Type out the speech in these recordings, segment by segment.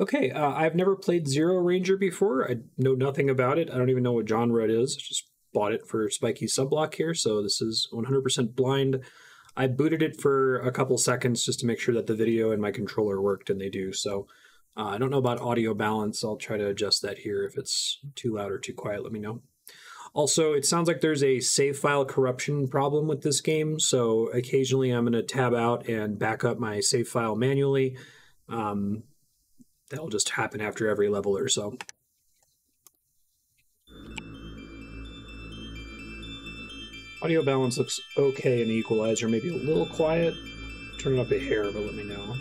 Okay, uh, I've never played Zero Ranger before. I know nothing about it. I don't even know what genre it is. Just bought it for Spiky Subblock here, so this is 100% blind. I booted it for a couple seconds just to make sure that the video and my controller worked, and they do. So uh, I don't know about audio balance. I'll try to adjust that here. If it's too loud or too quiet, let me know. Also, it sounds like there's a save file corruption problem with this game, so occasionally I'm going to tab out and back up my save file manually. Um, that'll just happen after every level or so. Audio balance looks okay in the equalizer, maybe a little quiet. Turn it up a hair, but let me know.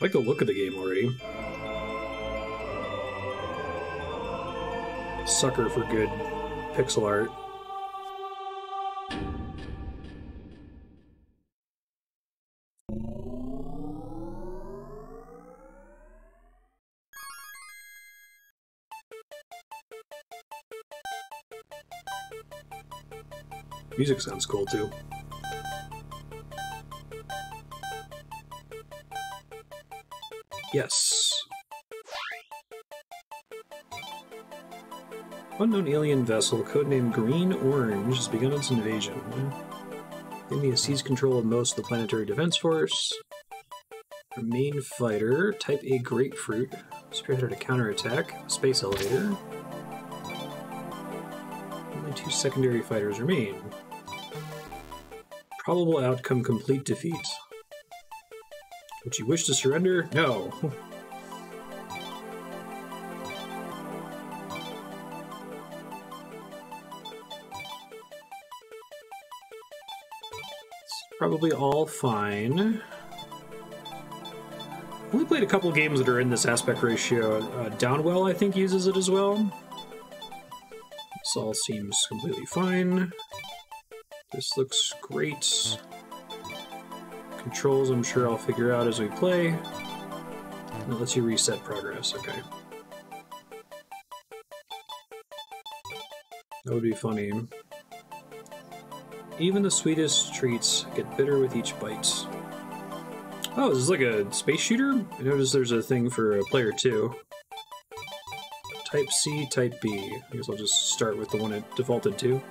I like the look of the game already. Sucker for good pixel art. Music sounds cool too. Yes. Unknown alien vessel, codenamed Green Orange, has begun its invasion. India seized control of most of the planetary defense force. Our main fighter, Type A Grapefruit, spearheaded a counterattack. Space elevator. Only two secondary fighters remain. Probable outcome complete defeat. Would you wish to surrender? No. it's probably all fine. Only played a couple games that are in this aspect ratio. Uh, Downwell, I think, uses it as well. This all seems completely fine. This looks great. Controls, I'm sure I'll figure out as we play. And it lets you reset progress, okay. That would be funny. Even the sweetest treats get bitter with each bite. Oh, this is like a space shooter? I noticed there's a thing for a player too. Type C, Type B. I guess I'll just start with the one it defaulted to.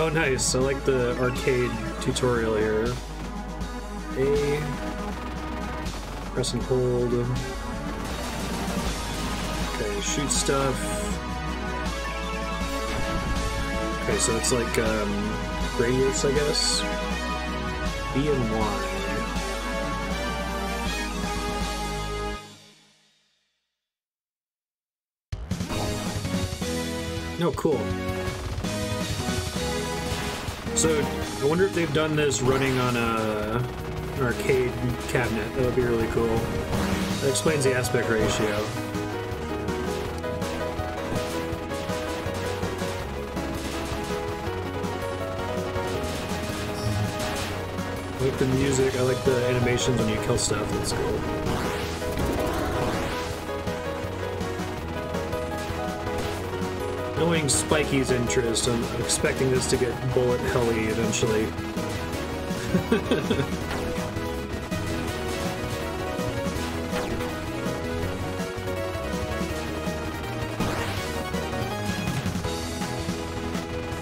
Oh, nice. I like the arcade tutorial here. A. Press and hold. Okay, shoot stuff. Okay, so it's like um, radius, I guess. B and Y. No, cool. So, I wonder if they've done this running on a, an arcade cabinet. That would be really cool. That explains the aspect ratio. I like the music, I like the animations when you kill stuff, that's cool. Knowing Spiky's interest, I'm expecting this to get bullet helly eventually.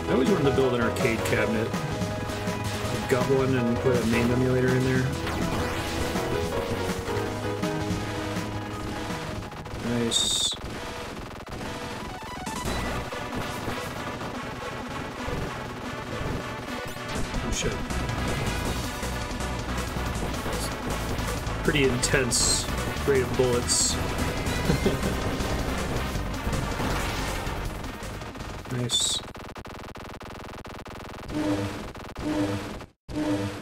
I always wanted to build an arcade cabinet. I've got one and put a MAME emulator in there. Intense rate of bullets. nice.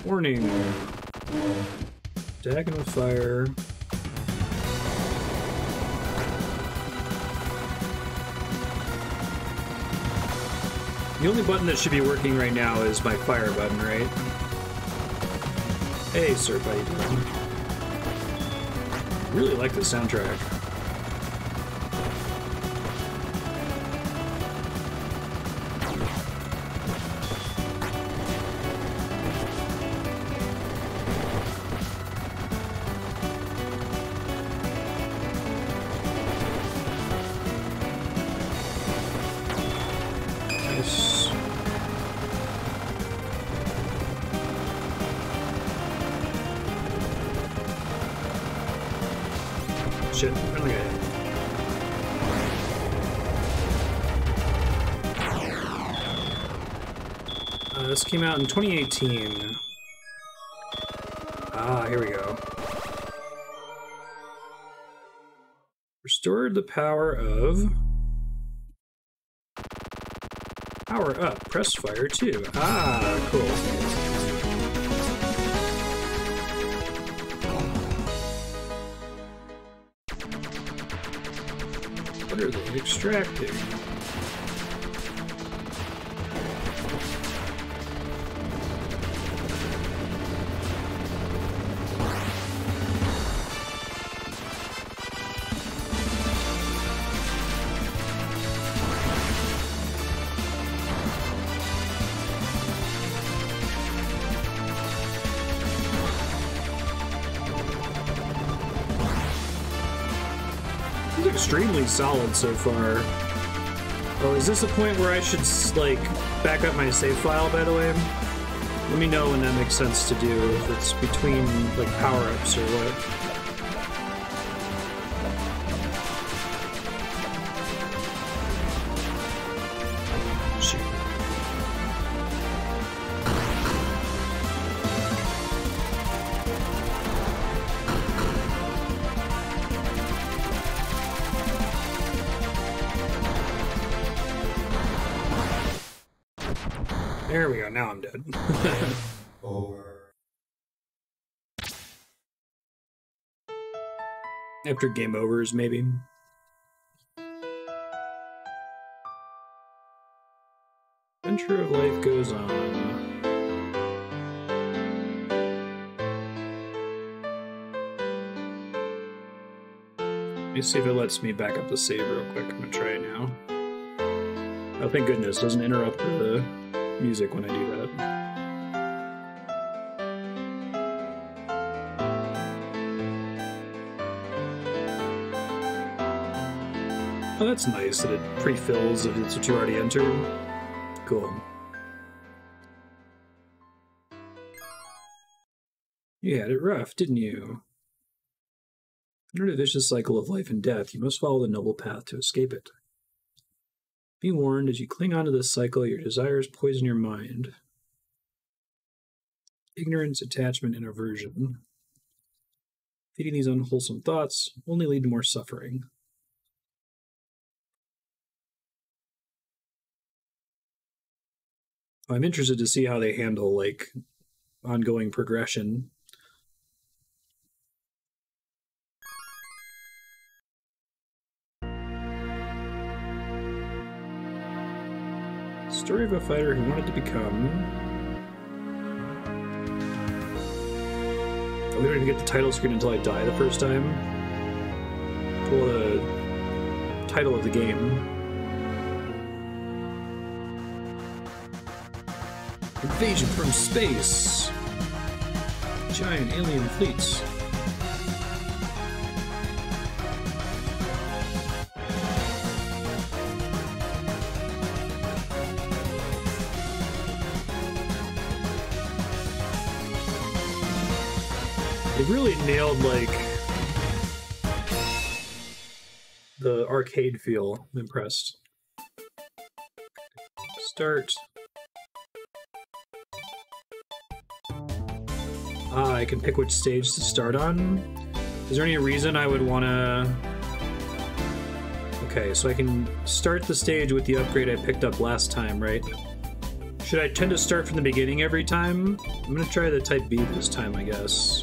Warning. Diagonal fire. The only button that should be working right now is my fire button, right? Hey, sir, how? Really like the soundtrack. Came out in 2018. Ah, here we go. Restored the power of... Power up, press fire 2. Ah, cool. What are they extracting? Solid so far. Oh, is this a point where I should like back up my save file? By the way, let me know when that makes sense to do. If it's between like power ups or what. After game overs, maybe. Adventure of life goes on. Let me see if it lets me back up the save real quick. I'm gonna try it now. Oh, thank goodness, doesn't interrupt the music when I do that. That's nice that it pre-fills if it's what you already entered. Cool. You had it rough, didn't you? Under the vicious cycle of life and death, you must follow the noble path to escape it. Be warned, as you cling onto this cycle, your desires poison your mind. Ignorance, attachment, and aversion. Feeding these unwholesome thoughts only lead to more suffering. I'm interested to see how they handle like ongoing progression. Story of a fighter who wanted to become. Oh, we don't even get the title screen until I die the first time. Pull the title of the game. Invasion from space. Giant alien fleets. They really nailed like the arcade feel. I'm impressed. Start. Ah, I can pick which stage to start on. Is there any reason I would want to... Okay, so I can start the stage with the upgrade I picked up last time, right? Should I tend to start from the beginning every time? I'm gonna try the Type B this time, I guess.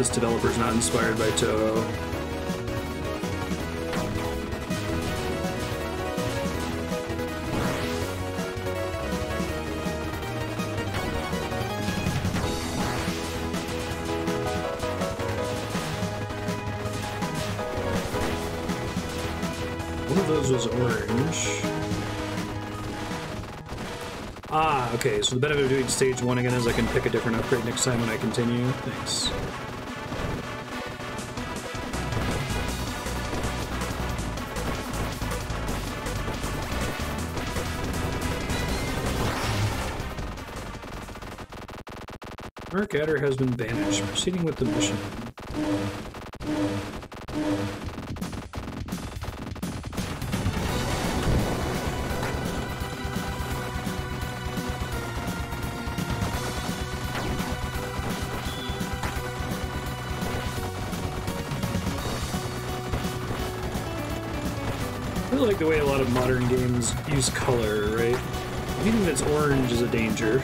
This developer's not inspired by Touhou. One of those was orange. Ah, okay, so the benefit of doing stage one again is I can pick a different upgrade next time when I continue. Thanks. Mark Adder has been banished. Proceeding with the mission. I like the way a lot of modern games use color, right? Anything that's orange is a danger.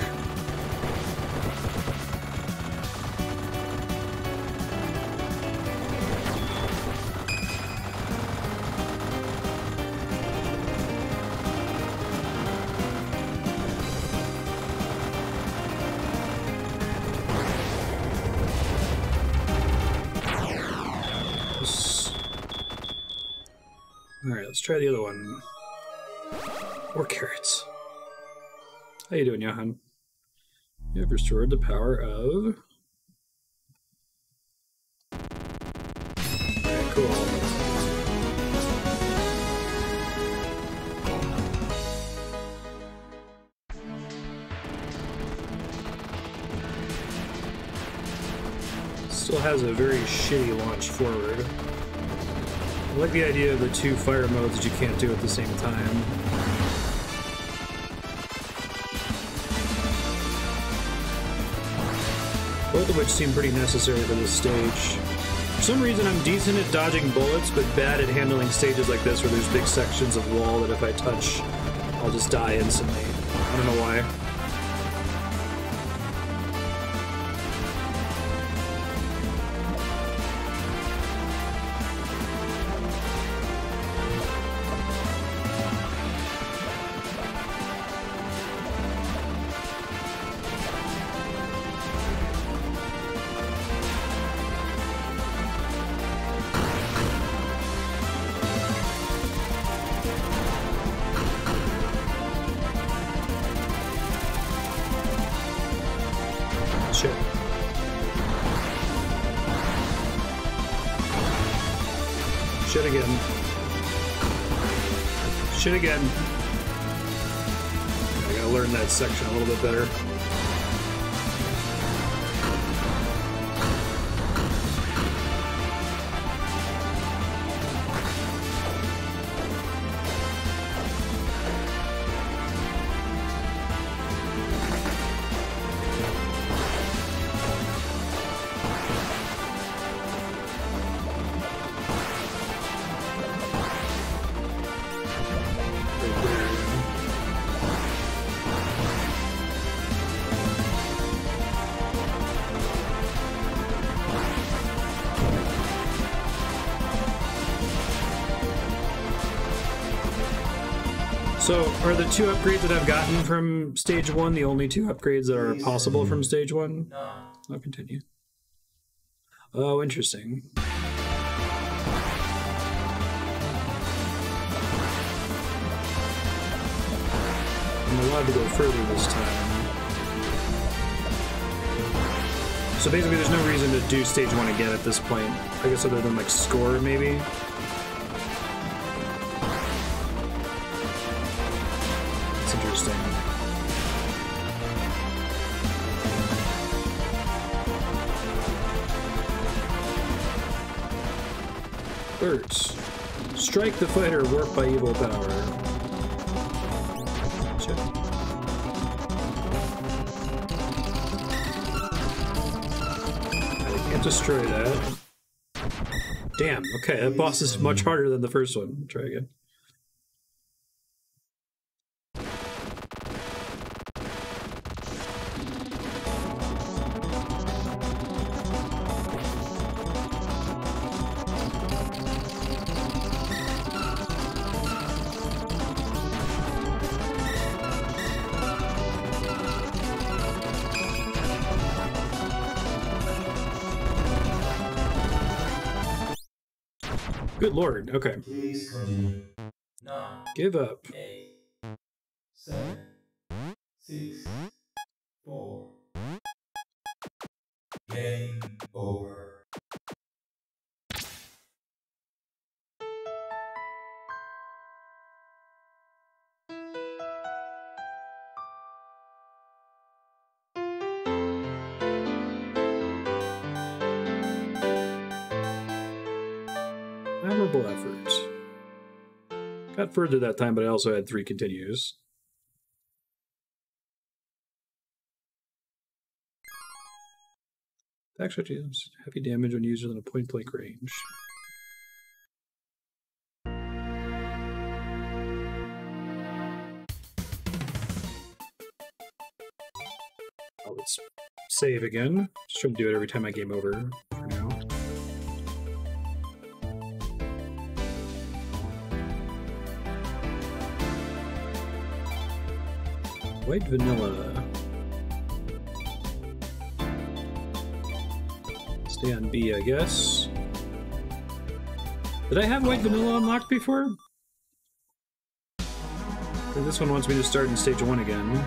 Let's try the other one. More carrots. How you doing, Johan? You have restored the power of. Still has a very shitty launch forward. I like the idea of the two fire modes that you can't do at the same time. Both of which seem pretty necessary for this stage. For some reason, I'm decent at dodging bullets, but bad at handling stages like this where there's big sections of wall that if I touch, I'll just die instantly. I don't know why. Are the two upgrades that I've gotten from stage one the only two upgrades that are possible from stage one? No. I'll continue. Oh, interesting. I'm allowed to go further this time. So basically, there's no reason to do stage one again at this point. I guess other than like score, maybe. Strike the fighter warped by evil power. I can't destroy that. Damn, okay, that boss is much harder than the first one. Try again. Good lord. Okay. Please continue. Nine, Give up. eight, seven, six, four. Game over. Admirable effort. Got further that time, but I also had three continues. Actually, deals heavy damage when used within a point blank range. Oh, let's save again. Shouldn't do it every time I game over White vanilla. Stay on B, I guess. Did I have white vanilla unlocked before? This one wants me to start in stage one again.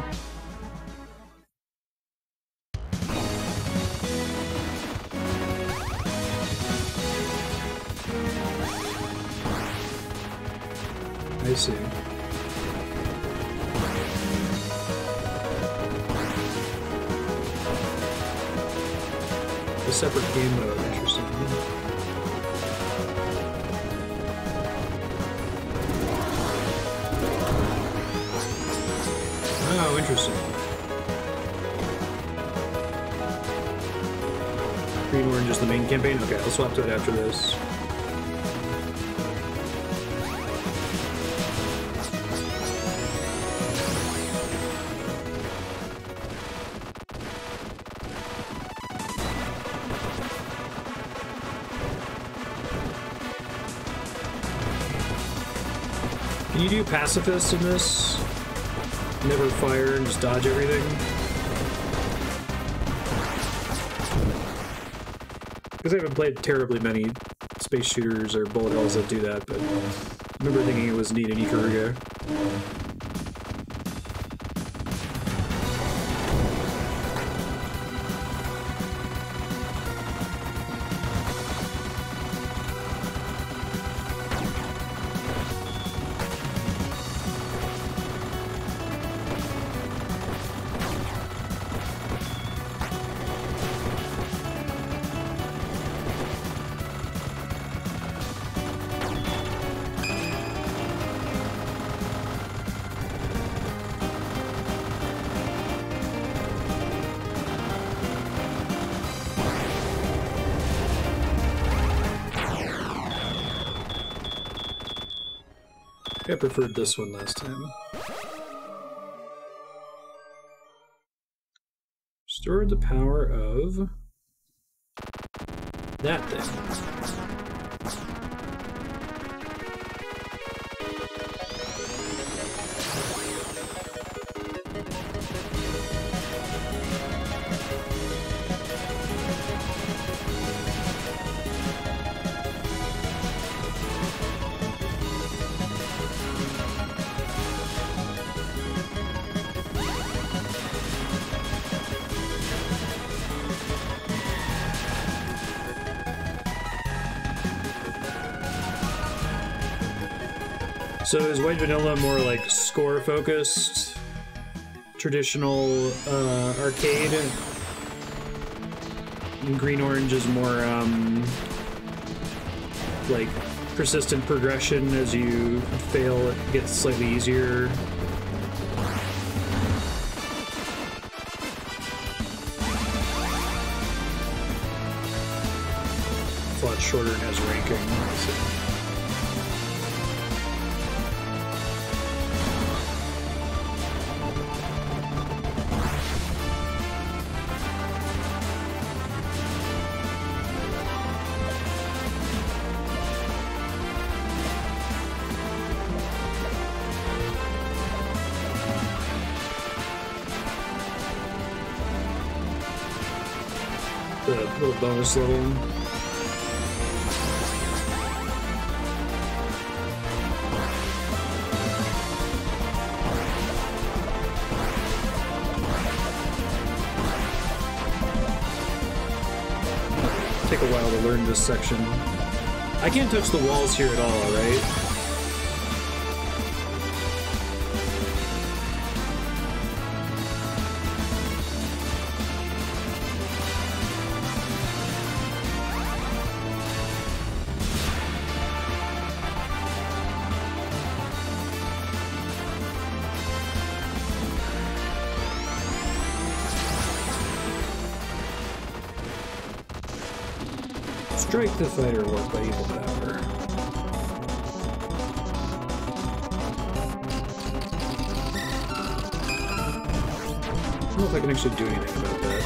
It after this. Can you do pacifist in this? Never fire and just dodge everything? Because I haven't played terribly many space shooters or bullet hells that do that, but I remember thinking it was neat in Ikaruga. Preferred this one last time. Stored the power of that thing. Vanilla more like score focused, traditional uh, arcade? And Green Orange is more um, like persistent progression as you fail, it gets slightly easier. It's a lot shorter and has ranking. so- bonus level. Take a while to learn this section. I can't touch the walls here at all, right? The fighter work by evil power. I don't know if I can actually do anything about that.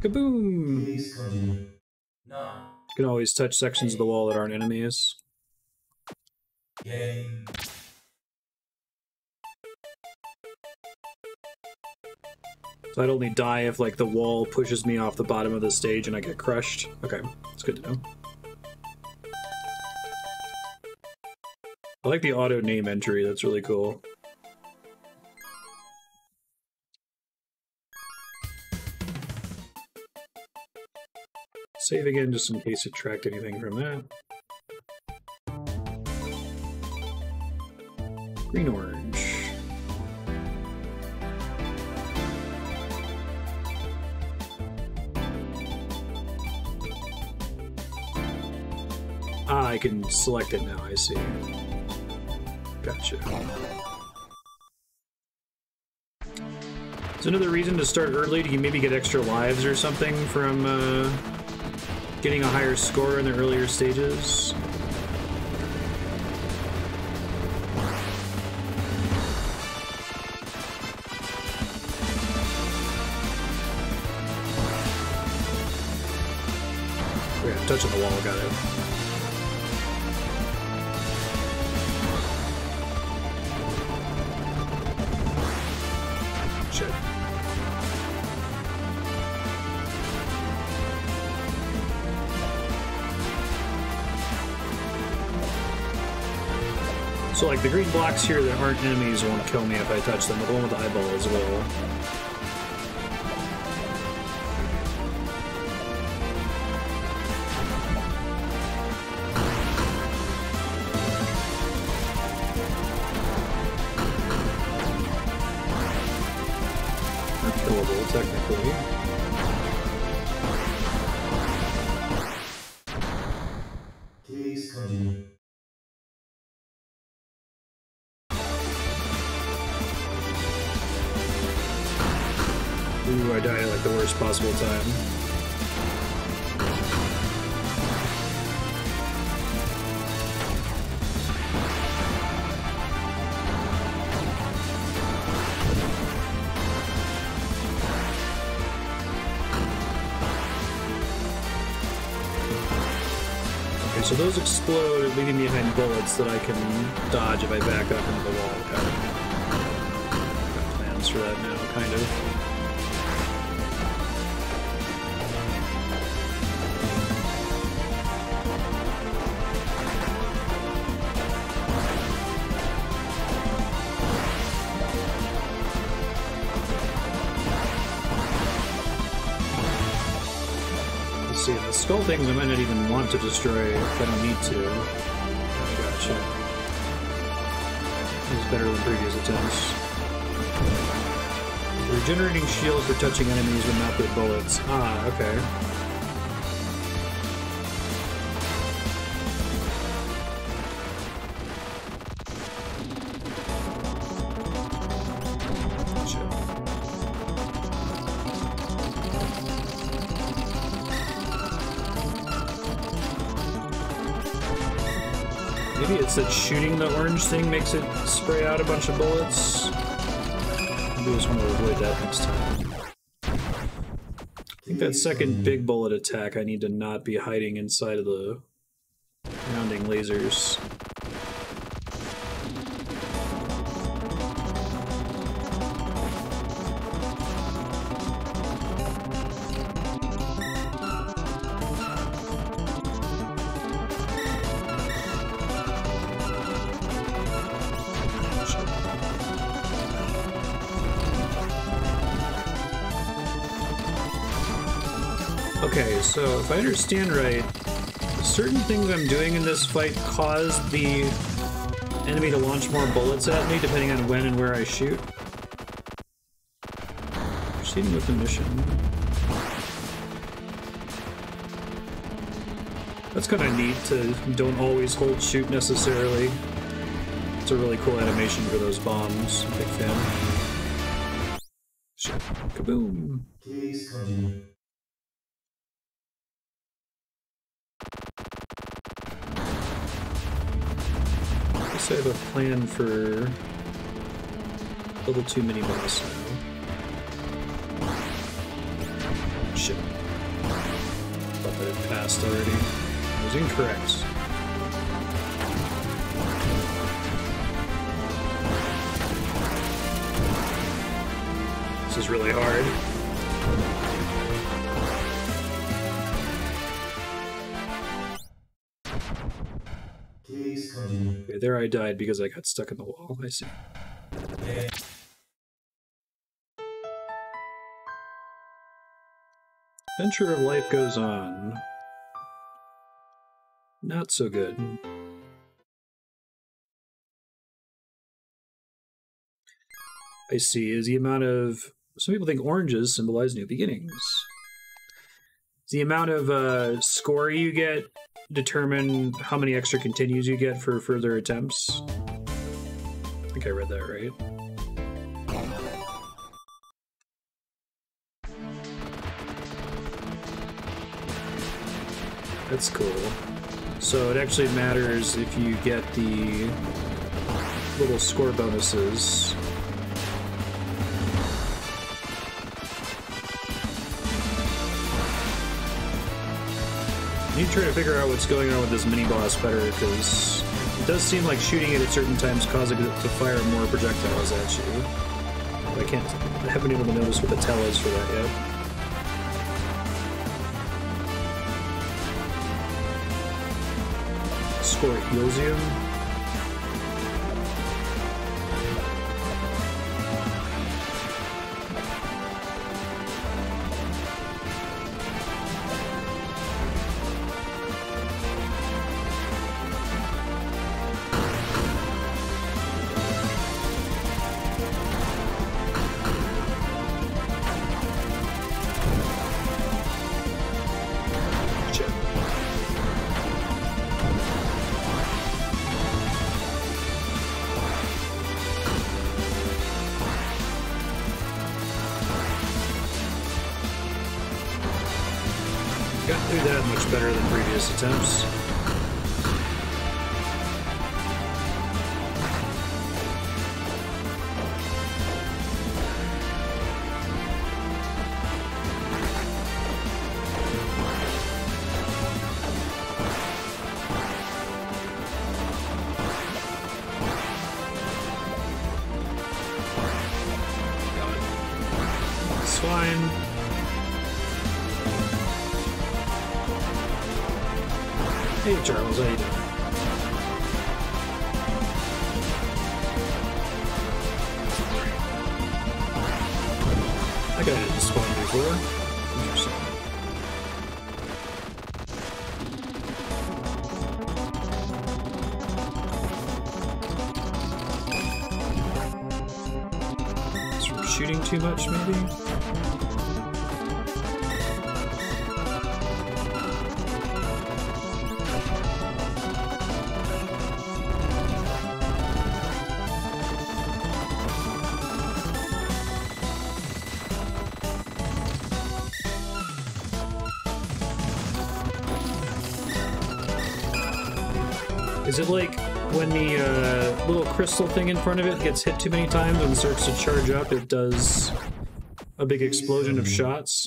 Kaboom! Please continue. Nine. You can always touch sections of the wall that aren't enemies. I'd only die if like the wall pushes me off the bottom of the stage and I get crushed. Okay, it's good to know. I like the auto name entry, that's really cool. Save again just in case it tracked anything from that. Green orange. Ah, I can select it now, I see. Gotcha. It's another reason to start early to maybe get extra lives or something from uh, getting a higher score in the earlier stages. Yeah, touching the wall, got it. Like the green blocks here that aren't enemies won't kill me if I touch them, the one with the eyeballs will. Those explode, leaving me behind bullets that I can dodge if I back up into the wall. Got. Got plans for that now, kind of. Let's see, the skull things I might not even want to destroy if I don't need to. Gotcha. This is better than previous attempts. Regenerating shield for touching enemies when not with bullets. Ah, okay. Thing makes it spray out a bunch of bullets. Maybe I just want to avoid that next time. I think that second big bullet attack, I need to not be hiding inside of the rounding lasers. If I understand right, certain things I'm doing in this fight cause the enemy to launch more bullets at me depending on when and where I shoot. Proceeding with the mission. That's kind of neat to don't always hold shoot necessarily. It's a really cool animation for those bombs. Big fan. Kaboom. For level 2 mini boss now. Shit. Thought that had passed already. I was incorrect. This is really hard. There I died because I got stuck in the wall. I see. Adventure of life goes on. Not so good. I see. Is the amount of some people think oranges symbolize new beginnings. The amount of uh, score you get determine how many extra continues you get for further attempts? I think I read that right. That's cool. So it actually matters if you get the little score bonuses. Need to try to figure out what's going on with this mini boss better because it does seem like shooting it at certain times causes it to fire more projectiles at you. But I can't. I haven't been able to notice what the tell is for that yet. Score heals crystal thing in front of it gets hit too many times and starts to charge up, it does a big explosion of hmm. shots?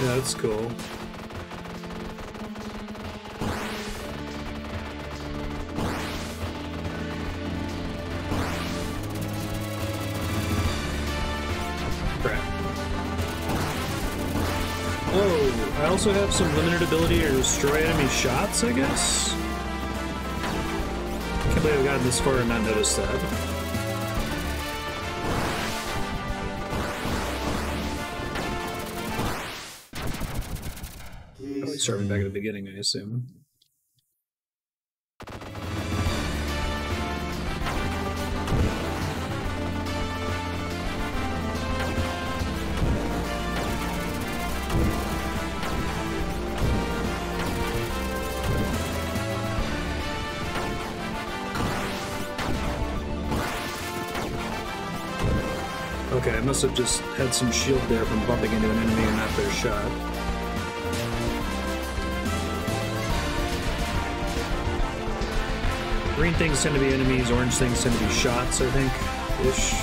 Yeah, that's cool. Oh, I also have some limited ability to destroy enemy shots, I guess? Can't believe I've gotten this far and not noticed that. Probably start me back at the beginning, I assume. Okay, I must have just had some shield there from bumping into an enemy and not their shot. Green things tend to be enemies, orange things tend to be shots, I think. Ish.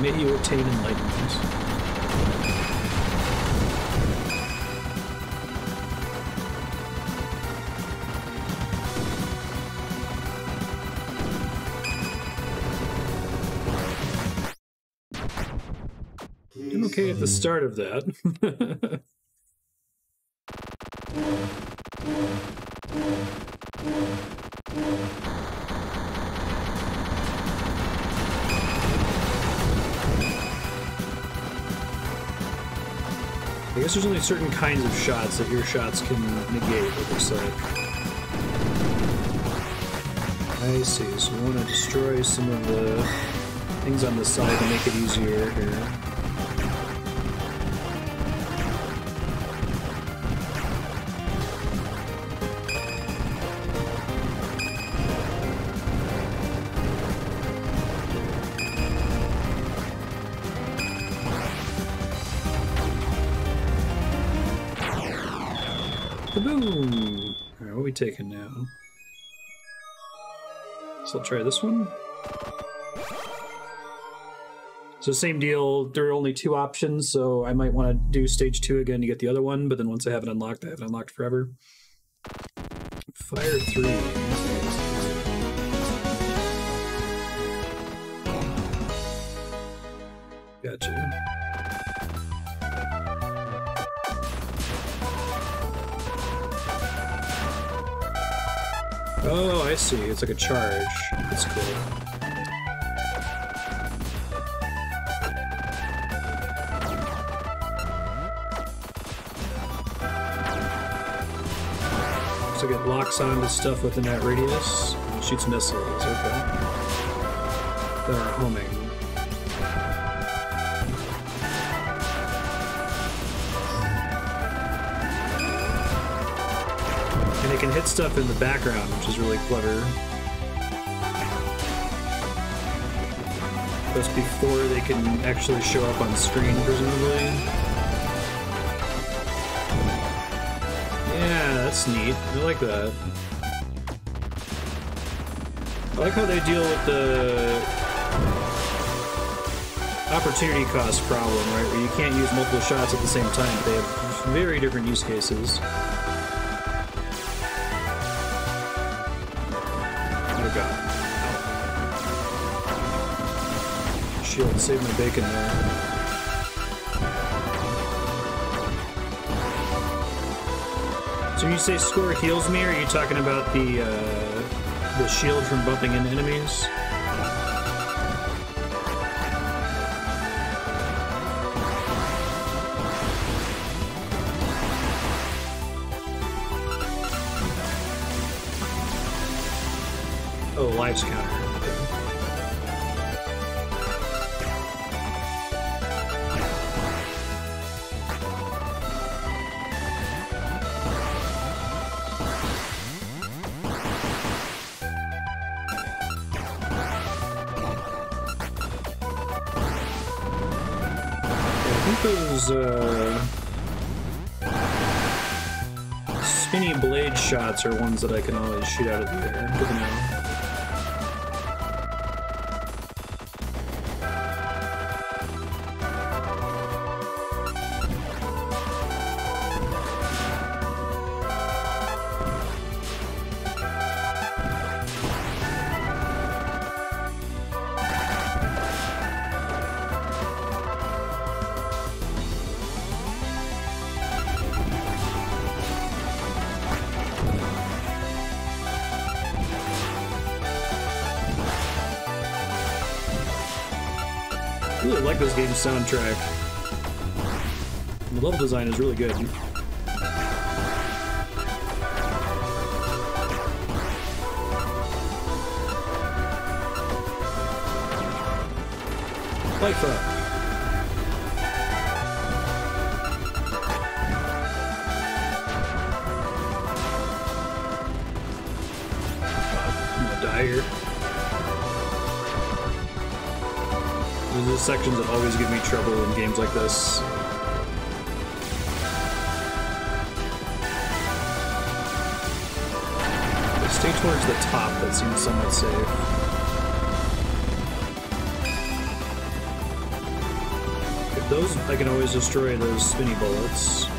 May you attain enlightenment. Okay at the start of that. there's only certain kinds of shots that your shots can negate, it looks like. I see, so we want to destroy some of the things on the side to make it easier here. I'll try this one. So same deal, there are only two options, so I might want to do stage two again to get the other one, but then once I have it unlocked, I have it unlocked forever. Fire three. I see. It's like a charge. That's cool. So it locks onto stuff within that radius. Shoots missiles. Okay. That are homing. It can hit stuff in the background, which is really clever. That's before they can actually show up on screen, presumably. Yeah, that's neat. I like that. I like how they deal with the opportunity cost problem, right? Where you can't use multiple shots at the same time. They have very different use cases. Shield, save my bacon there. So when you say score heals me, are you talking about the uh, the shield from bumping into enemies? Oh, lives counter. Shots are ones that I can always shoot out of the air. Soundtrack. The level design is really good. Life. Trouble in games like this. Stay towards the top, that seems somewhat safe. If those, I can always destroy those spinny bullets.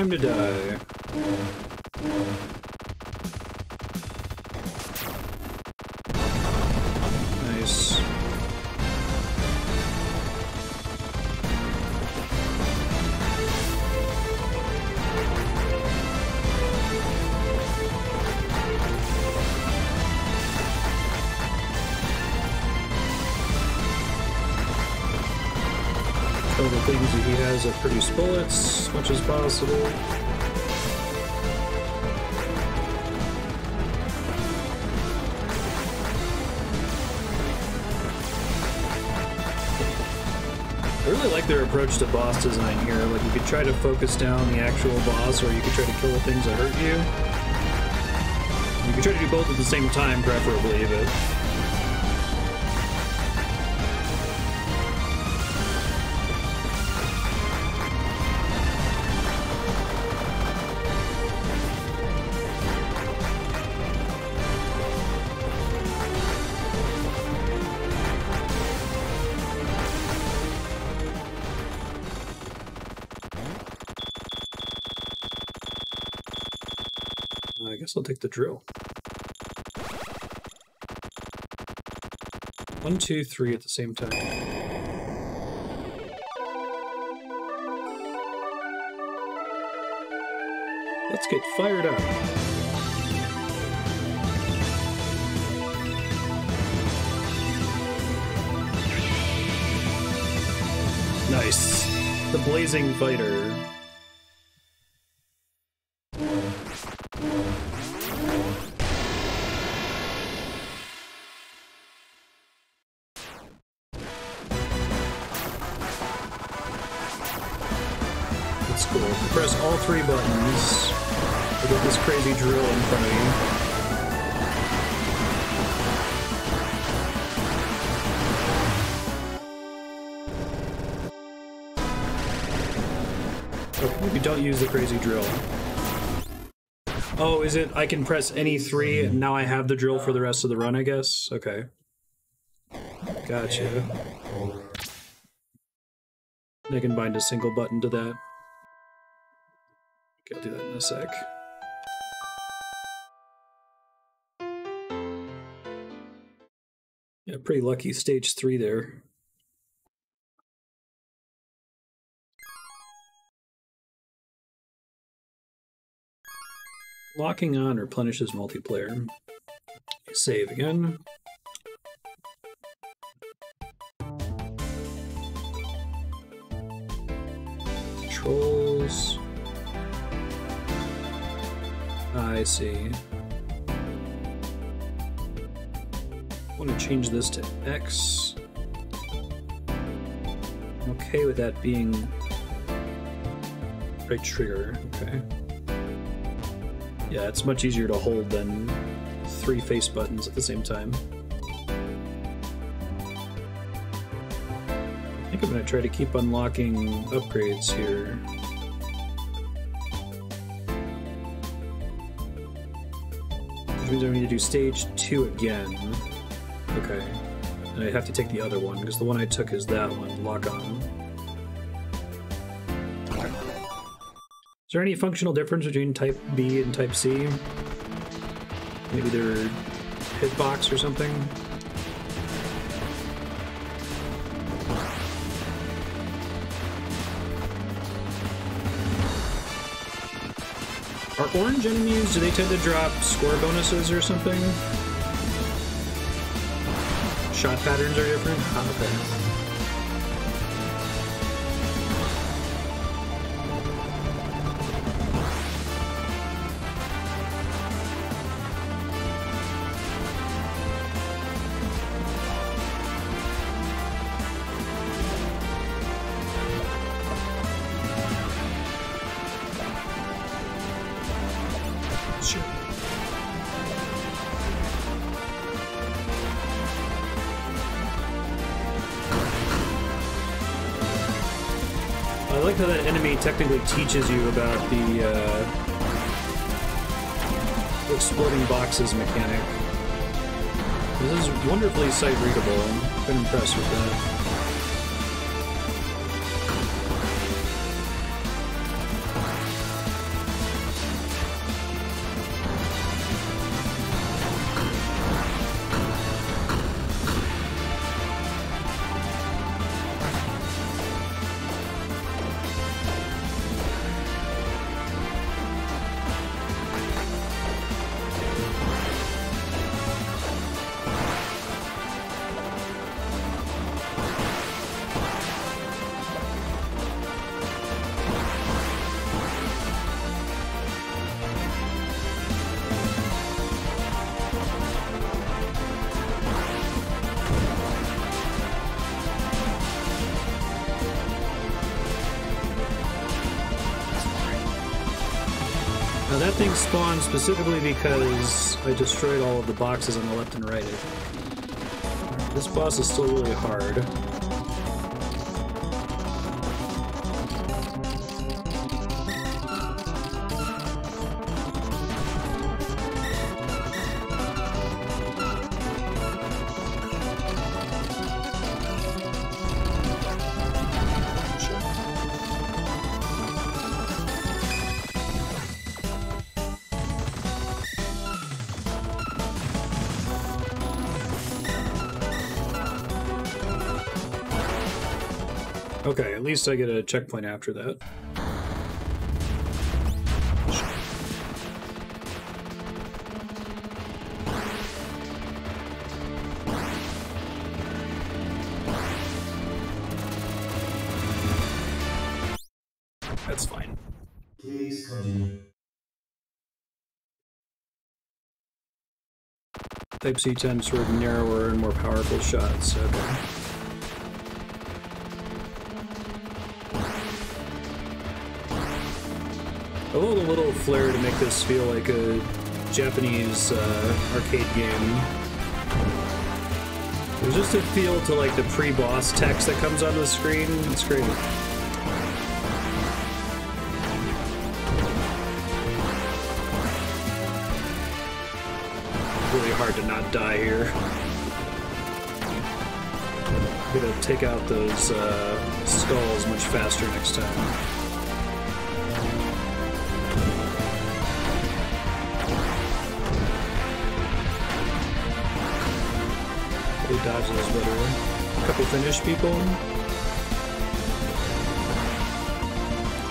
Time to die. To focus down the actual boss, or you could try to kill the things that hurt you. You could try to do both at the same time, preferably, but guess I'll take the drill. One, two, three at the same time. Let's get fired up. Nice. The Blazing Fighter. Crazy drill. Oh, is it? I can press any three, and now I have the drill for the rest of the run, I guess? Okay. Gotcha. I can bind a single button to that. Okay, I'll do that in a sec. Yeah, pretty lucky stage three there. Locking on replenishes multiplier. Save again. Controls. I see. I want to change this to X. I'm okay with that being right trigger. Okay. Yeah, it's much easier to hold than three face buttons at the same time. I think I'm going to try to keep unlocking upgrades here. Which means I need to do stage two again. Okay. And I have to take the other one, because the one I took is that one, lock on. Is there any functional difference between type B and type C? Maybe their hitbox or something? Are orange enemies, do they tend to drop score bonuses or something? Shot patterns are different? Ah, okay. Technically teaches you about the uh, exploding boxes mechanic. This is wonderfully sight readable. I'm been impressed with that. Specifically because I destroyed all of the boxes on the left and right. This boss is still really hard. Least I get a checkpoint after that. That's fine. Please continue. Type C10 sort of narrower and more powerful shots. Okay. Love a little flair to make this feel like a Japanese uh, arcade game. There's just a feel to like the pre-boss text that comes on the screen. It's great. Really hard to not die here. I'm gonna take out those uh, skulls much faster next time. They dodge those better. A couple Finnish people.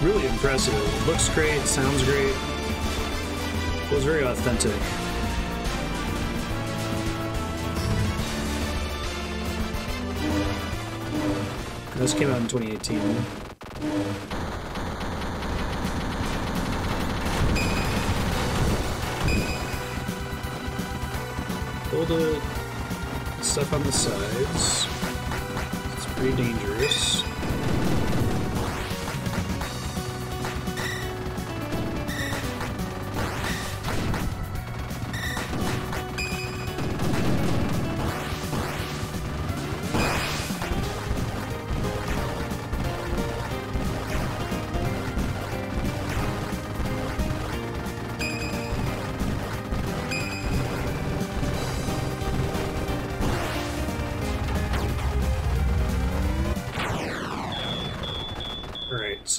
Really impressive. Looks great, sounds great. Feels very authentic. This came out in 2018. Build the stuff on the sides. It's pretty dangerous.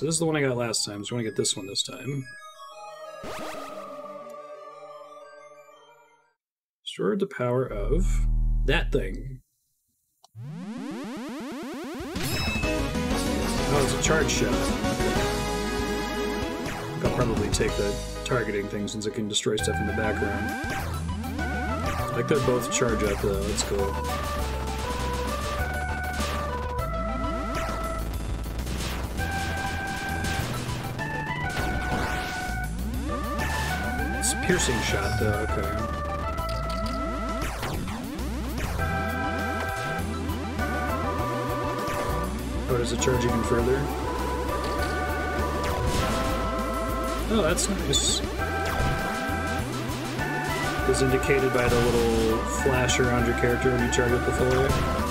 So this is the one I got last time, so I want to get this one this time. Restored the power of that thing. Oh, it's a charge shot. I'll probably take the targeting thing since it can destroy stuff in the background. Like they're both charge up though. It's a piercing shot though. Okay. Oh, does it charge even further? Oh, that's nice. Is indicated by the little flash around your character when you charge up the full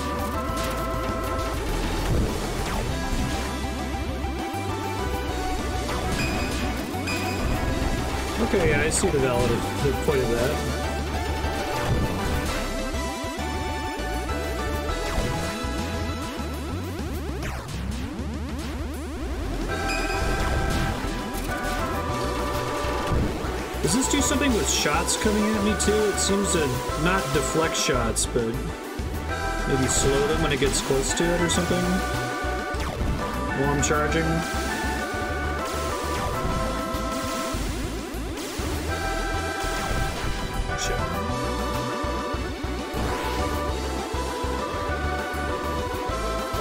Okay, yeah, I see the valid the point of that. Does this do something with shots coming at me too? It seems to not deflect shots, but maybe slow them when it gets close to it or something? While I'm charging?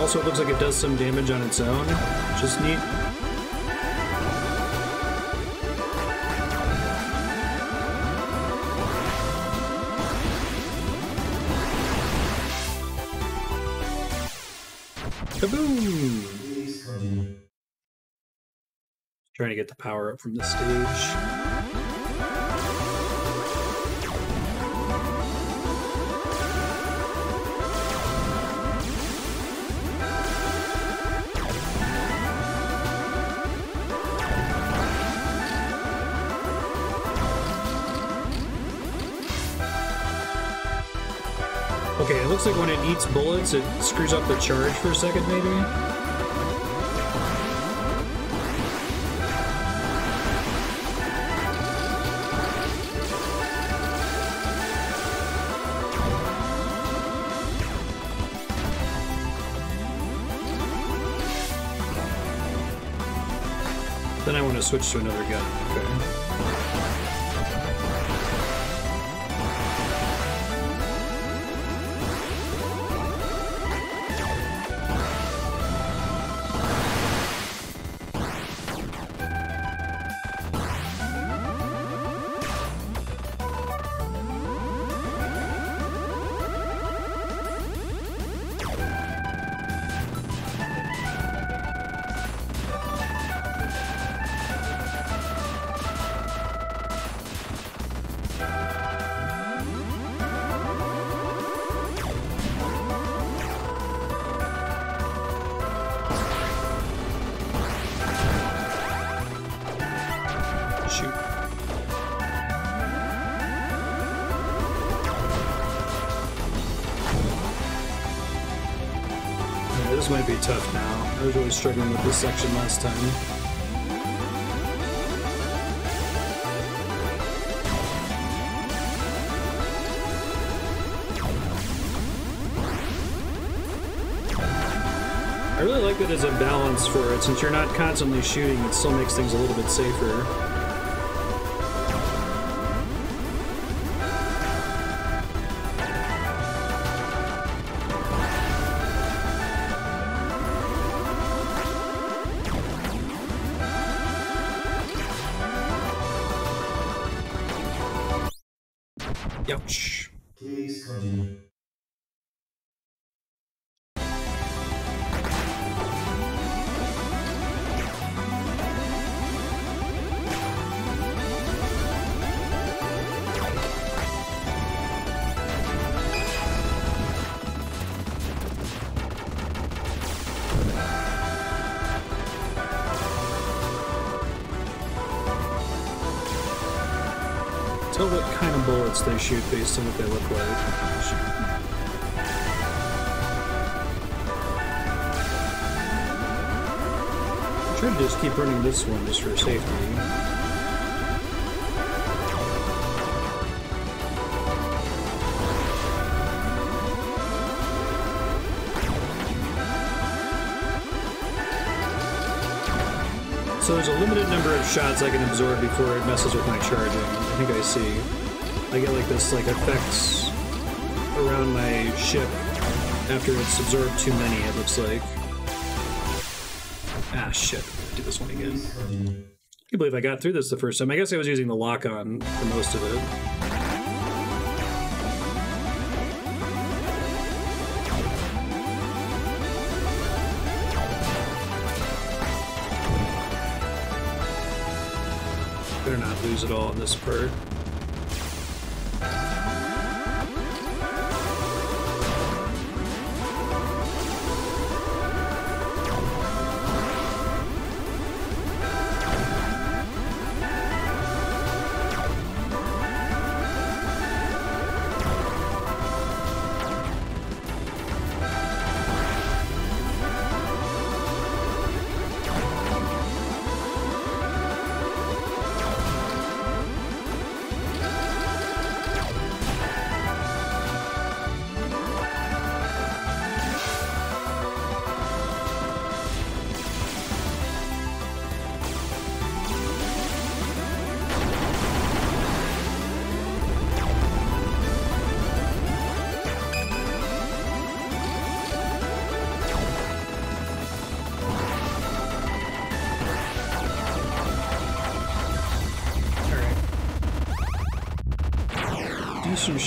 Also, it looks like it does some damage on its own, is neat. Kaboom! Trying to get the power up from the stage. Looks like when it eats bullets, it screws up the charge for a second, maybe? Then I want to switch to another gun. Okay. Section last time. I really like that as a balance for it. Since you're not constantly shooting, it still makes things a little bit safer. Shoot based on what they look like. Try to just keep running this one just for safety. So there's a limited number of shots I can absorb before it messes with my charging. I think I see. I get like this like effects around my ship after it's absorbed too many, it looks like. Ah shit. Do this one again. I can't believe I got through this the first time. I guess I was using the lock on for most of it. Better not lose it all in this part.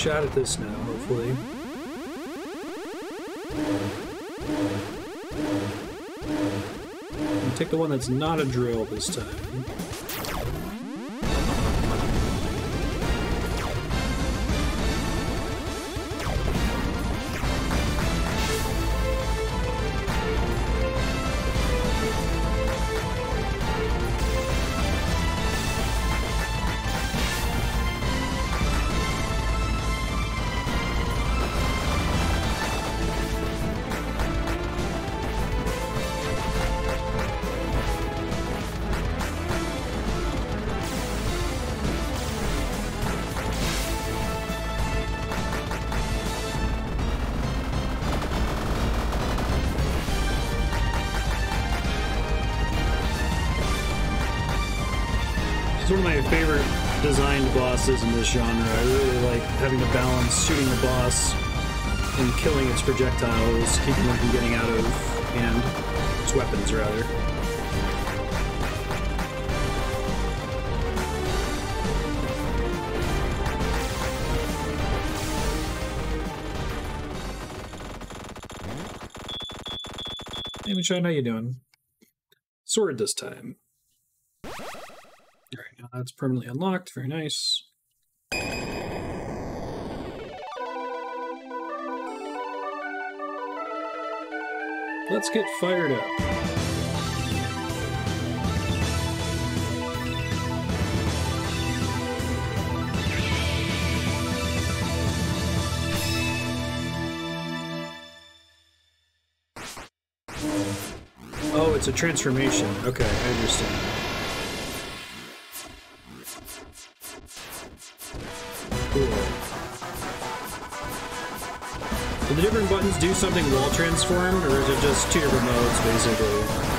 Shot at this now, hopefully. Take the one that's not a drill this time. Killing its projectiles, keeping them from getting out of hand. Its weapons, rather. Hey, Michonne, how you doing? Sword this time. Alright, now that's permanently unlocked. Very nice. Let's get fired up. Oh, it's a transformation. Okay, I understand. Do the different buttons do something while transformed, or is it just two different modes, basically?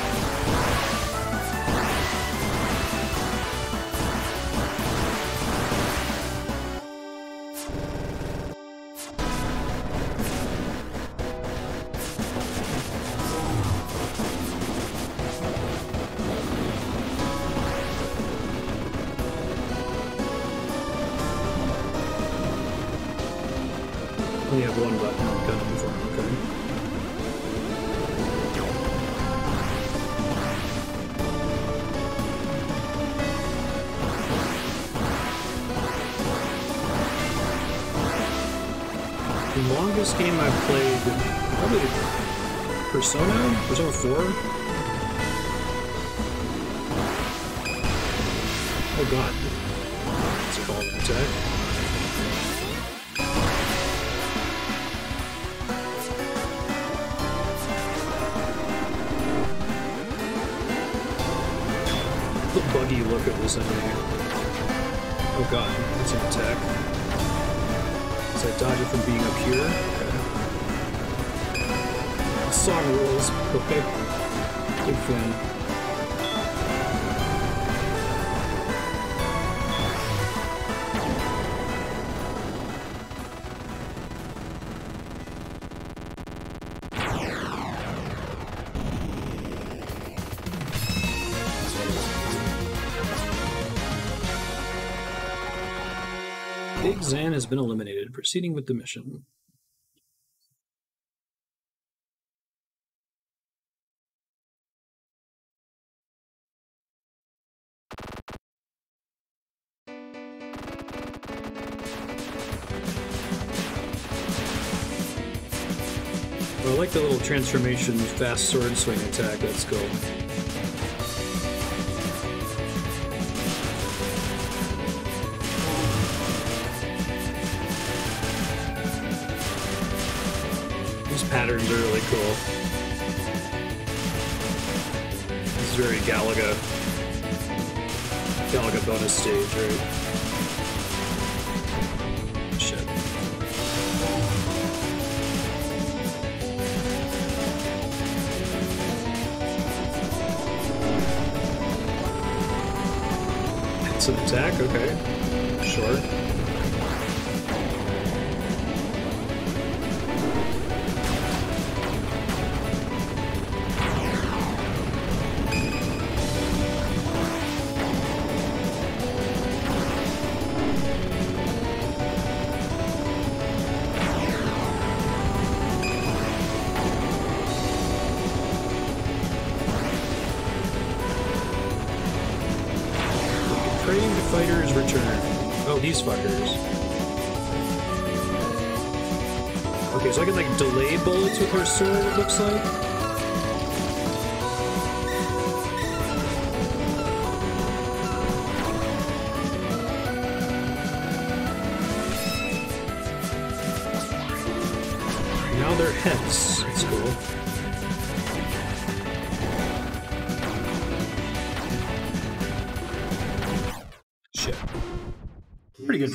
here. Okay. Song rules. Okay. Good. Big Zan has been eliminated, proceeding with the mission. Transformation fast sword swing attack. Let's go. These patterns are really cool. This is very Galaga. Galaga bonus stage, right?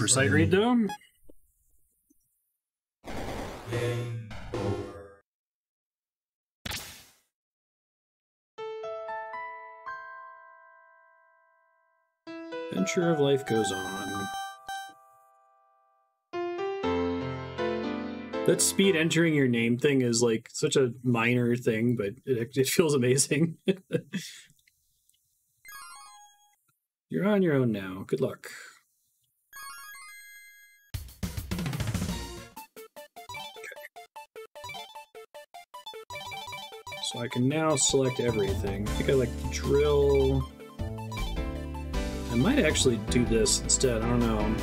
Sight read, over. Adventure of life goes on. That speed entering your name thing is like such a minor thing, but it, it feels amazing. You're on your own now. Good luck. So I can now select everything. I think I like the drill. I might actually do this instead. I don't know.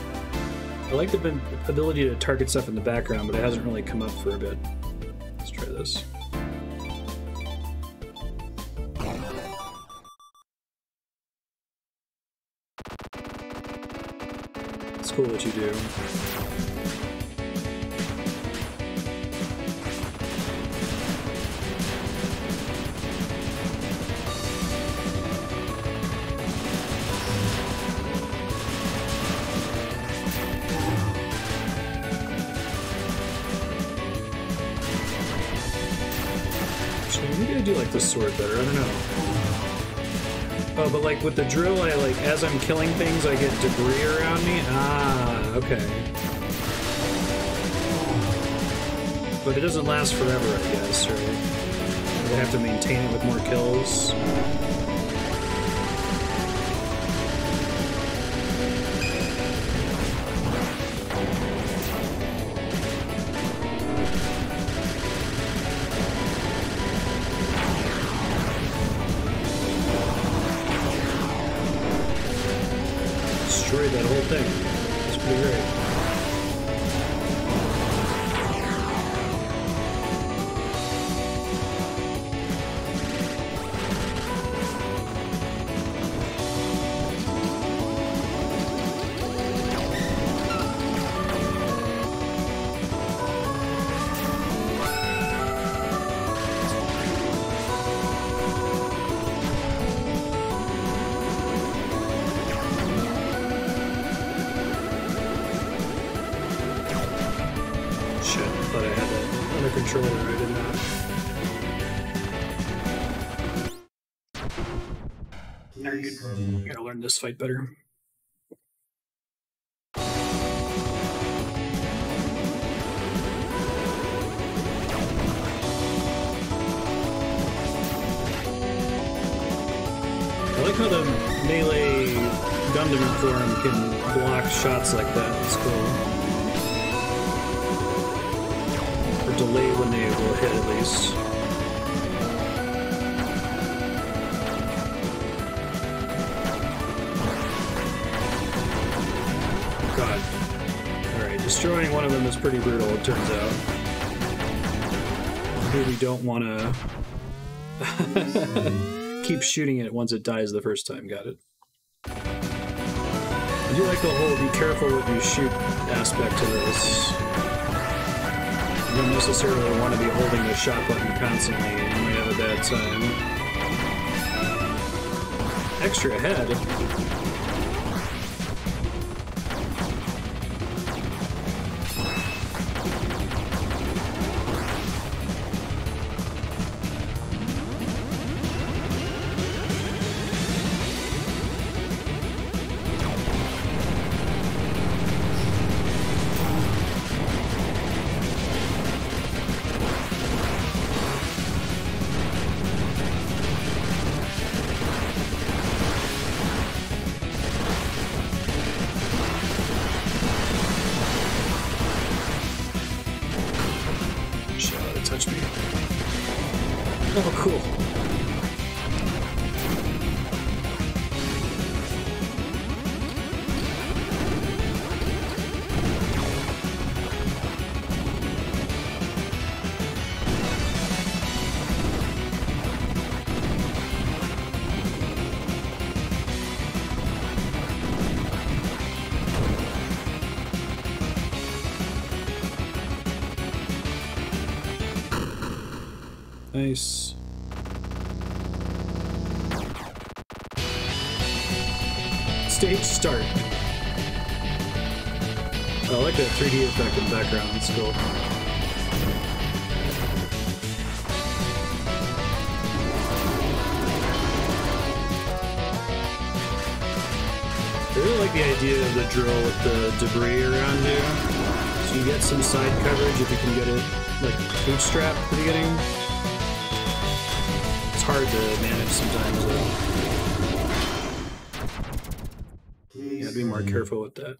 I like the ability to target stuff in the background, but it hasn't really come up for a bit. Let's try this. It's cool that you do. Sword better. I don't know. Oh, but like with the drill, I like as I'm killing things, I get debris around me. Ah, okay. But it doesn't last forever, I guess, right? I have to maintain it with more kills. Fight better. Pretty brutal, it turns out. Here we don't want to keep shooting it once it dies the first time. Got it. I do like the whole be careful what you shoot aspect to this. You don't necessarily want to be holding the shot button constantly, you might have a bad time. Extra head. That 3D effect in the background. Cool. I really like the idea of the drill with the debris around here. So you get some side coverage if you can get it like bootstrap at the beginning. It's hard to manage sometimes though. Yeah, be more careful with that.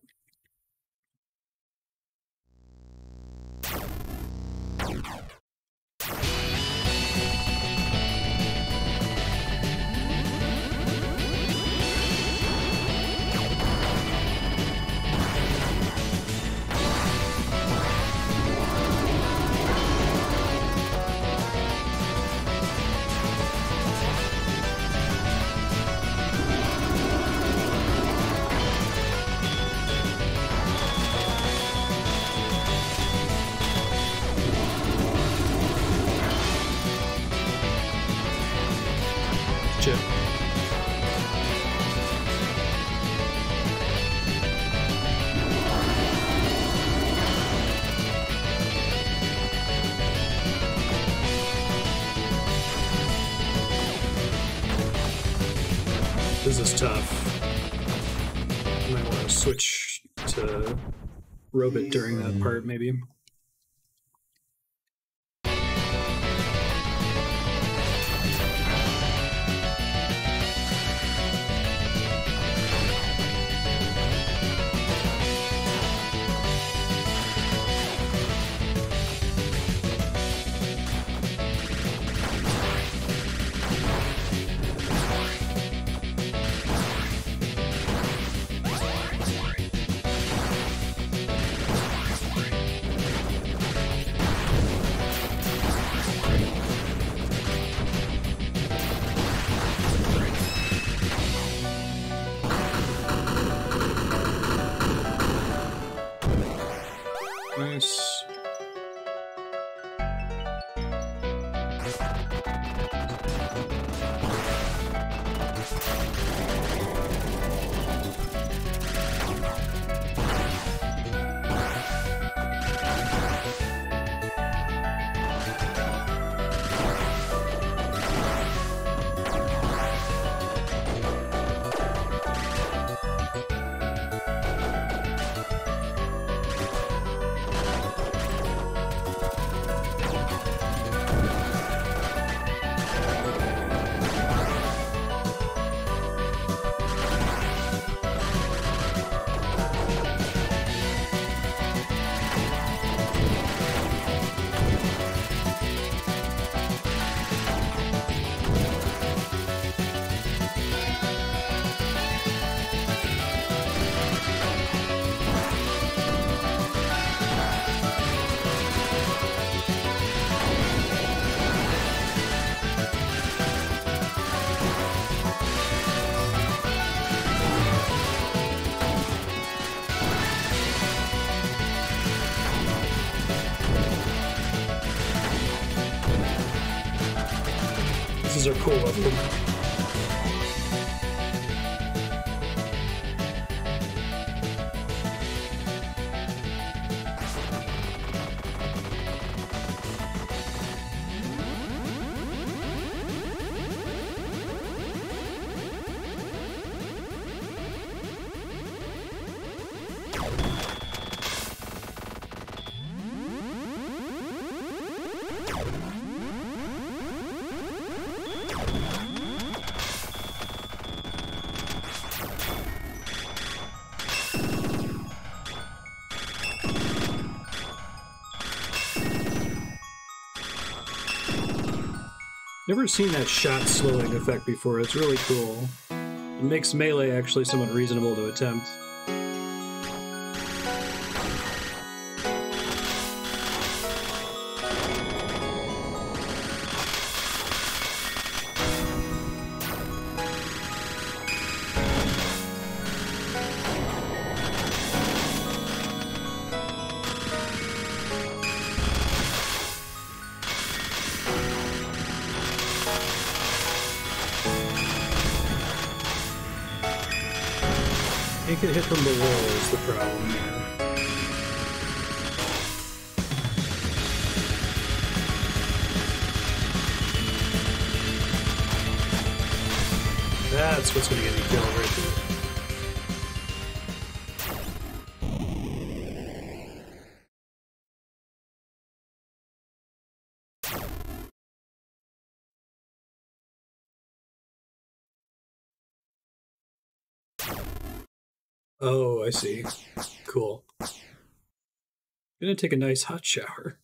Robot during that part, maybe. Never seen that shot slowing effect before. It's really cool. It makes melee actually somewhat reasonable to attempt. I see. Cool. Gonna take a nice hot shower.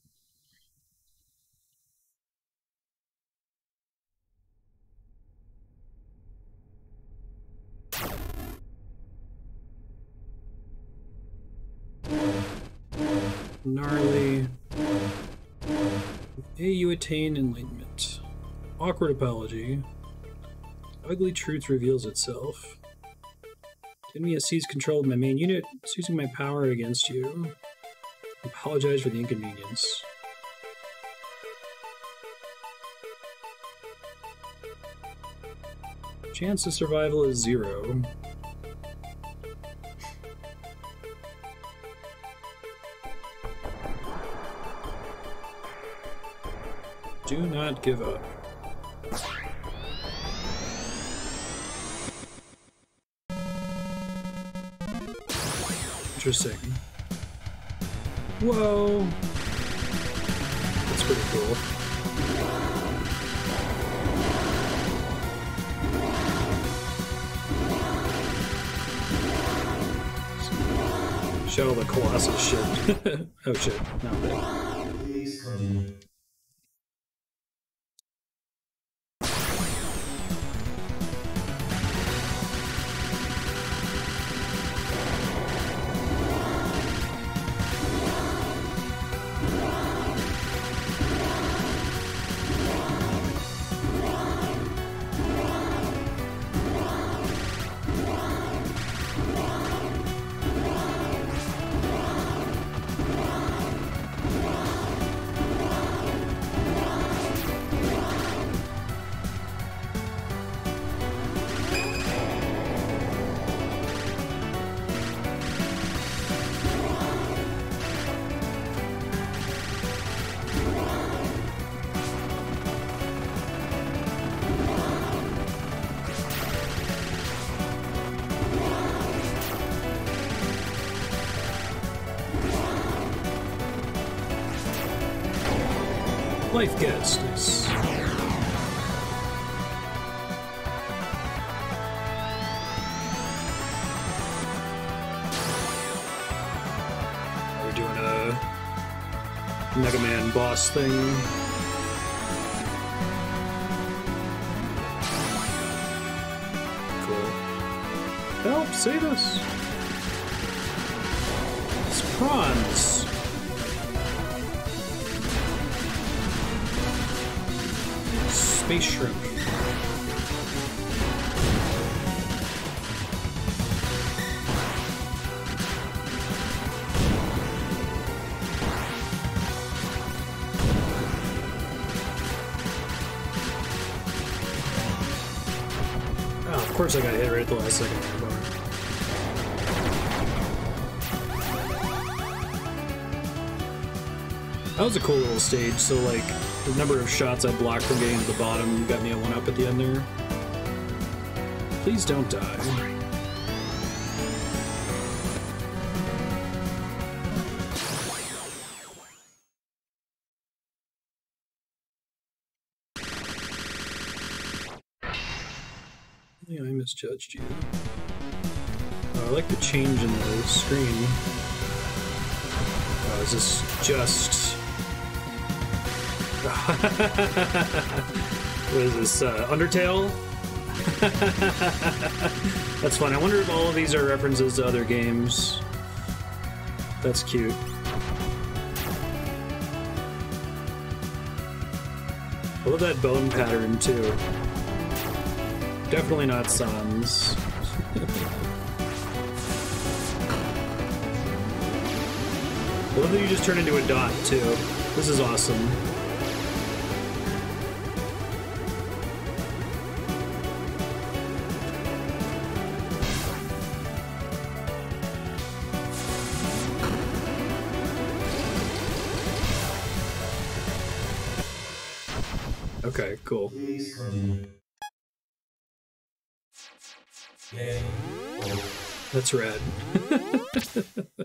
Gnarly. A, you attain enlightenment. Awkward apology. Ugly truth reveals itself. Enemy has seized control of my main unit. Using my power against you. Apologize for the inconvenience. Chance of survival is zero. Do not give up. Interesting. Whoa! That's pretty cool. Shadow the Colossus shit. oh shit, not that. Boss thing. Cool. Help, save us! It's was a cool little stage, so like the number of shots I blocked from getting to the bottom you got me a one up at the end there. Please don't die. Uh, Undertale? That's fun. I wonder if all of these are references to other games. That's cute. I love that bone pattern, too. Definitely not Sans. I love that you just turn into a dot, too. This is awesome.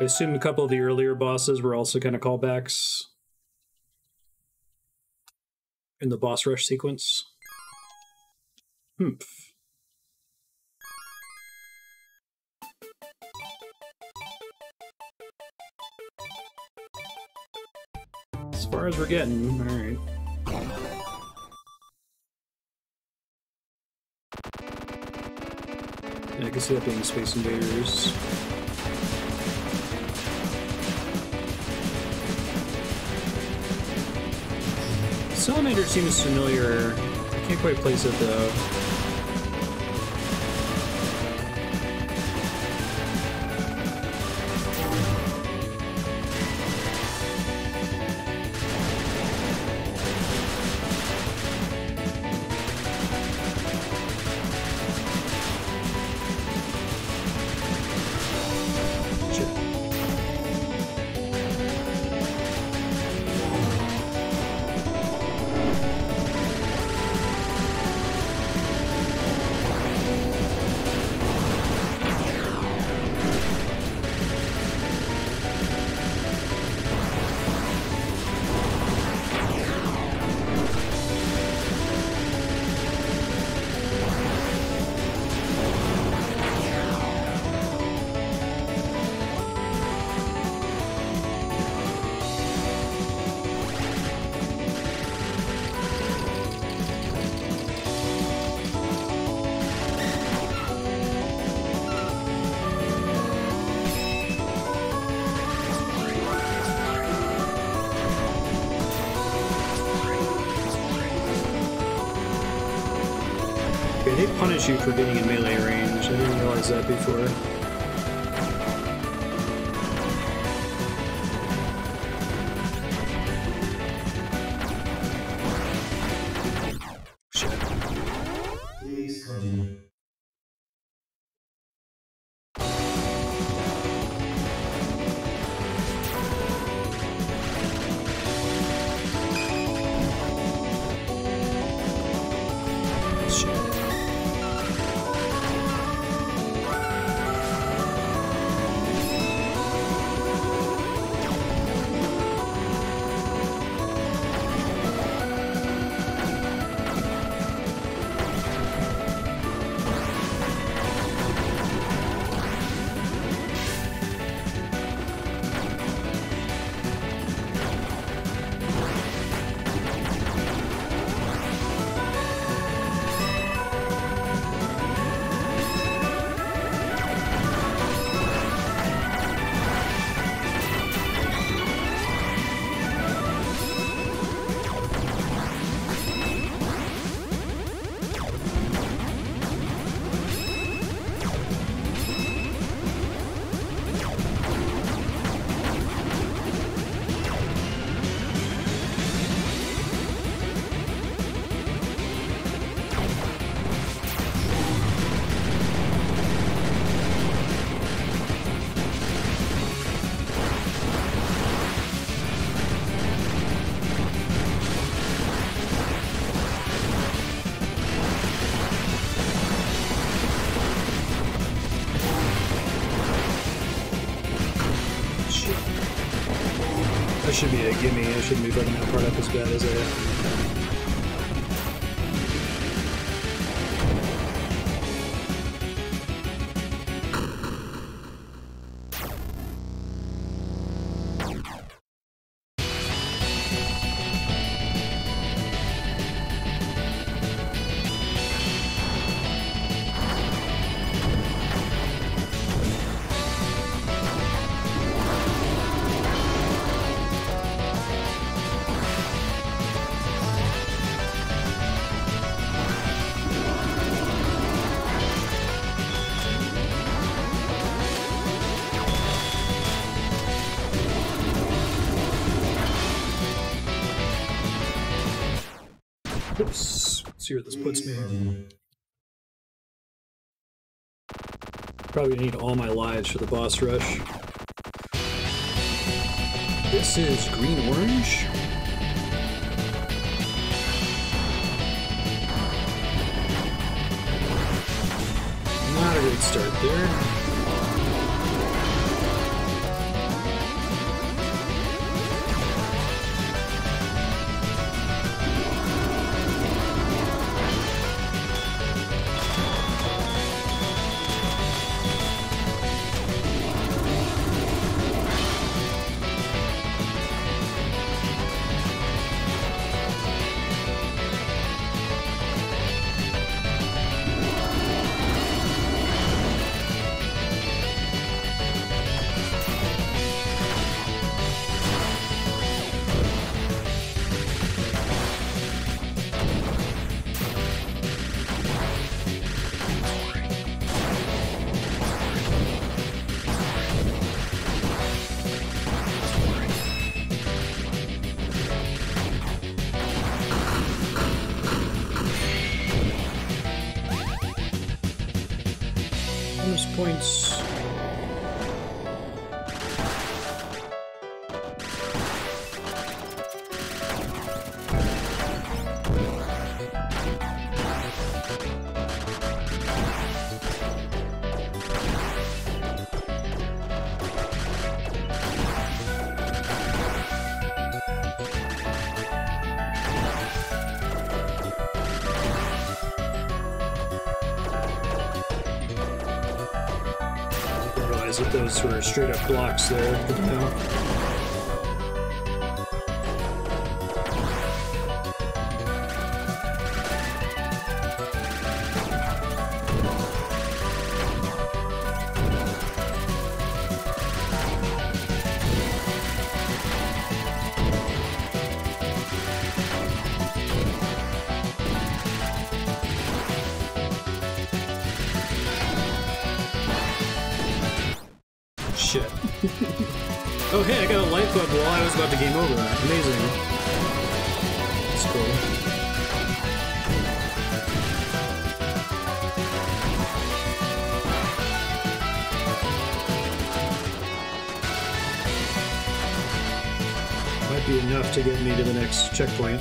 I assume a couple of the earlier bosses were also kind of callbacks in the boss rush sequence. Humph. As far as we're getting, alright. Yeah, I can see that being Space Invaders. Salamander seems familiar. I can't quite place it though. for getting in melee range. I didn't realize that before. Should be a gimme. It shouldn't be fucking that part up as bad as I need all my lives for the boss rush. This is green orange. Not a great start there. Blocks there. Know. I was game over. Amazing. That's cool. Might be enough to get me to the next checkpoint.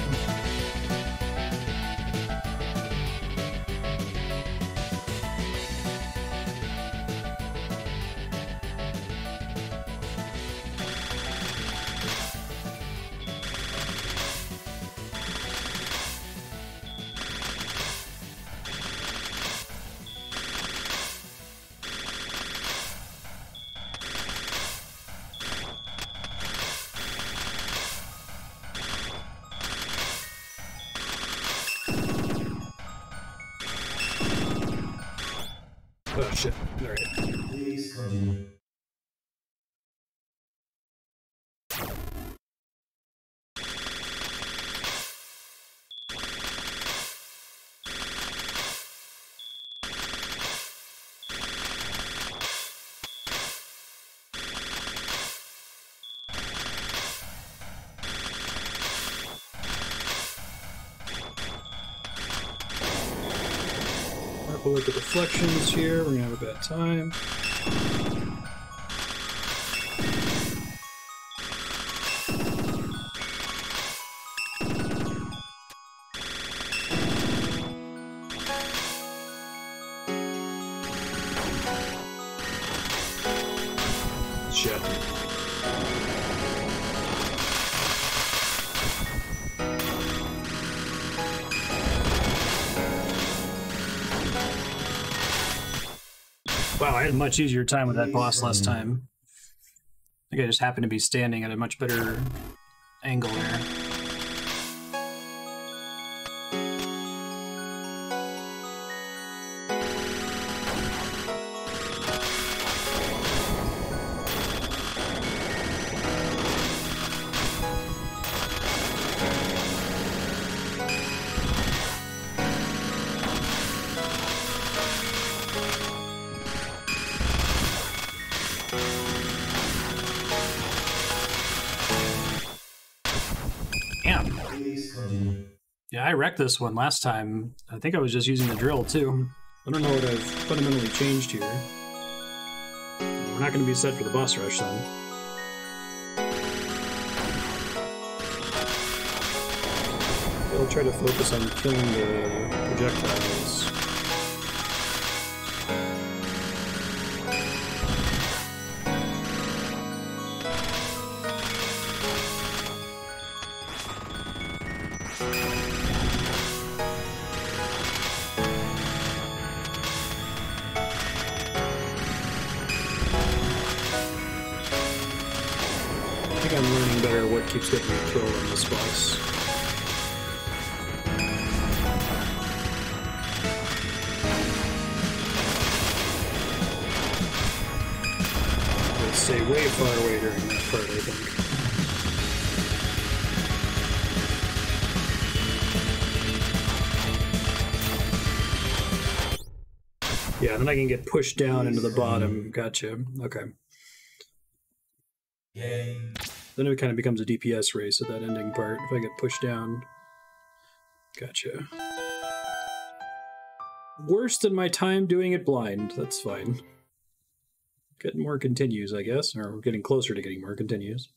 Look at deflections here. We're gonna have a bad time. Much easier time with that boss last mm. time. I think I just happened to be standing at a much better this one last time. I think I was just using the drill too. I don't know what I've fundamentally changed here. We're not going to be set for the boss rush then. I'll try to focus on killing the projectiles. Yeah, then I can get pushed down into the bottom. Gotcha. Okay. Then it kind of becomes a DPS race at that ending part. If I get pushed down. Gotcha. Worse than my time doing it blind. That's fine. Getting more continues, I guess. Or we're getting closer to getting more continues.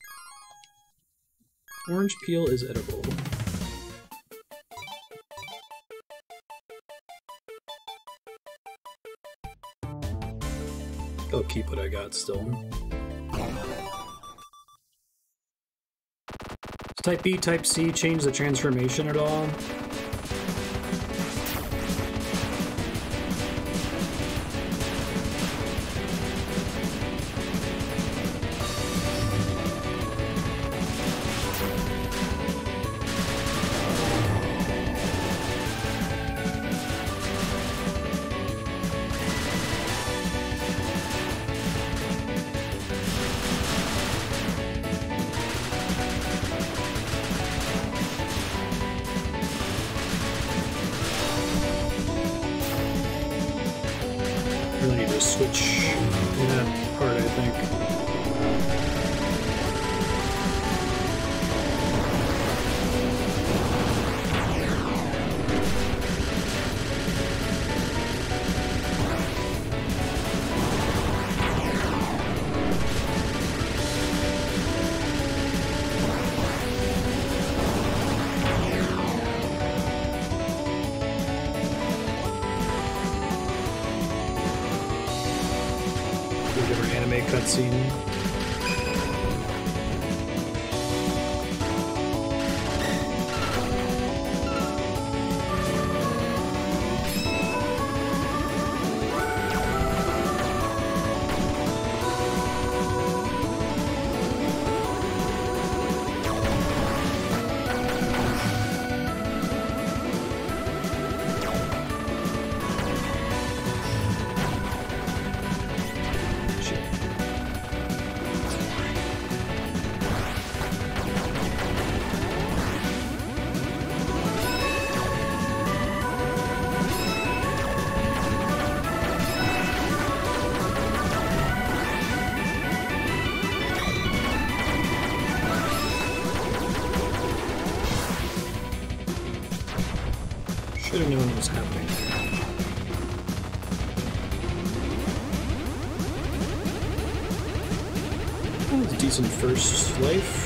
Orange peel is edible. I'll keep what I got still. Type B, Type C change the transformation at all? Anime first life.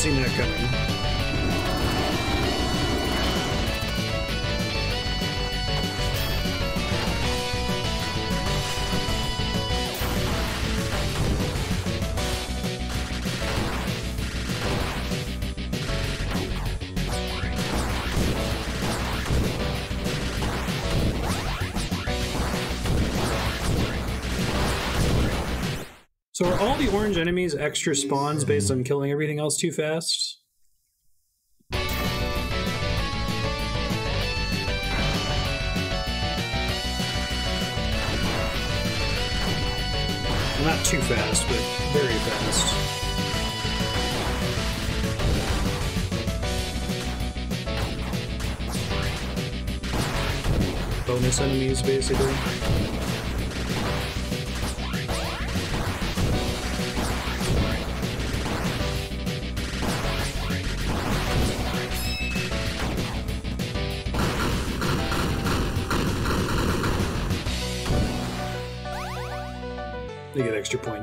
Seen that coming. All the orange enemies extra spawns based on killing everything else too fast? Not too fast, but very fast. Bonus enemies, basically.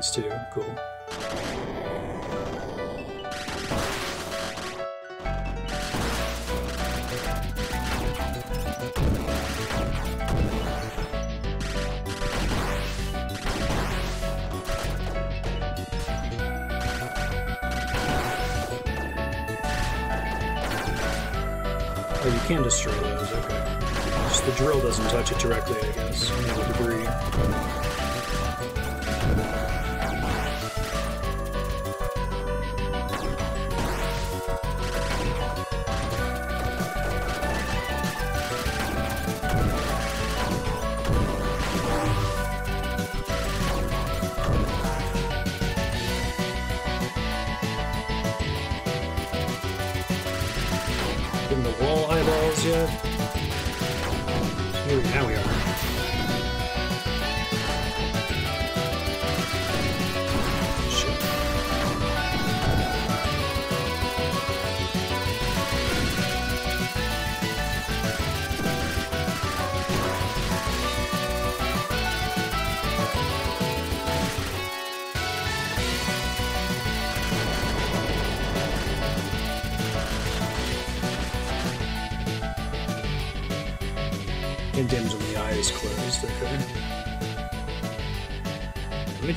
Points too. Cool. Oh, you can destroy those. Okay. Just the drill doesn't touch it directly, I guess. Only the debris.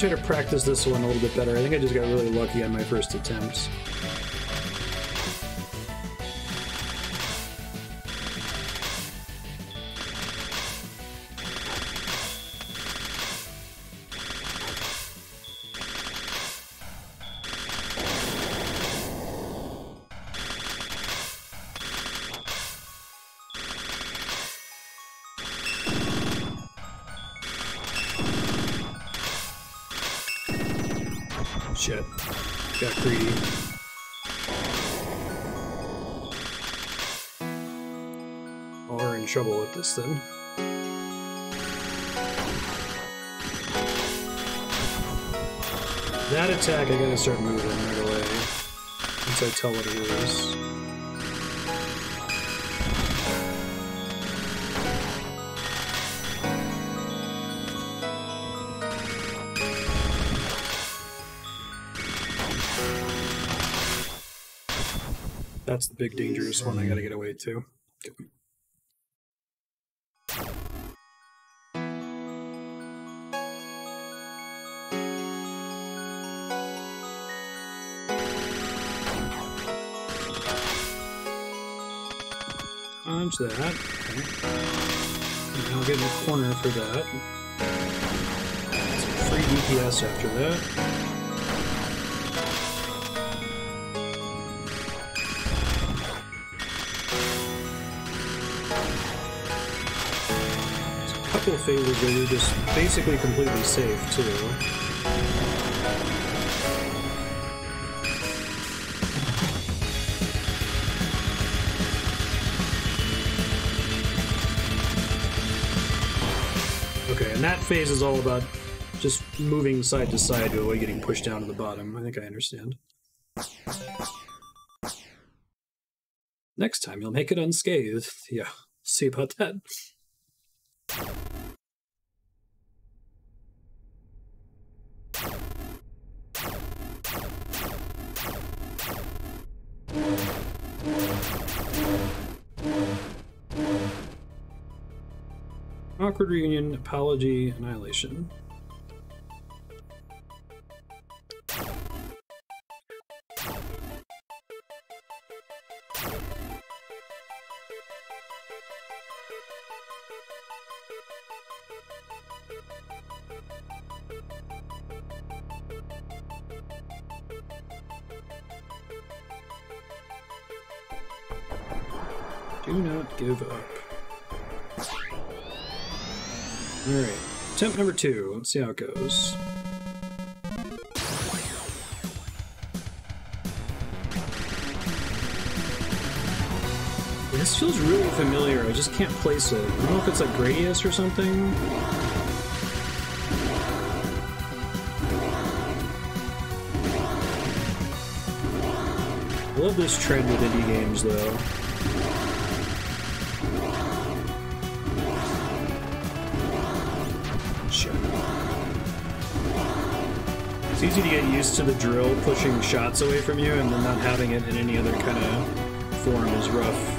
Try to practice this one a little bit better. I think I just got really lucky on my first attempts. Start moving right away. Once I tell what it is. That's the big dangerous one I gotta get away to. That. Okay. I'll get in the corner for that. Some free DPS after that. There's a couple of phases where you're just basically completely safe too. Phase is all about just moving side to side to avoid getting pushed down to the bottom. I think I understand. Next time you'll make it unscathed. Yeah, see about that. Awkward reunion, apology, annihilation. Do not give up. Alright. Attempt number two. Let's see how it goes. This feels really familiar. I just can't place it. I don't know if it's like Gradius or something. I love this trend with indie games, though. It's easy to get used to the drill pushing shots away from you, and then not having it in any other kind of form is rough.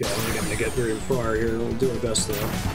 Okay, I think I'm gonna get very far here. We'll do our best though.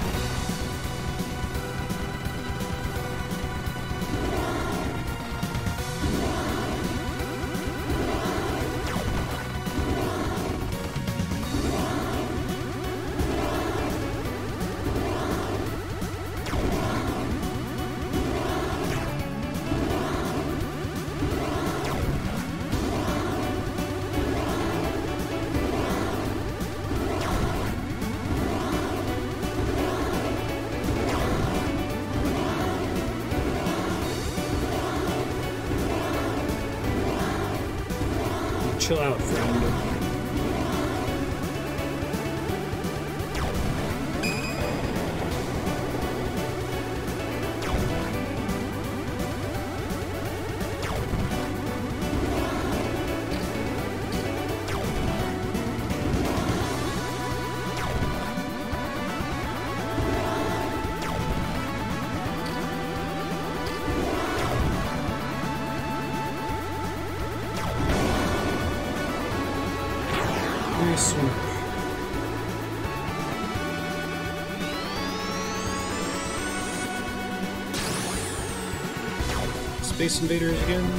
Space Invaders again.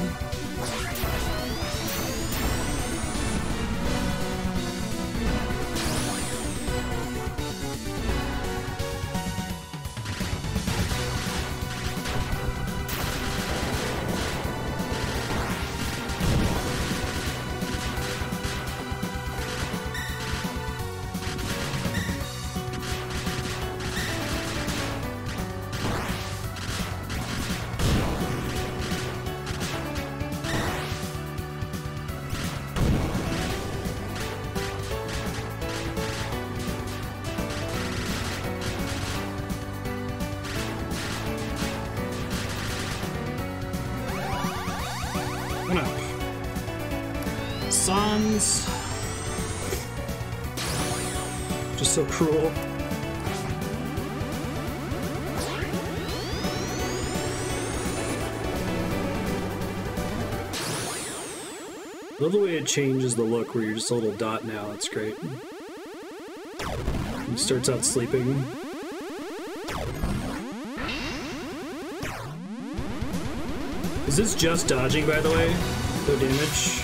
Changes the look where you're just a little dot now. That's great. He starts out sleeping. Is this just dodging, by the way? No damage?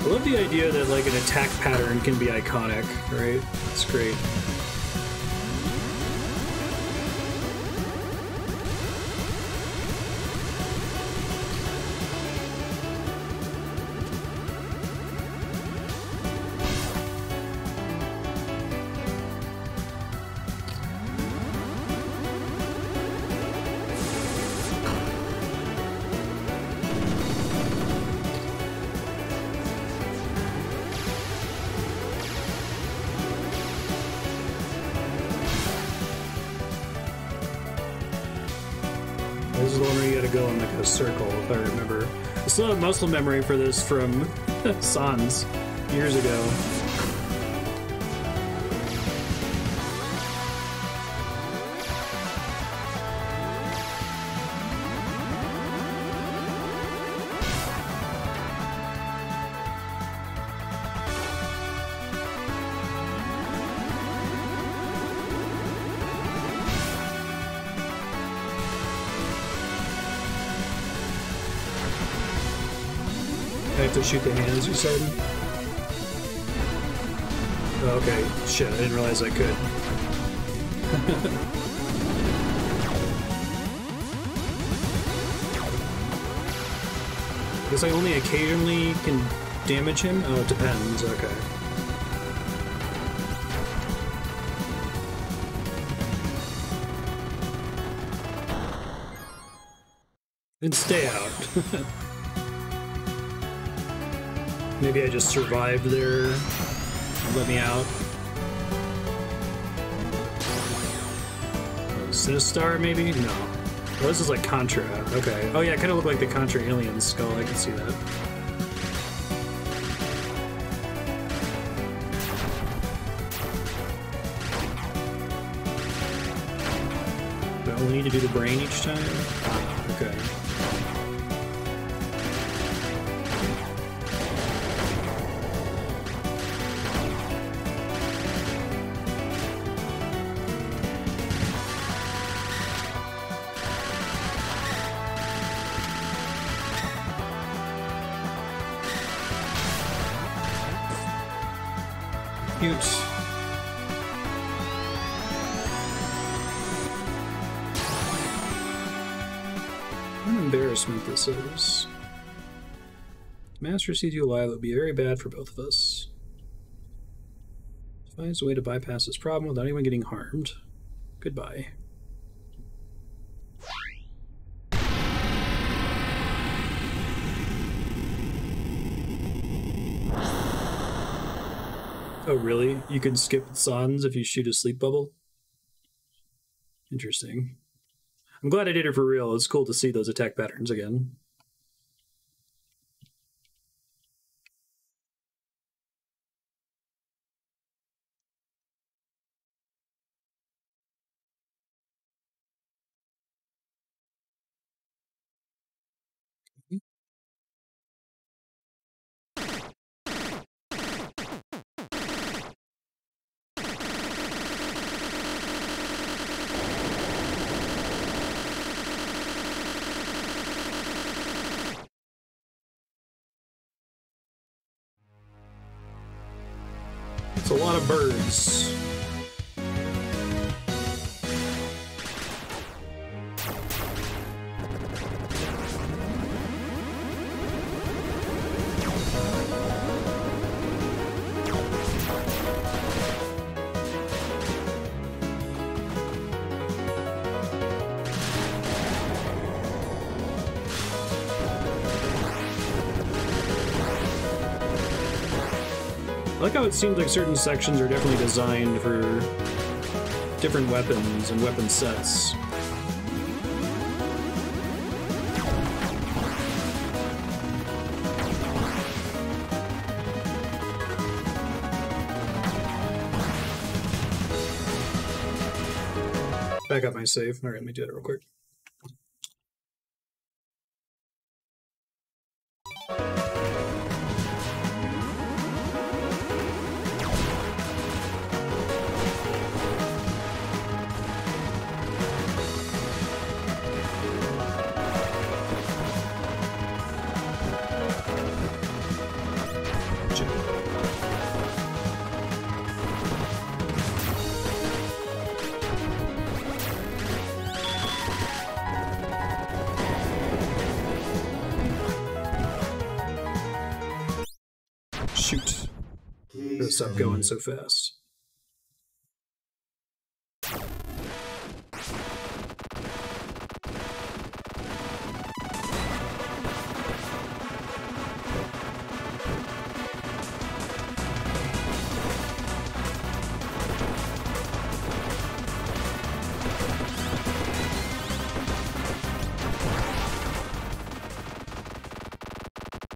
I love the idea that like an attack pattern can be iconic, right? It's great. Muscle memory for this from Sans years ago. Shoot the hands, you said? Okay, shit, I didn't realize I could. Guess I only occasionally can damage him? Oh, it depends, okay. Then stay out. Maybe I just survived there. Let me out. Sinistar, maybe? No. Oh, this is like Contra. Okay. Oh yeah, it kind of looked like the Contra alien skull. I can see that. I only need to do the brain each time? Okay. Embarrassment this is. Master sees you alive, it would be very bad for both of us. Finds a way to bypass this problem without anyone getting harmed. Goodbye. Oh, really? You can skip Sans if you shoot a sleep bubble? Interesting. I'm glad I did it for real. It's cool to see those attack patterns again. Of it seems like certain sections are definitely designed for different weapons and weapon sets. Back up my save. Alright, let me do that real quick. So fast.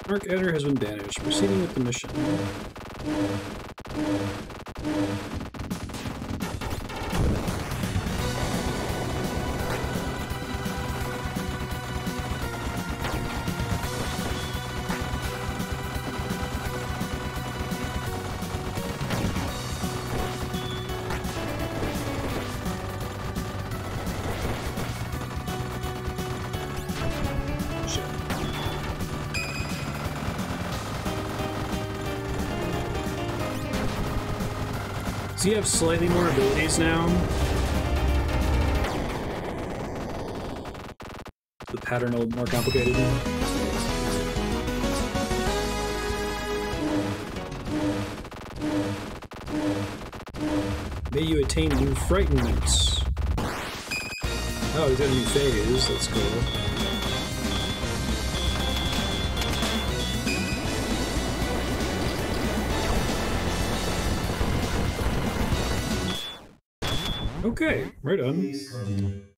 Mark Eder has been banished. Proceeding with the mission. Does he have slightly more abilities now? The pattern a little more complicated? May you attain new frightenment. Oh, he's got a new phase. That's cool. Okay, right on.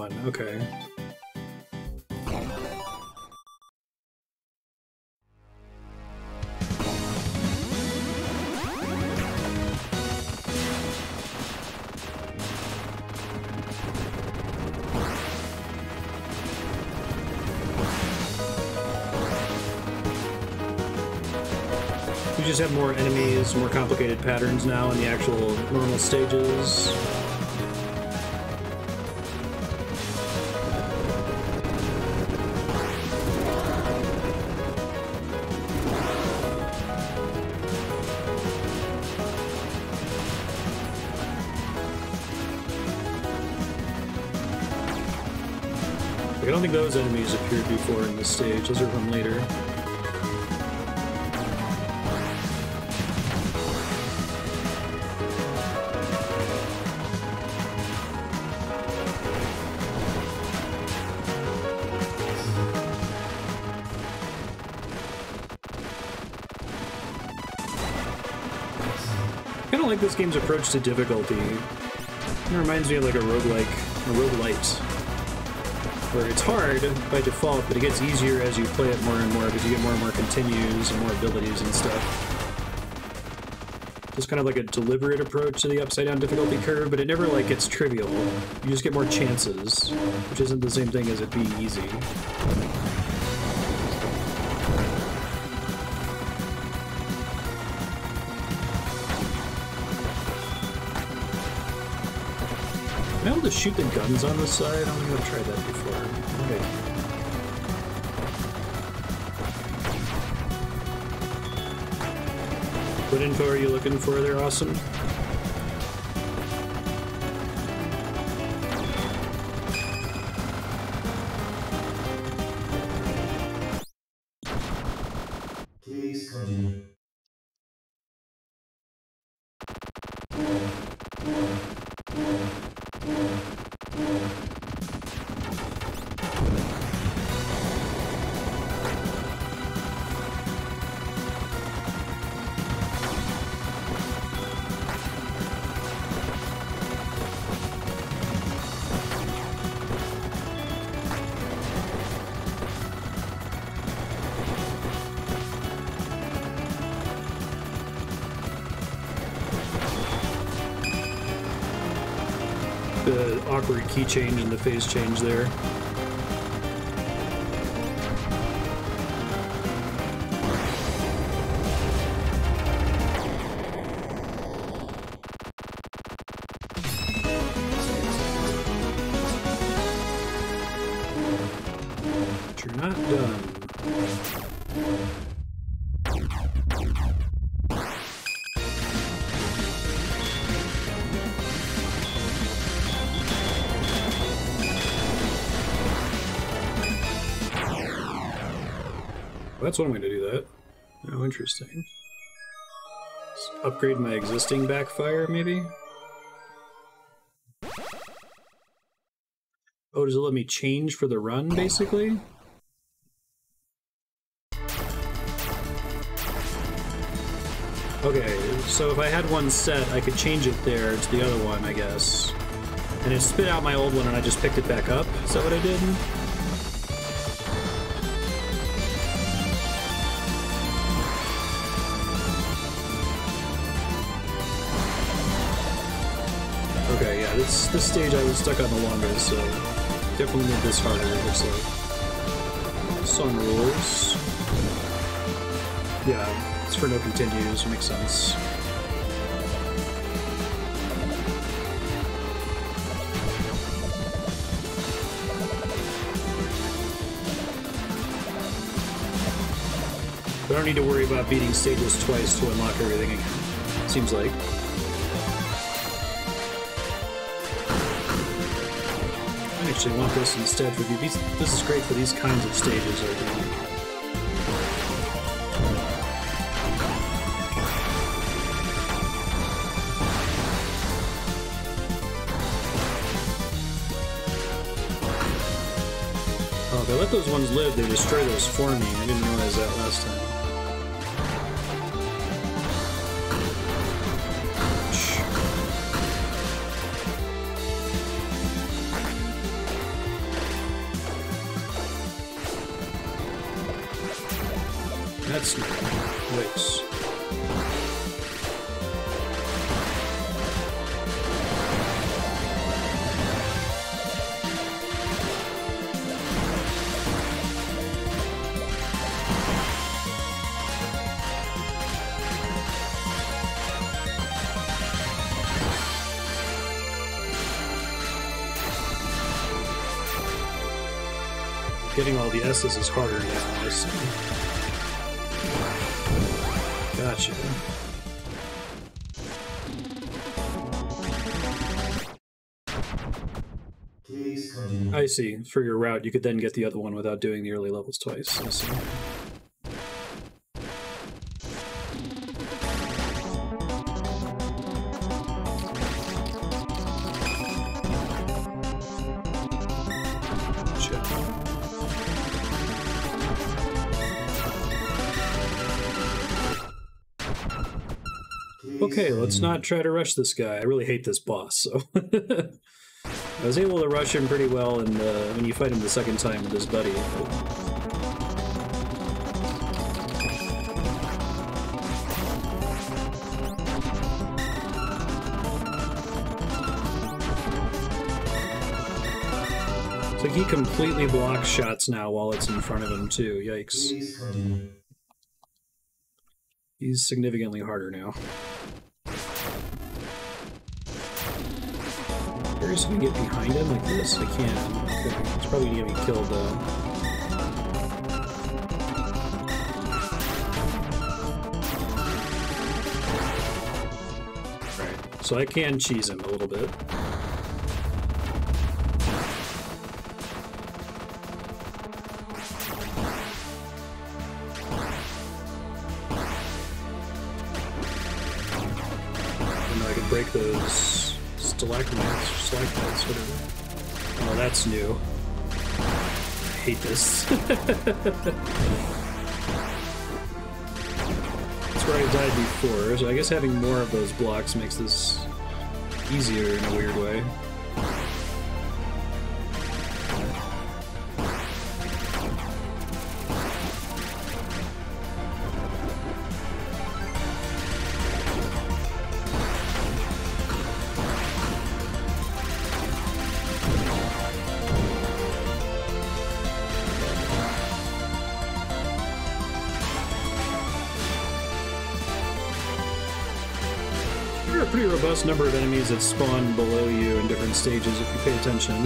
One. Okay. We just have more enemies, more complicated patterns now in the actual normal stages. Those enemies appeared before in this stage. Those are from later. kind of like this game's approach to difficulty. It reminds me of like a roguelike, a roguelite, where it's hard by default, but it gets easier as you play it more and more because you get more and more continues and more abilities and stuff. Just kind of like a deliberate approach to the upside down difficulty curve, but it never like gets trivial. You just get more chances, which isn't the same thing as it being easy. To shoot the guns on the side? I don't think I've tried that before. Okay. What info are you looking for there, Awesome? key change and the phase change there. Not done. That's one way to do that. Oh, interesting. Let's upgrade my existing backfire, maybe? Oh, does it let me change for the run, basically? Okay, so if I had one set, I could change it there to the other one, I guess. And it spit out my old one and I just picked it back up? Is that what I did? This this stage I was stuck on the longest, so definitely made this harder, it looks like. Song rules. Yeah, it's for no continues, makes sense. I don't need to worry about beating stages twice to unlock everything again. Seems like. Actually want this instead for these. This is great for these kinds of stages, I think. Oh, they let those ones live, they destroy those for me. I didn't realize that last time. All is harder now, I see. Gotcha. I see. For your route, you could then get the other one without doing the early levels twice. Let's not try to rush this guy. I really hate this boss, so. I was able to rush him pretty well and uh, when you fight him the second time with his buddy. So he completely blocks shots now while it's in front of him too. Yikes. He's significantly harder now. Curious if get behind him like this. I can't. He's probably gonna get me killed though. Right. So I can cheese him a little bit. Stalagmites, stalagmites, whatever. Oh, that's new. I hate this. That's where I died before, so I guess having more of those blocks makes this easier in a weird way. Number of enemies that spawn below you in different stages if you pay attention.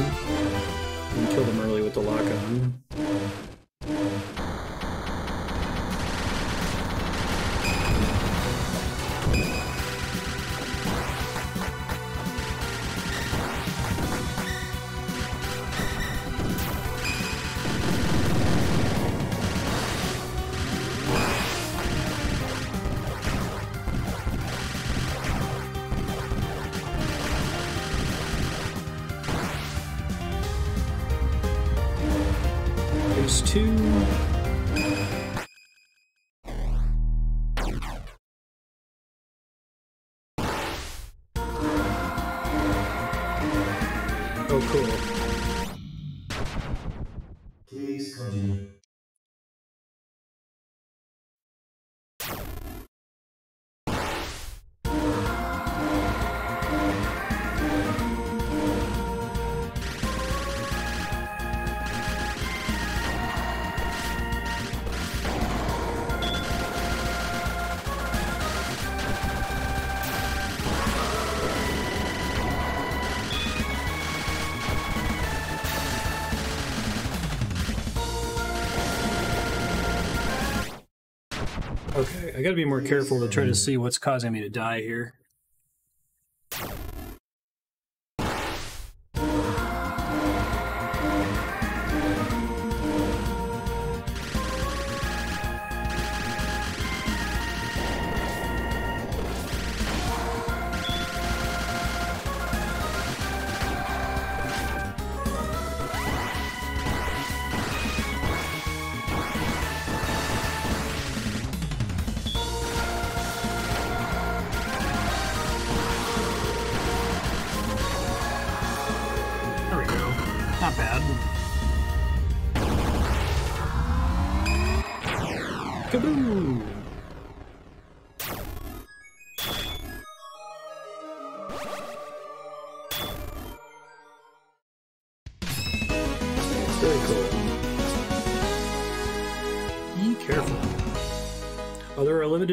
I gotta be more careful to try to see what's causing me to die here.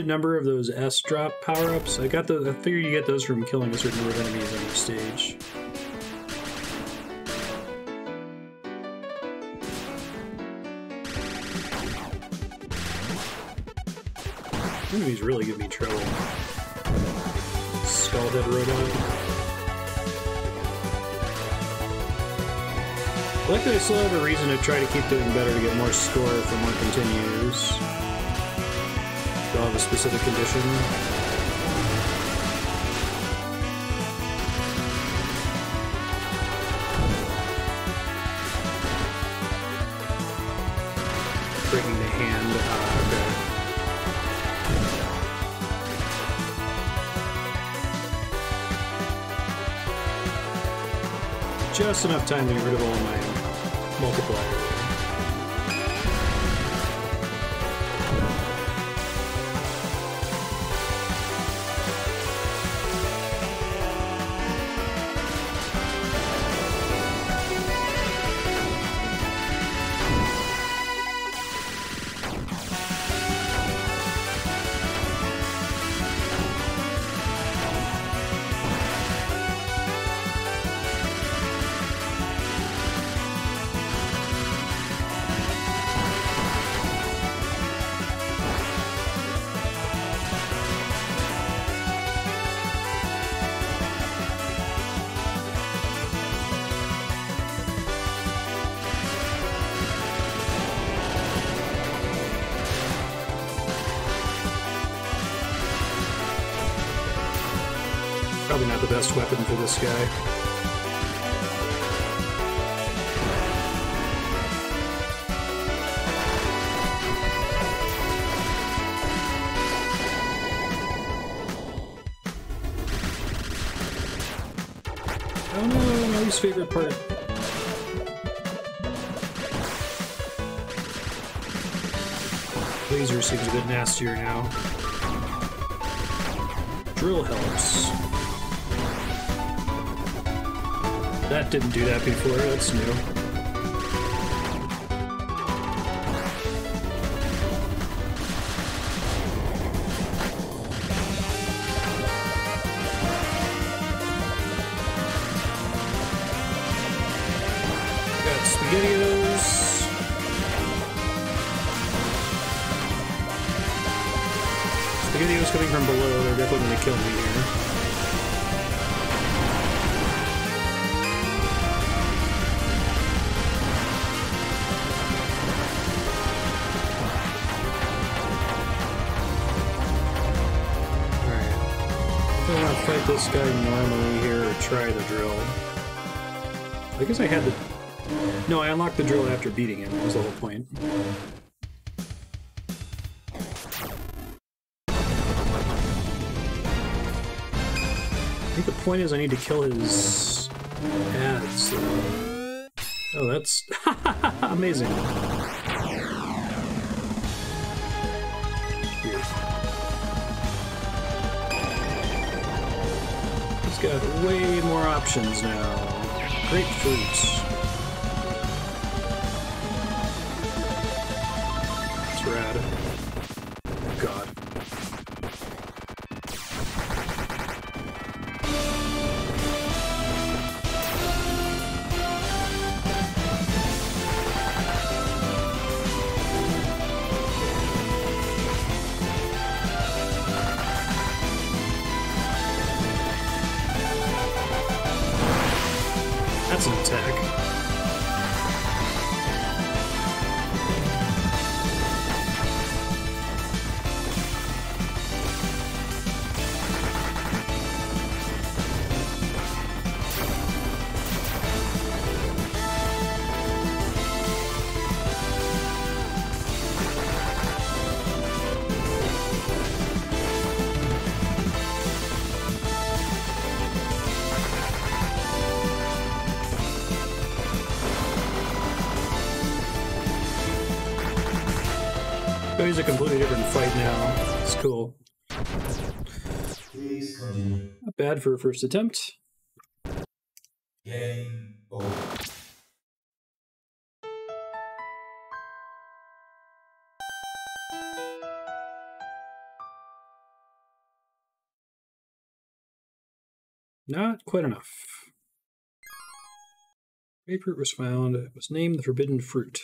Number of those S drop power ups. I got the. I figured you get those from killing a certain number of enemies on each stage. Enemies really give me trouble. Skullhead Rodon. I like that I still have a reason to try to keep doing better to get more score for more continues. Have a specific condition? Breaking the hand. Uh. Just enough time to get rid of all my multiplier. This guy. Oh no, my least favorite part. Laser seems a bit nastier now. Drill helps. That didn't do that before, that's new. After beating him. Was the whole point. I think the point is I need to kill his ads. Oh, that's amazing. He's got way more options now. Grapefruits. It's he's a completely different fight now. It's cool. Not bad for a first attempt. Game over. Not quite enough. Grapefruit was found. It was named the forbidden fruit.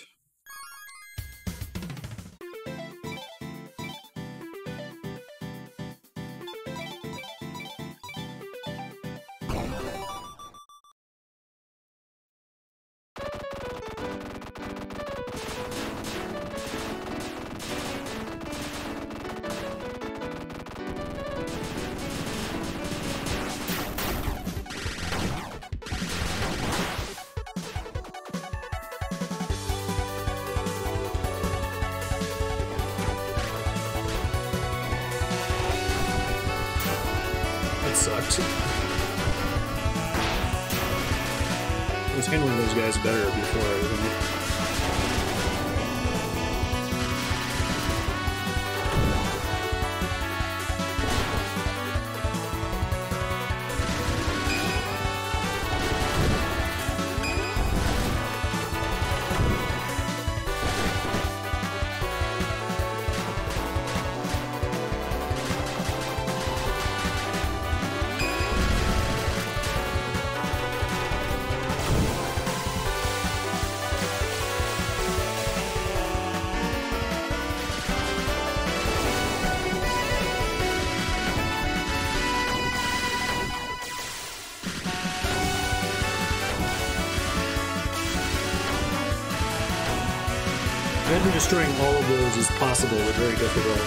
But very difficult.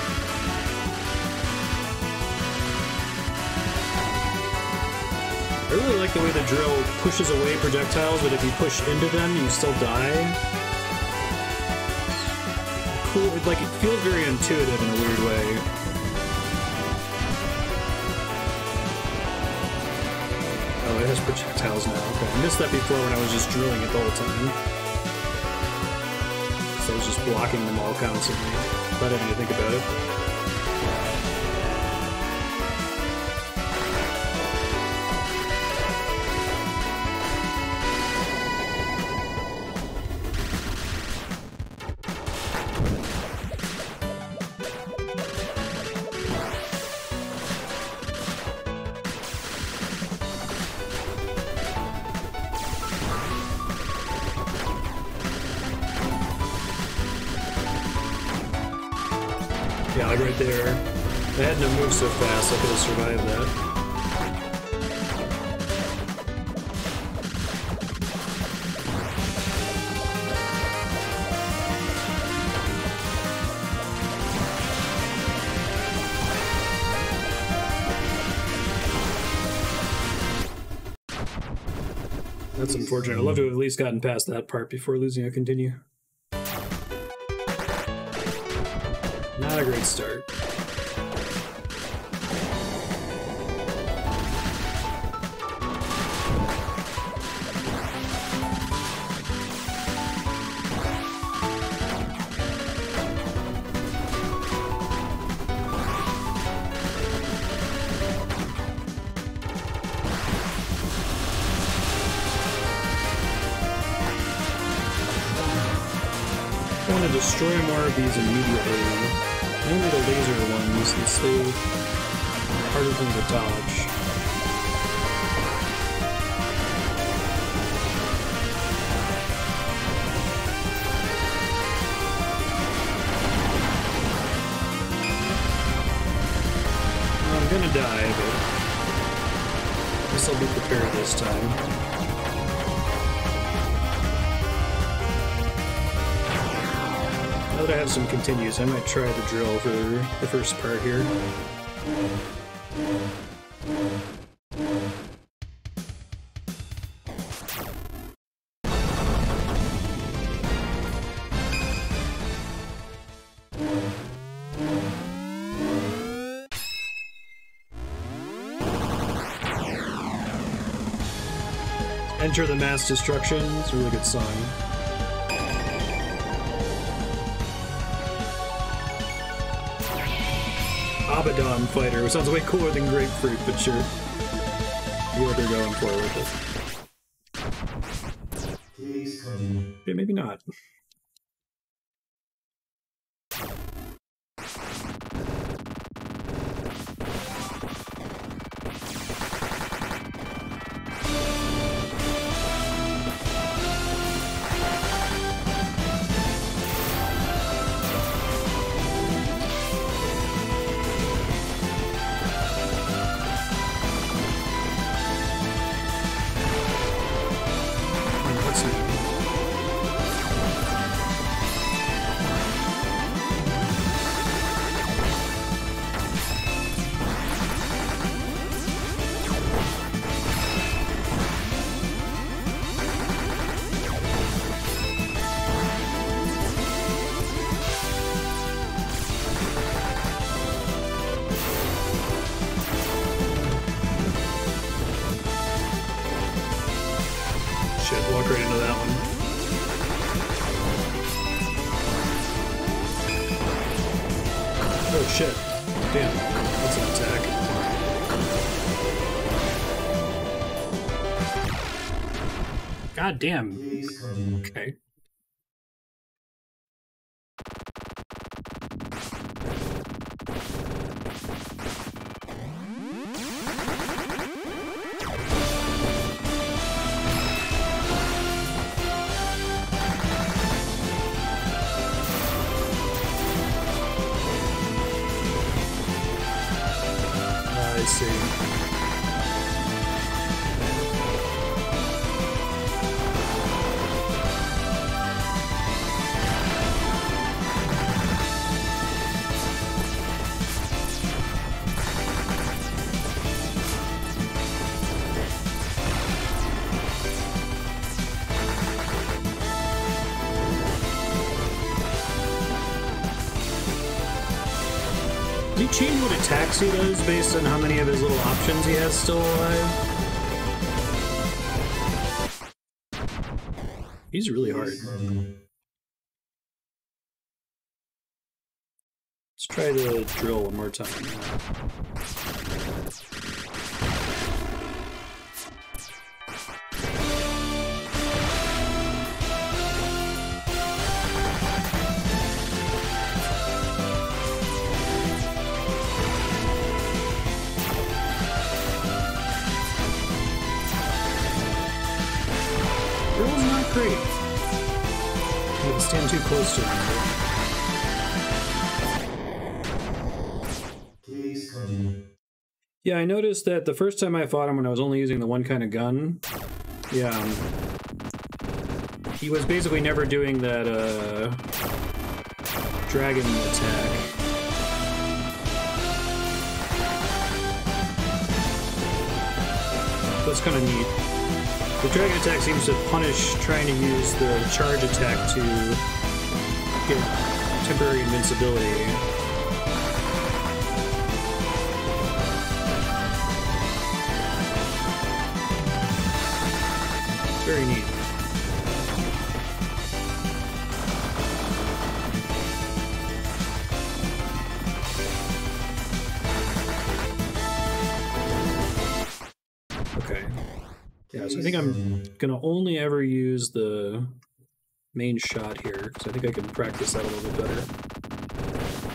I really like the way the drill pushes away projectiles, but if you push into them, you still die. Cool, it, like it feels very intuitive in a weird way. Oh, it has projectiles now. Okay, I missed that before when I was just drilling it the whole time. So I was just blocking them all constantly, without having to think about it. Survived that. That's unfortunate. I'd love to have at least gotten past that part before losing a continue. Not a great start. Destroy more of these immediately. Only the laser ones, since they harder than them to dodge. I'm gonna die, but I guess I'll be prepared this time. Some continues, I might try the drill for the first part here. Enter the Mass Destruction. It's a really good song. Abaddon fighter, which sounds way cooler than grapefruit, but sure. What they're going for with it. Damn. Based on how many of his little options he has still alive? He's really hard. Let's try to drill one more time. Yeah, I noticed that the first time I fought him when I was only using the one kind of gun, yeah, um, he was basically never doing that, uh, dragon attack. That's kind of neat. The dragon attack seems to punish trying to use the charge attack to get temporary invincibility. Very neat. Okay. Yeah, so I think I'm gonna only ever use the main shot here, because I think I can practice that a little bit better.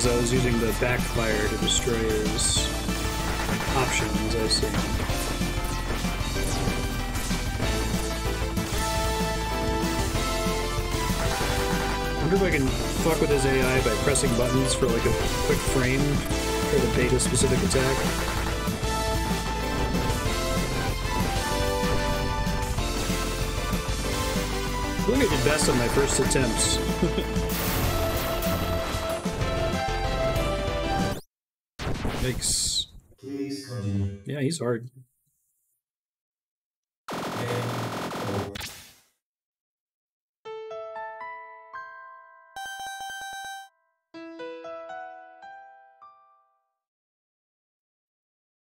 Because I was using the backfire to destroy his options, I see. Wonder if I can fuck with his AI by pressing buttons for like a quick frame for the beta specific attack. I think I did best on my first attempts. Yikes. Please. Yeah, he's hard.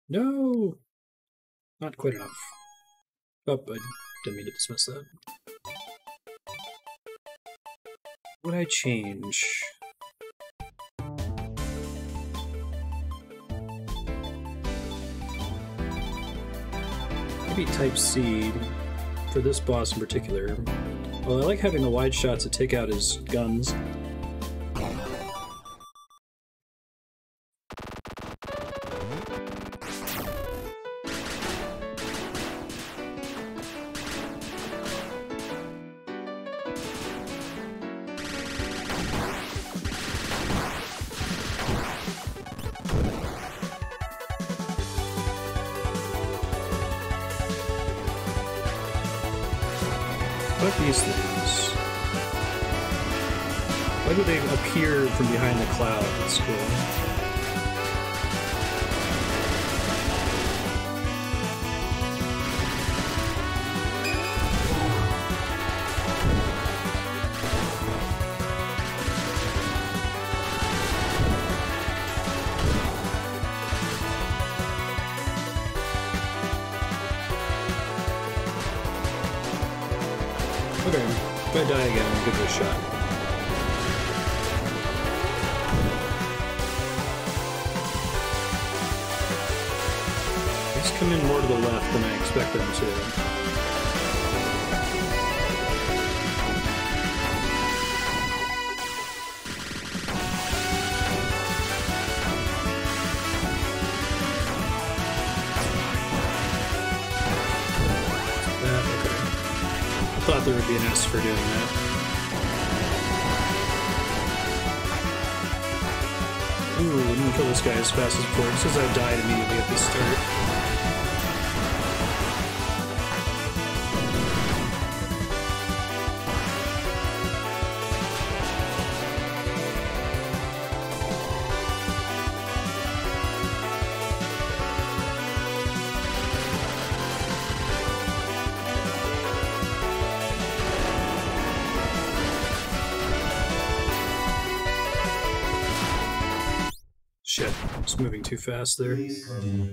No! Not quite enough. Oh, I didn't mean to dismiss that. Would I change? Type C for this boss in particular. Well, I like having the wide shots to take out his guns. I die again, give it a shot. These come in more to the left than I expected him to. There would be an S for doing that. Ooh, let me kill this guy as fast as possible. Says I died immediately at the start. Too fast there. Mm-hmm.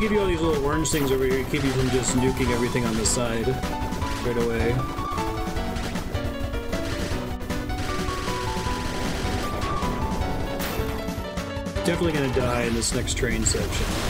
Only give you all these little orange things over here to keep you from just nuking everything on the side right away. Definitely gonna die in this next train section.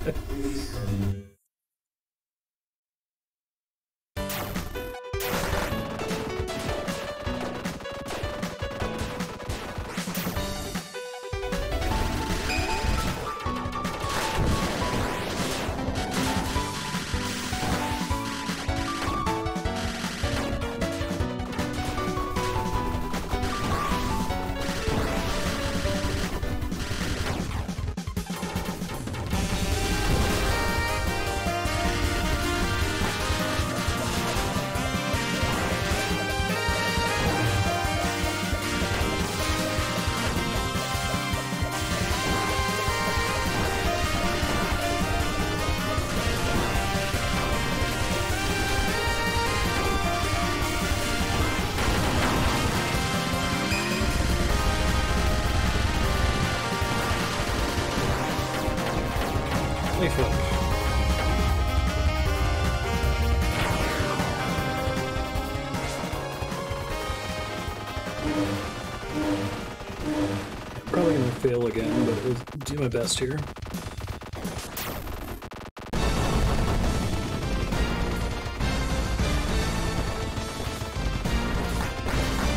my best here.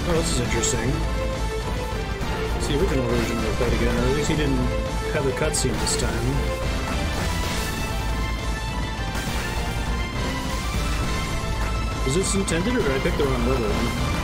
Oh, this is interesting. The original version of the fight again, or at least he didn't have the cutscene this time. Is this intended, or did I pick the wrong level?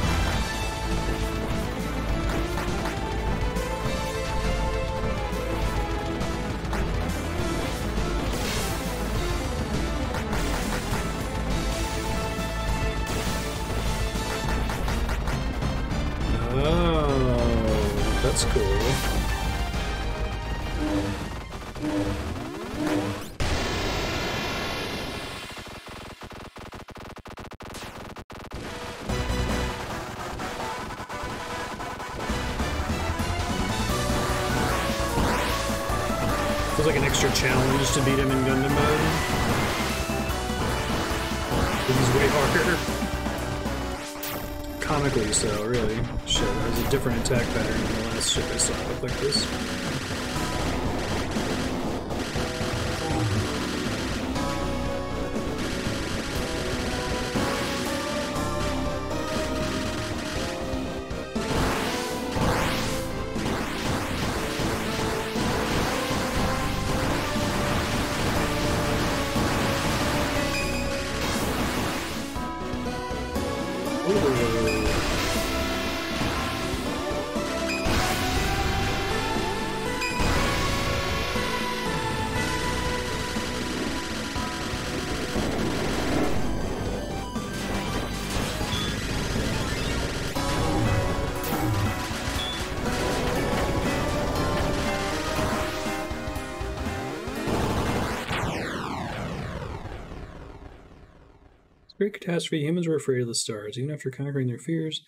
Great catastrophe, humans were afraid of the stars. Even after conquering their fears,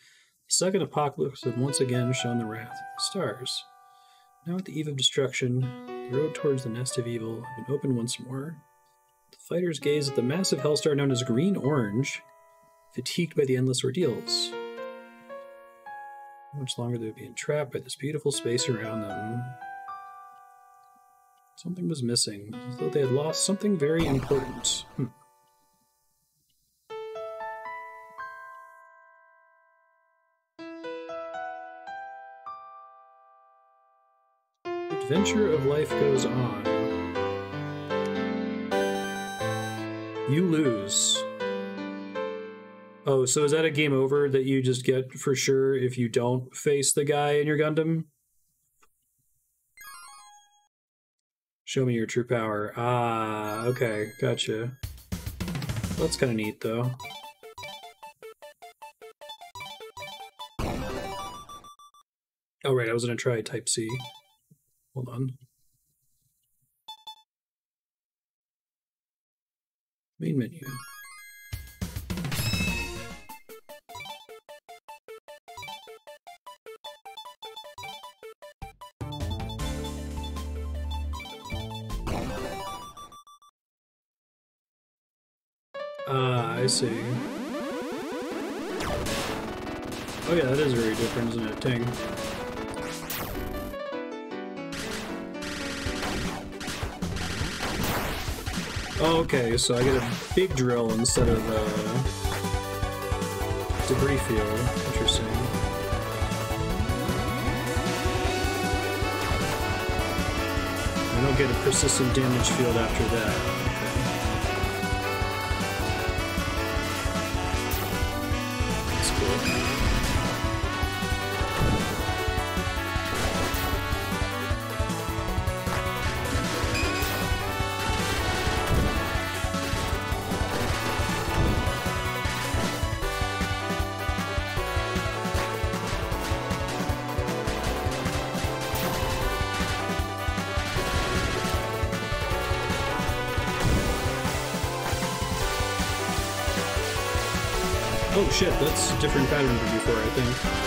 the second apocalypse had once again shown the wrath of the stars. Now at the eve of destruction, the road towards the nest of evil had been opened once more. The fighters gazed at the massive hellstar known as Green Orange, fatigued by the endless ordeals. How much longer they would be entrapped by this beautiful space around them? Something was missing, as though they had lost something very important. Hmm. Adventure of life goes on. You lose. Oh, so is that a game over that you just get for sure if you don't face the guy in your Gundam? Show me your true power. Ah, okay, gotcha. That's kind of neat, though. Oh, right. I was going to try Type C. Hold on. Main menu. Ah, I see. Oh yeah, that is very different, isn't it, Ting? Okay, so I get a big drill instead of a debris field. Interesting. I don't get a persistent damage field after that. Different before, I think.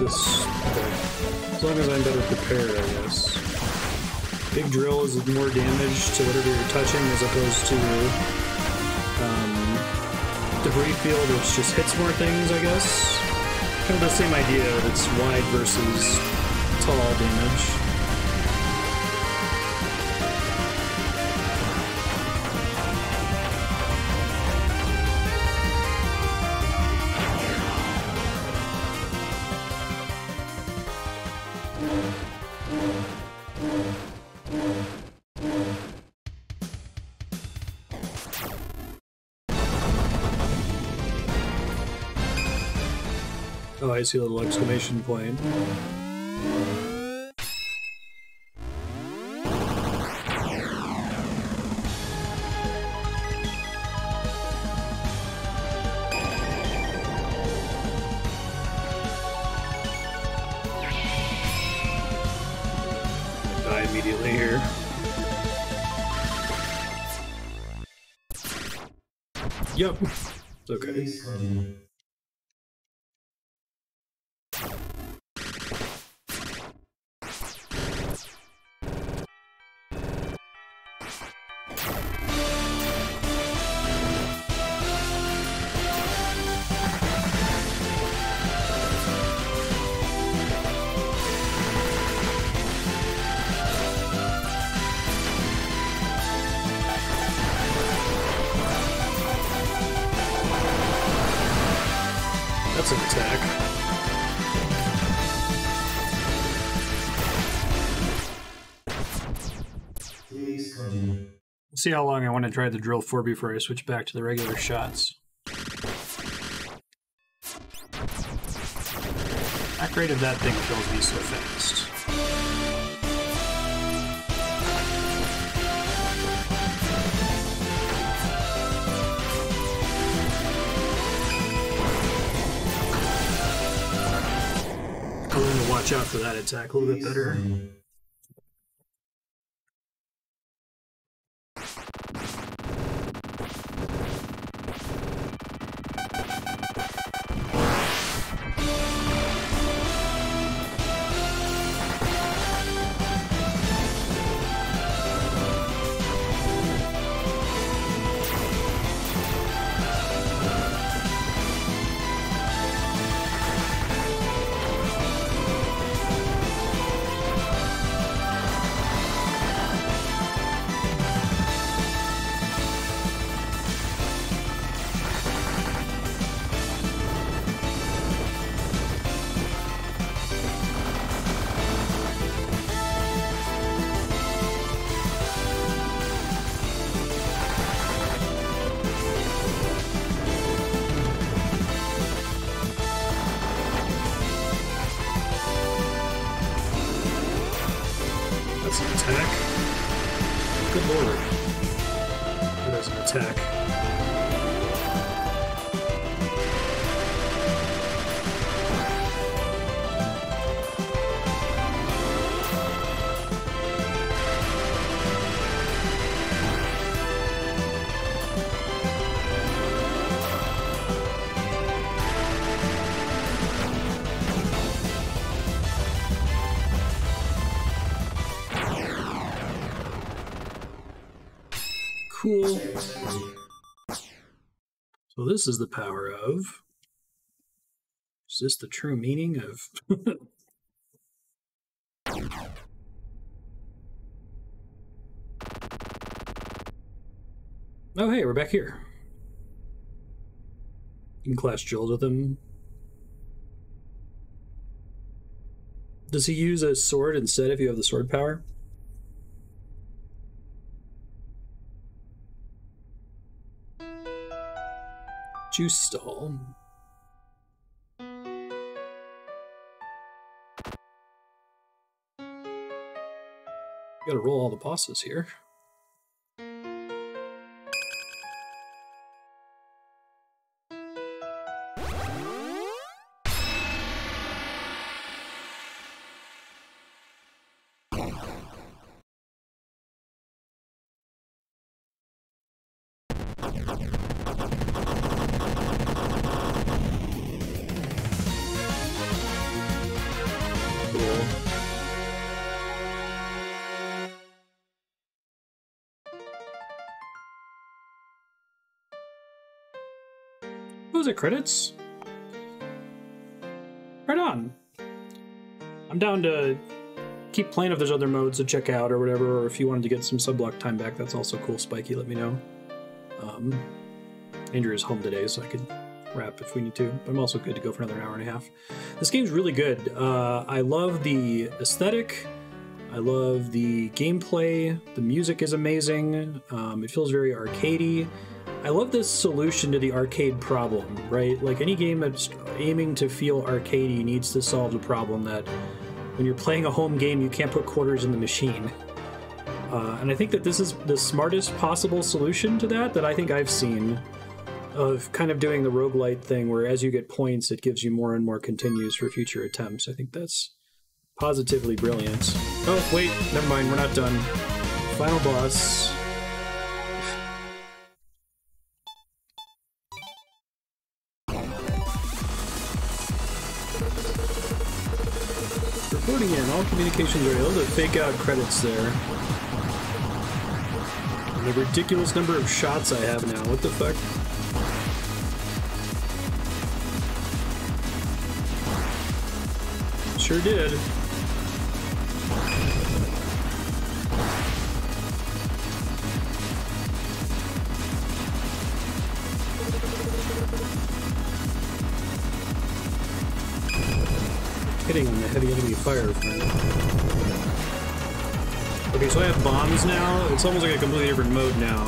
This. As long as I'm better prepared, I guess. Big drill is more damage to whatever you're touching as opposed to um, debris field, which just hits more things, I guess. Kind of the same idea, it's wide versus tall damage. I see a little exclamation point. see how long I want to try the drill for before I switch back to the regular shots. How great if that thing kills me so fast. I learned to watch out for that attack a little bit better. This is the power of. Is this the true meaning of? oh, hey, we're back here. You can clash Jules with him. Does he use a sword instead if you have the sword power? Juice stall. Gotta roll all the bosses here. It credits? Right on. I'm down to keep playing if there's other modes to check out or whatever, or if you wanted to get some subblock time back, that's also cool, Spiky, let me know. Um, Andrew's home today, so I could wrap if we need to, but I'm also good to go for another hour and a half. This game's really good. Uh, I love the aesthetic. I love the gameplay. The music is amazing. Um, it feels very arcadey. I love this solution to the arcade problem, right? Like any game that's aiming to feel arcadey needs to solve the problem that when you're playing a home game, you can't put quarters in the machine. Uh, and I think that this is the smartest possible solution to that that I think I've seen of kind of doing the roguelite thing where as you get points, it gives you more and more continues for future attempts. I think that's positively brilliant. Oh, wait, never mind, we're not done. Final boss. Reporting in, all communications are able to fake out credits there. And the ridiculous number of shots I have now, what the fuck? Sure did. Hitting on the heavy enemy fire friend. Okay, so I have bombs now. It's almost like a completely different mode now.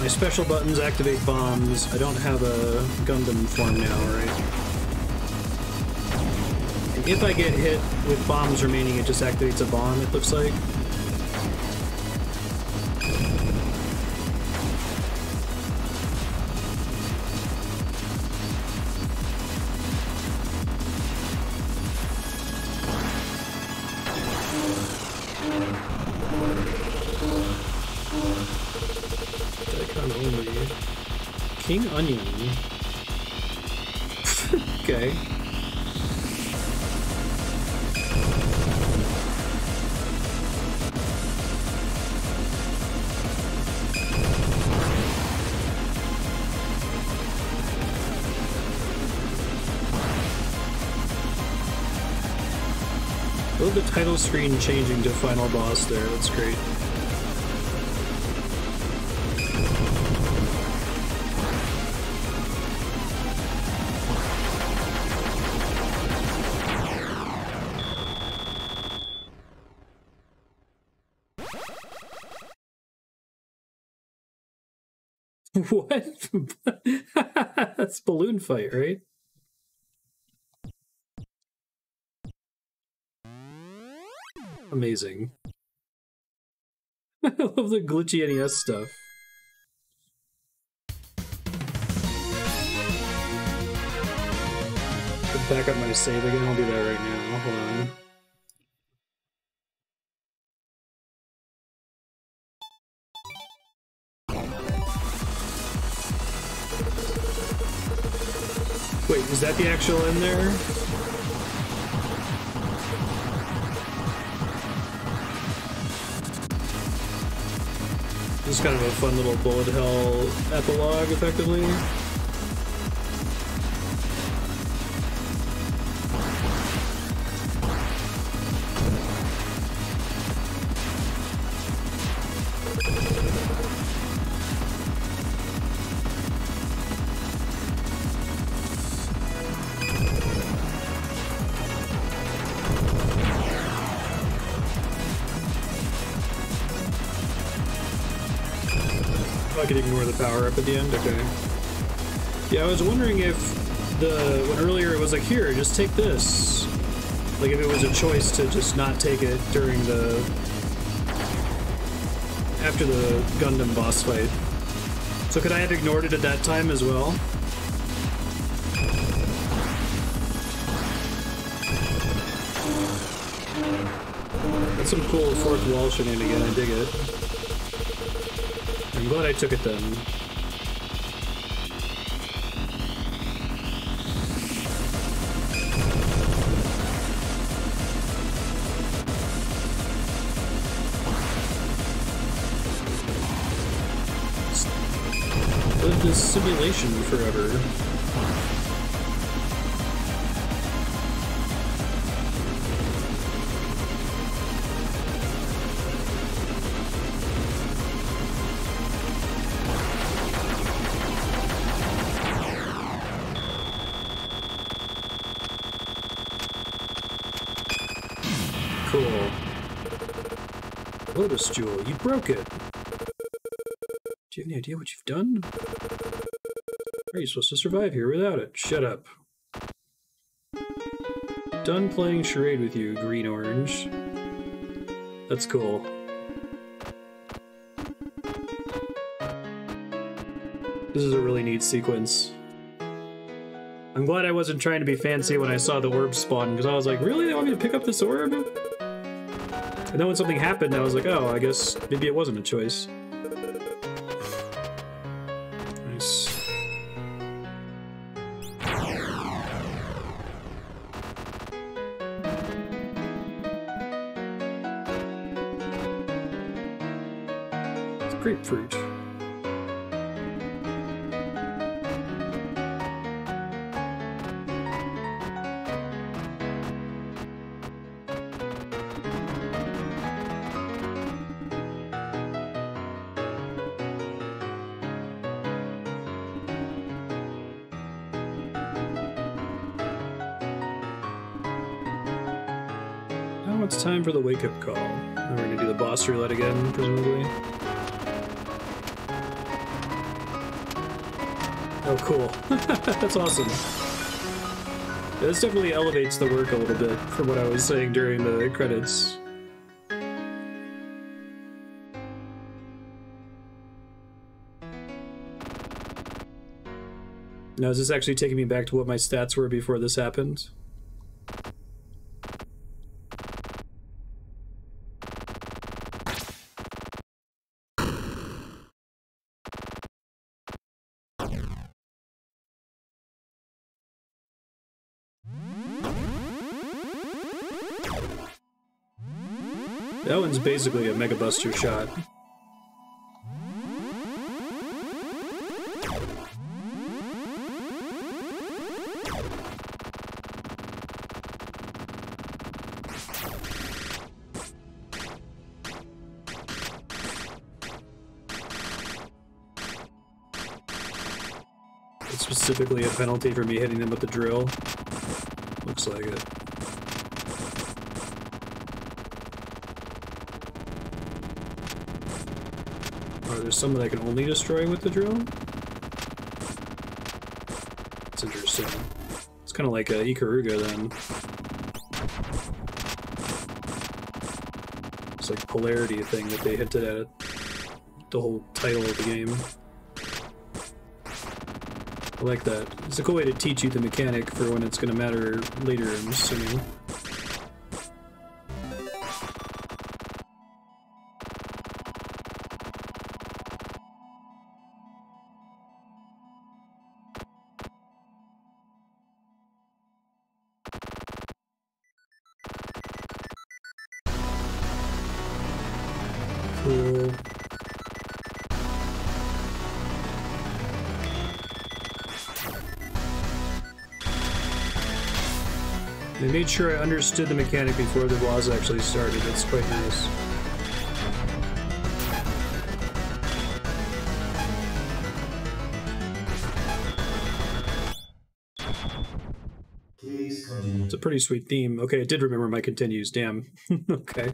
My special buttons activate bombs. I don't have a Gundam form now, right? And if I get hit with bombs remaining, it just activates a bomb, it looks like. Onion. okay. the title screen changing to final boss there. That's great. what? That's balloon fight, right? Amazing. I love the glitchy NES stuff. Back up my save again. I'll do that right now. Hold on. Wait, is that the actual end there? This is kind of a fun little bullet hell epilogue, effectively. Power up at the end? Okay. Yeah, I was wondering if the when earlier it was like, here, just take this. Like if it was a choice to just not take it during the after the Gundam boss fight. So could I have ignored it at that time as well? That's some cool fourth wall shenanigan, I dig it. I'm glad I took it then. Live this simulation forever. You broke it. Do you have any idea what you've done? Are you supposed to survive here without it? Shut up. Done playing charade with you, Green Orange. That's cool. This is a really neat sequence. I'm glad I wasn't trying to be fancy when I saw the orb spawn, because I was like, really? They want me to pick up this orb? And then when something happened, I was like, oh, I guess maybe it wasn't a choice. For the wake-up call. And we're gonna do the boss roulette again, presumably. Oh, cool. That's awesome. Yeah, this definitely elevates the work a little bit from what I was saying during the credits. Now, is this actually taking me back to what my stats were before this happened? Basically a Mega Buster shot. It's specifically a penalty for me hitting them with the drill. Looks like it. There's some that I can only destroy with the drill? It's interesting. It's kind of like a Ikaruga then. It's like polarity thing that they hinted at the whole title of the game. I like that. It's a cool way to teach you the mechanic for when it's going to matter later, I'm assuming. Cool. Made sure I understood the mechanic before the boss actually started. It's quite nice. It's a pretty sweet theme. Okay, I did remember my continues. Damn. okay.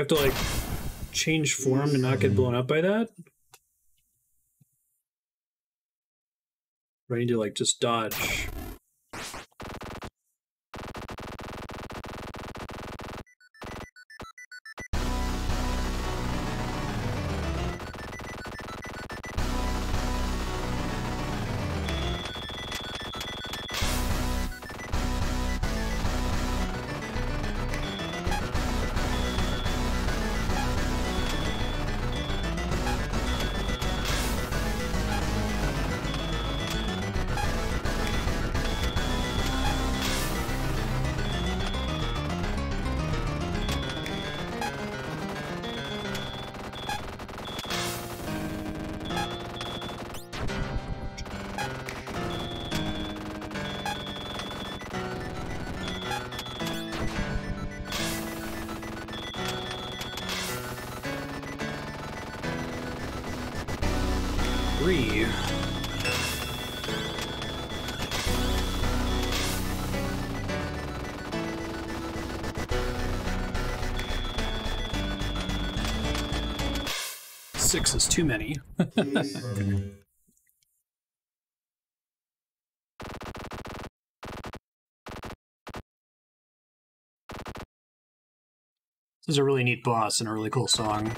Have to like change form to not get blown up by that? Or I need to like just dodge? Six is too many. This is a really neat boss and a really cool song.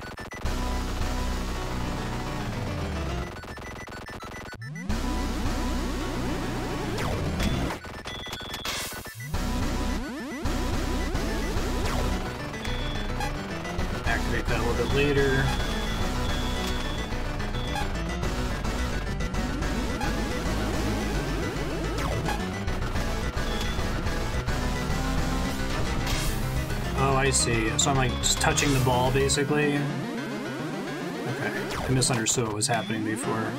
So I'm like just touching the ball basically. Okay. I misunderstood what was happening before.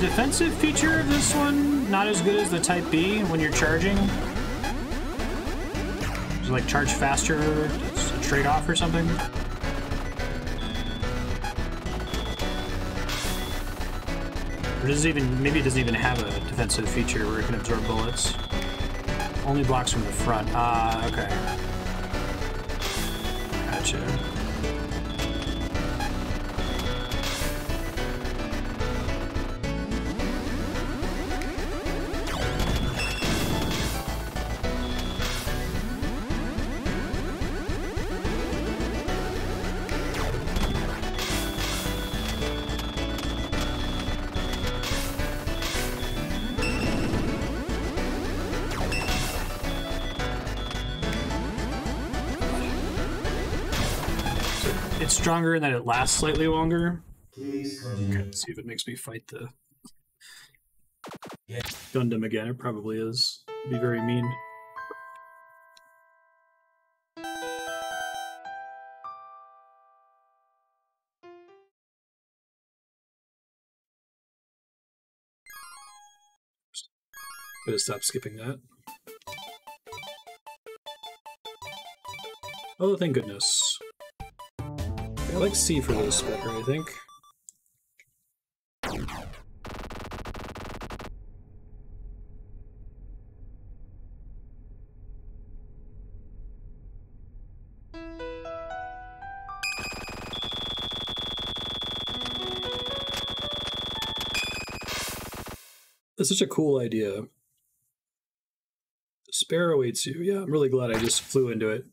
Defensive feature of this one not as good as the Type B when you're charging? It like charge faster? It's a trade-off or something? Or does it even maybe it doesn't even have a defensive feature where it can absorb bullets? Only blocks from the front. Ah, okay. Stronger in that it lasts slightly longer. Please. Okay, see if it makes me fight the Gundam again. It probably is. It'd be very mean. Gotta stop skipping that. Oh, thank goodness. I like C for this better, I think. That's such a cool idea. Sparrow awaits you. Yeah, I'm really glad I just flew into it.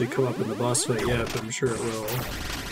Actually come up in the boss fight yet, but I'm sure it will.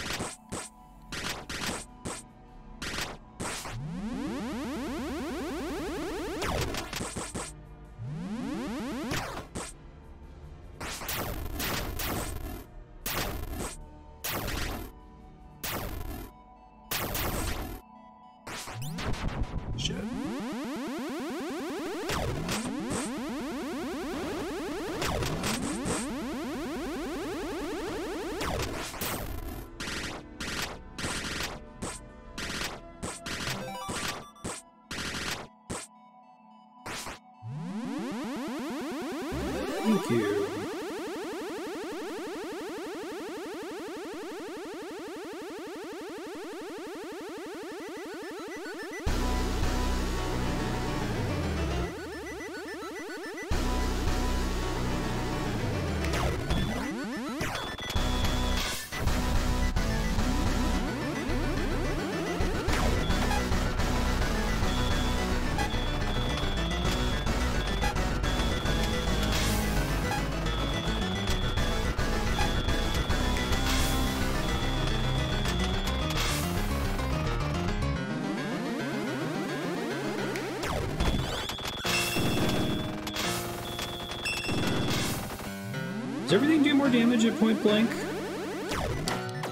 More damage at point blank?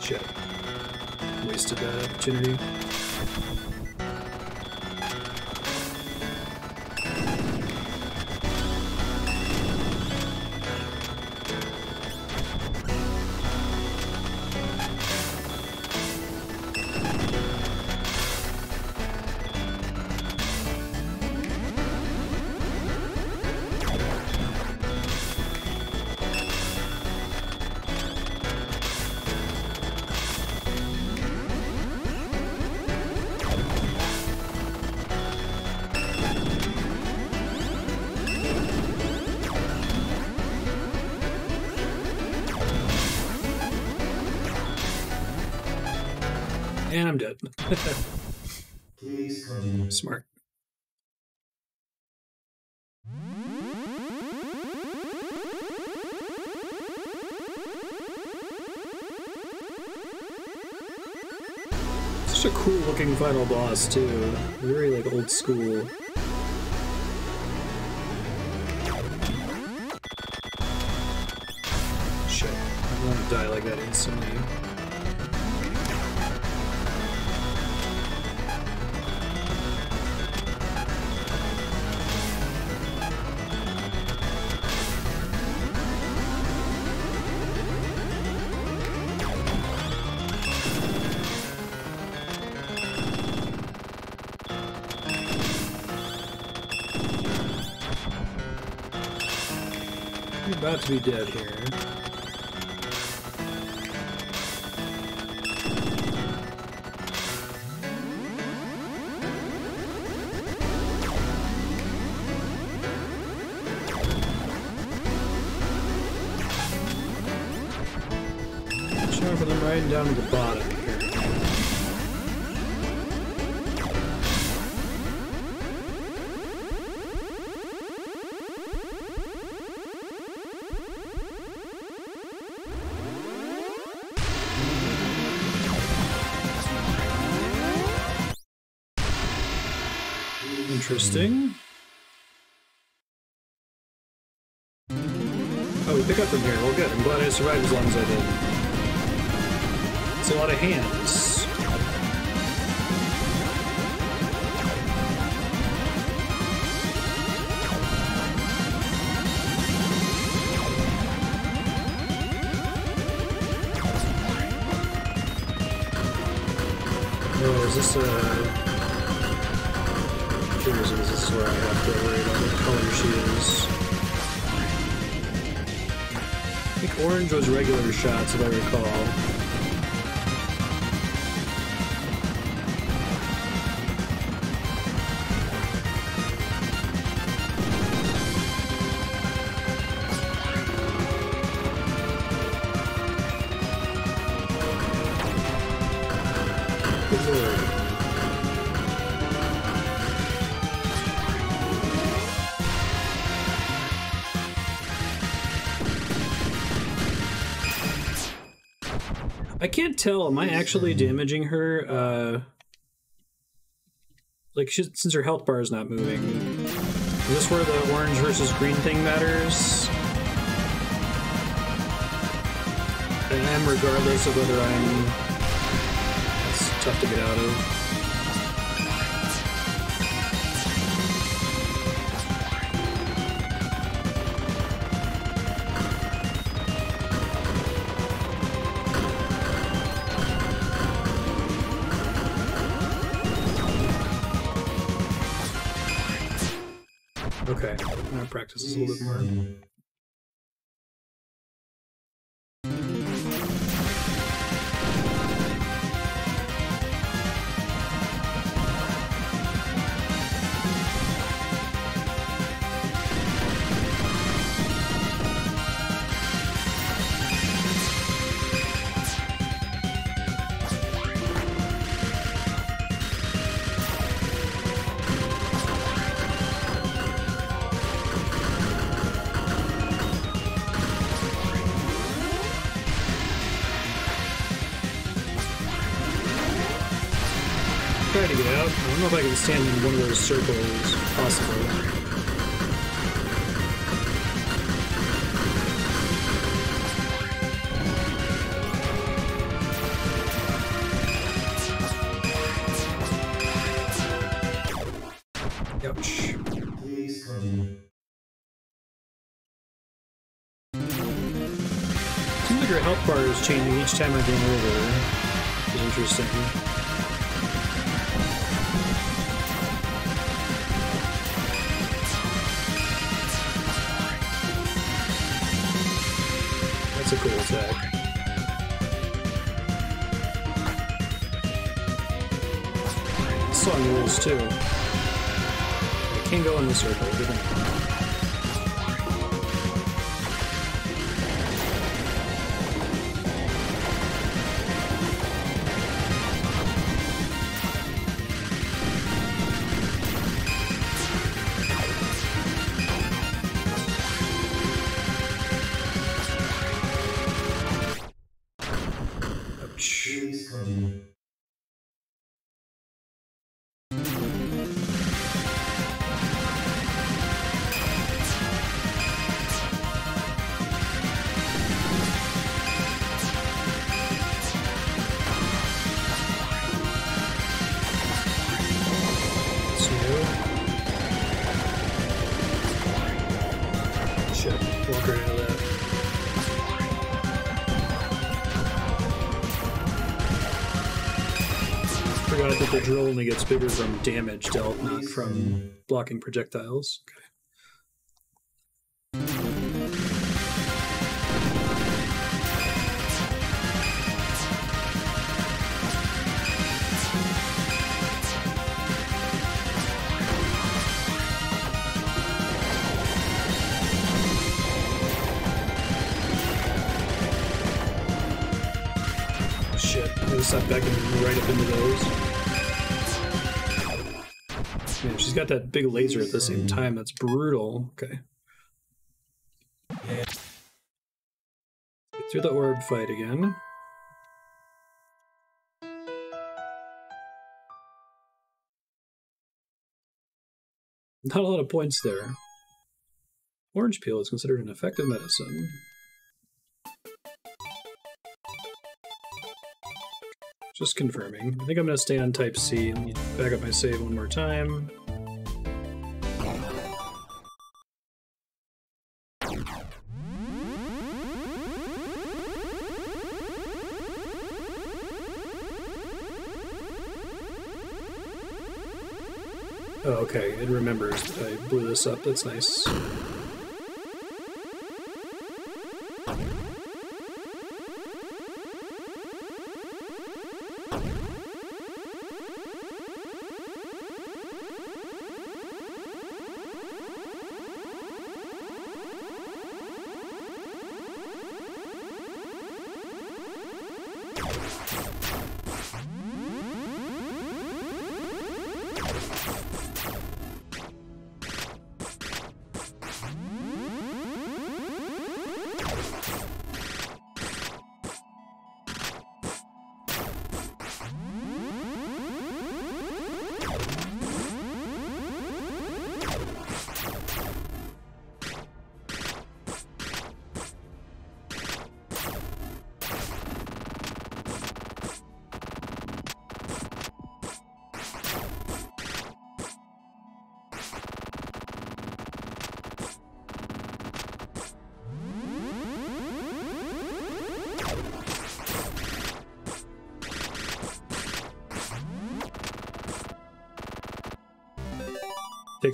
Shit. Wasted that opportunity. I'm dead. Smart. Such a cool looking final boss too. Very like old school. Shit, I'm gonna die like that instantly. to be dead here. can't tell. Am I actually mm. damaging her? Uh, like, she, since her health bar is not moving. Is this where the orange versus green thing matters? I am regardless of whether I'm... It's tough to get out of. can stand in one of those circles, possible. changing each time I game over. It's interesting. Only gets bigger from damage dealt, not from blocking projectiles. Okay. Sucked back in right up into those. Got that big laser at the same mm. time. That's brutal. Okay. Get through the orb fight again. Not a lot of points there. Orange peel is considered an effective medicine. Just confirming. I think I'm going to stay on Type C and back up my save one more time. Okay, it remembers I blew this up. That's nice.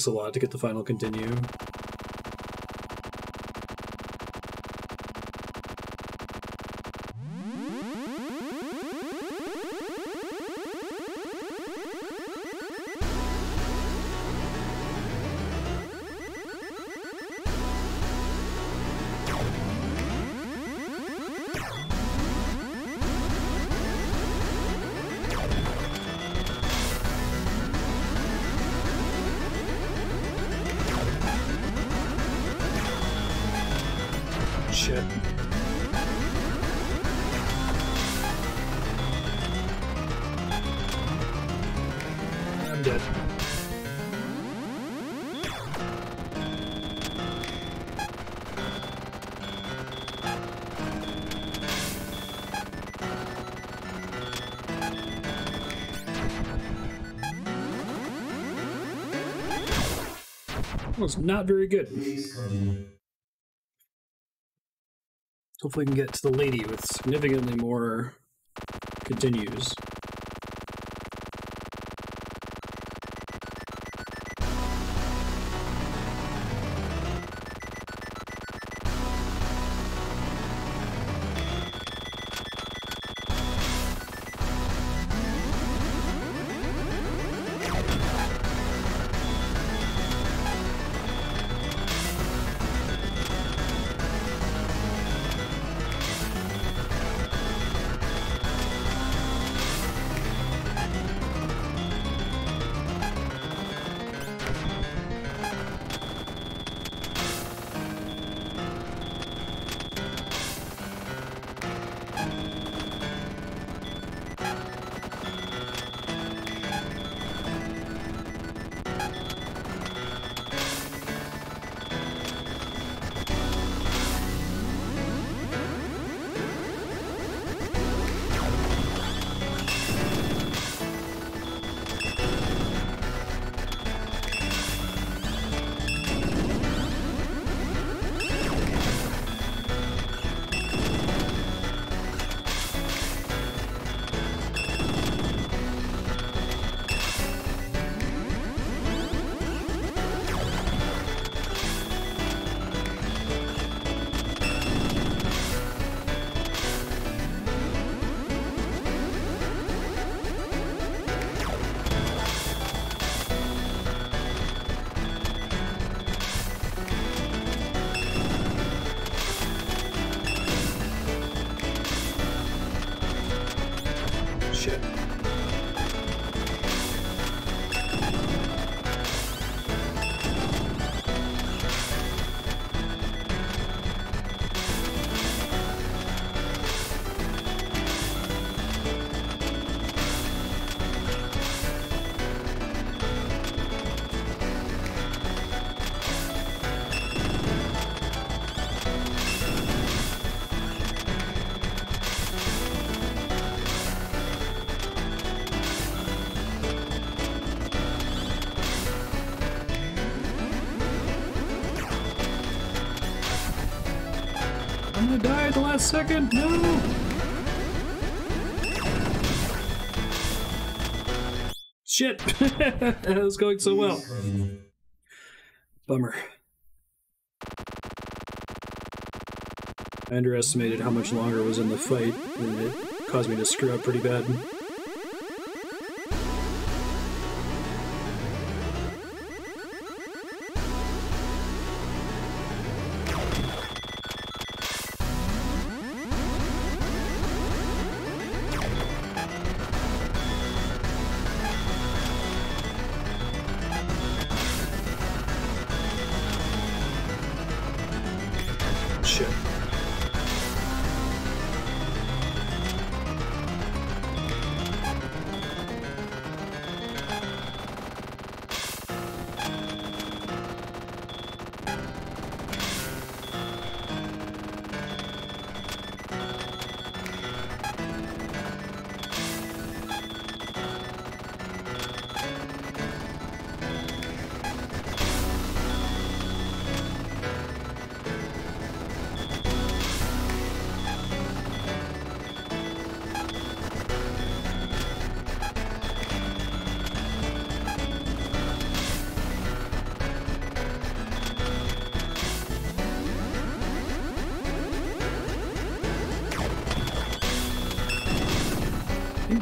Takes a lot to get the final continue. Was not very good. Hopefully, we can get to the lady with significantly more continues. Second. No. Shit. that was going so well. Bummer. I underestimated how much longer I was in the fight, and it caused me to screw up pretty bad.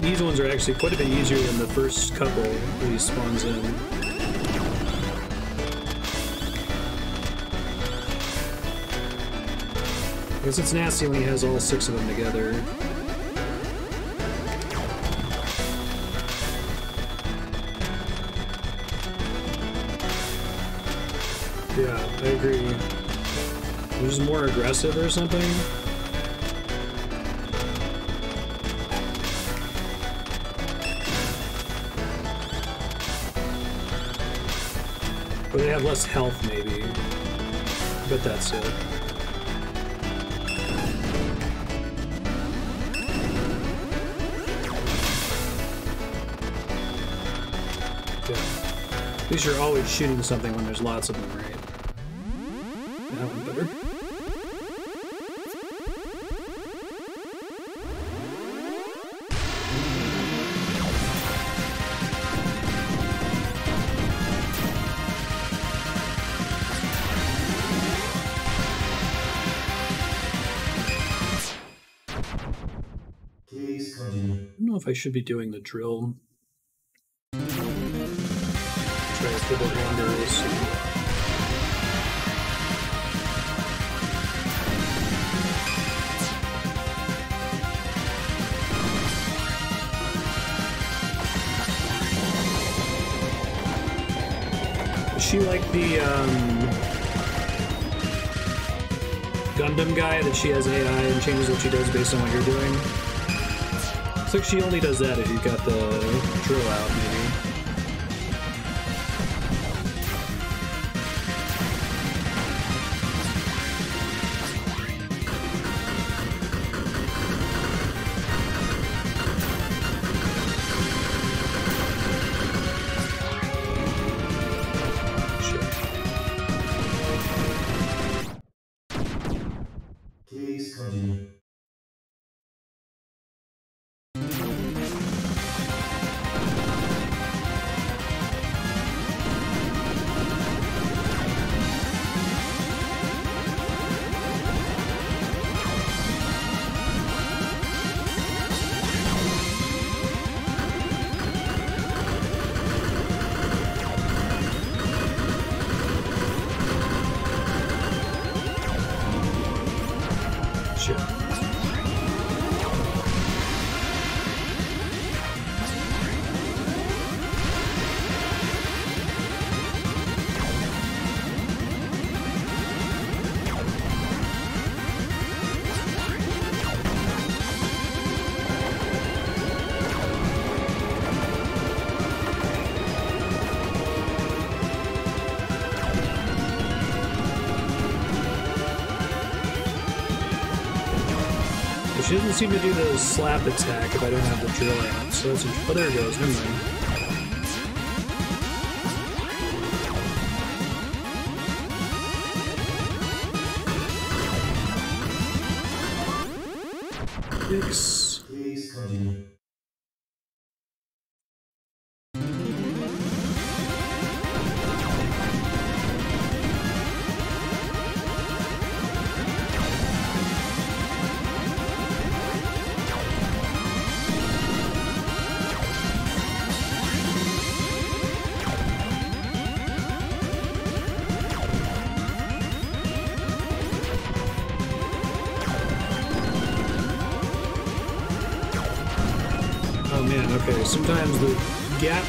These ones are actually quite a bit easier than the first couple that he spawns in. Guess it's nasty when he has all six of them together. Yeah, I agree. They're just more aggressive or something. Or they have less health, maybe. But that's it. At least you're always shooting something when there's lots of them, right? That one better. I should be doing the drill. Is she like the um, Gundam guy that she has AI and changes what she does based on what you're doing? Looks like she only does that if you've got the drill out, maybe. Seem to do the slap attack if I don't have the drill out. So that's oh, there it goes. Never mind.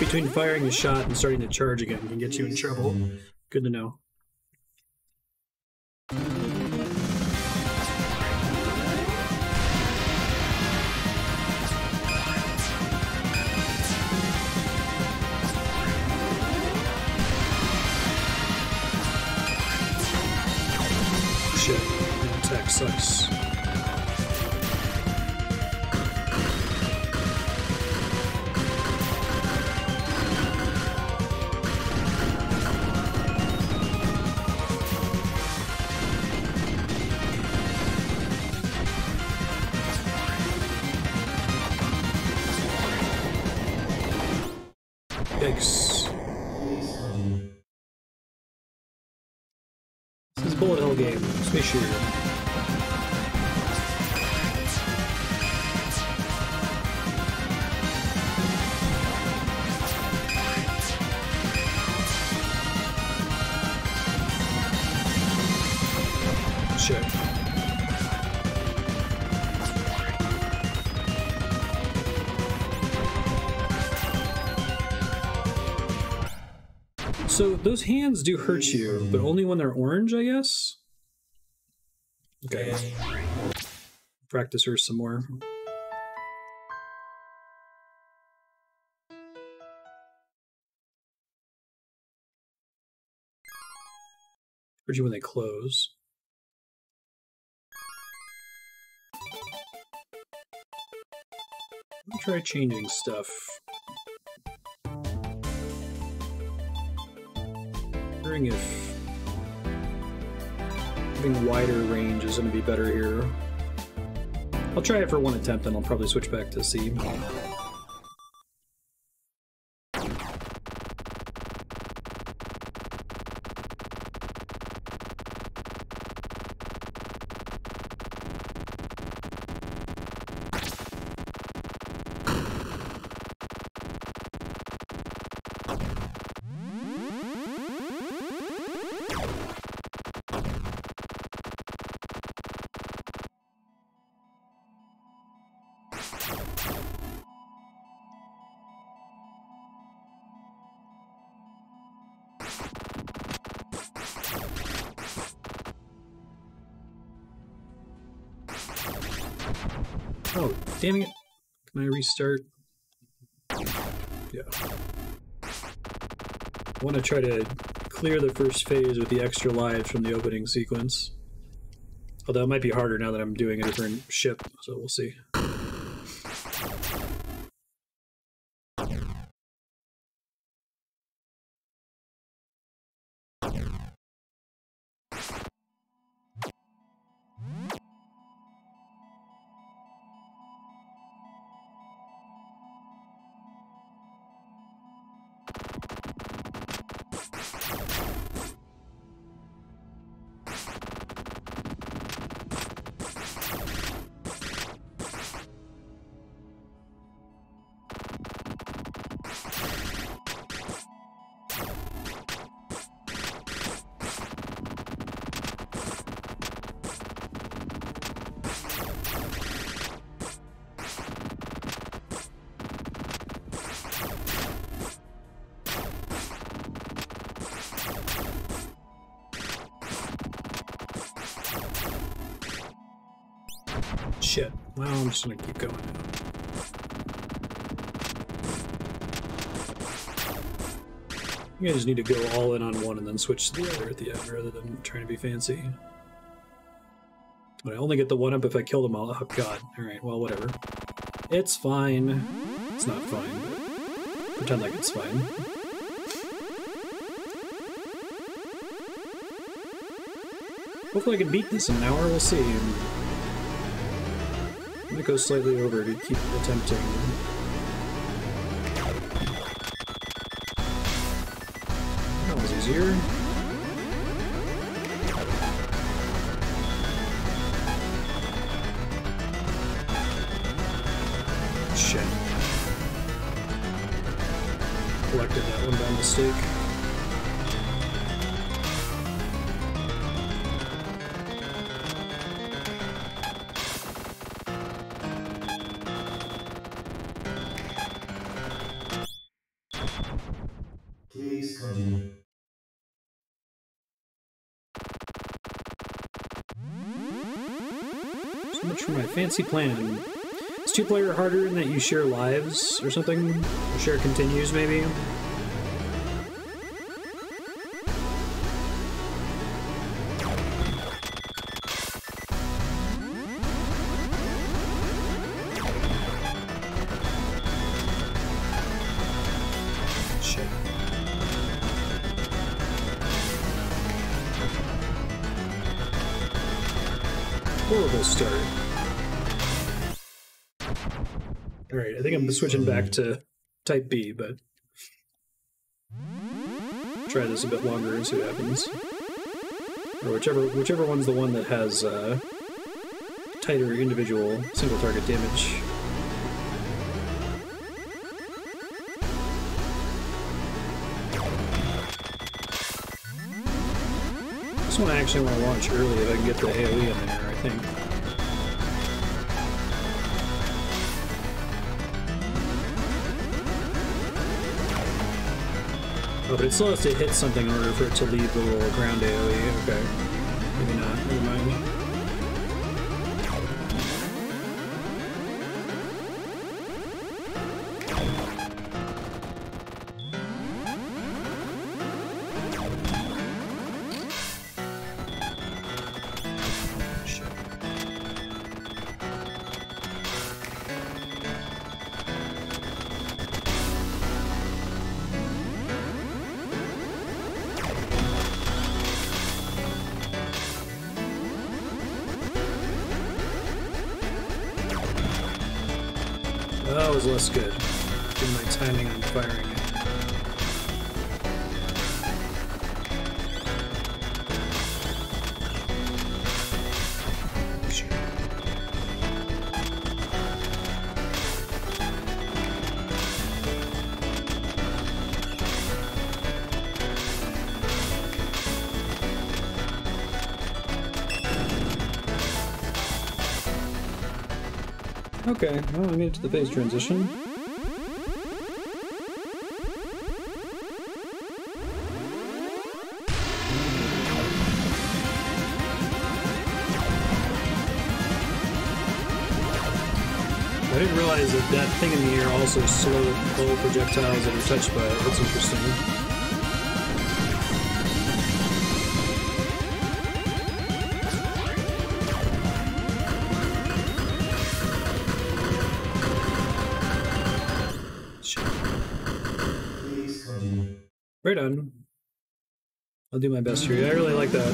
Between firing a shot and starting to charge again can get you in trouble. Good to know. Those hands do hurt you, but mm. only when they're orange, I guess. Okay. Practice her some more. Hurt you when they close. Let me try changing stuff. Wondering if having wider range is going to be better here. I'll try it for one attempt, and I'll probably switch back to C. Restart? Yeah. I want to try to clear the first phase with the extra lives from the opening sequence. Although it might be harder now that I'm doing a different ship, so we'll see. Just gonna keep going. You guys need to go all in on one and then switch to the other at the end rather than trying to be fancy. But I only get the one up if I kill them all. Oh god. Alright, well, whatever. It's fine. It's not fine, but pretend like it's fine. Hopefully I can beat this in an hour, we'll see. Gonna go slightly over to keep attempting. That was easier. Shit. Collected that one by mistake. Fancy plan. Is two player harder in that you share lives or something? Share continues, maybe? Switching back to type B, but try this a bit longer and see what happens. Or whichever whichever one's the one that has uh, tighter individual single target damage. This one I actually want to launch early if I can get the AoE in there, I think. Oh, but it still has to hit something in order for it to leave the little ground AoE. Okay. Okay, well, I made it to the phase transition. I didn't realize that that thing in the air also slowed all projectiles that are touched by it. That's interesting. I'll do my best here. I really like that.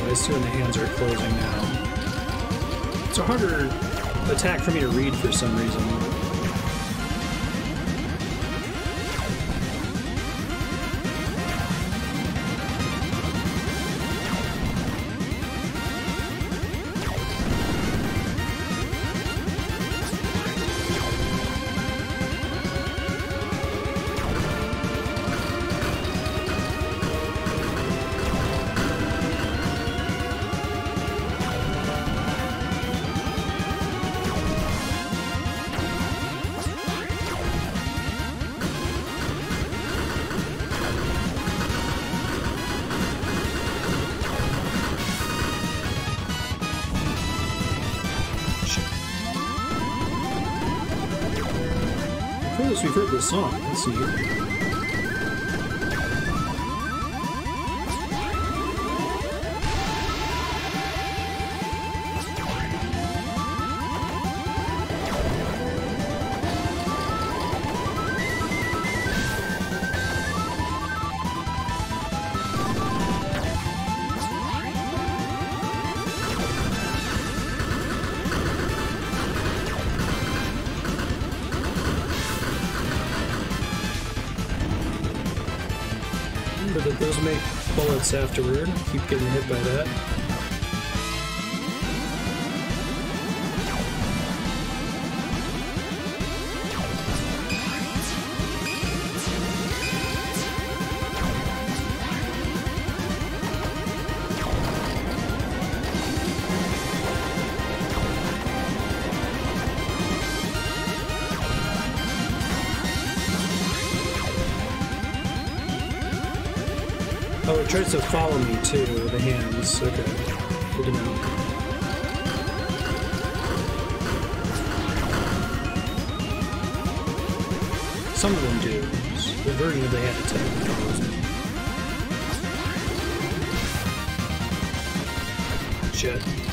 Oh, In the hands are closing now. It's a harder attack for me to read for some reason. Song. That's neat. Afterward. Keep getting hit by that. Tries to follow me too, the hands. Okay. Good to know. Some of them do. The version of the attack follows me. Shit.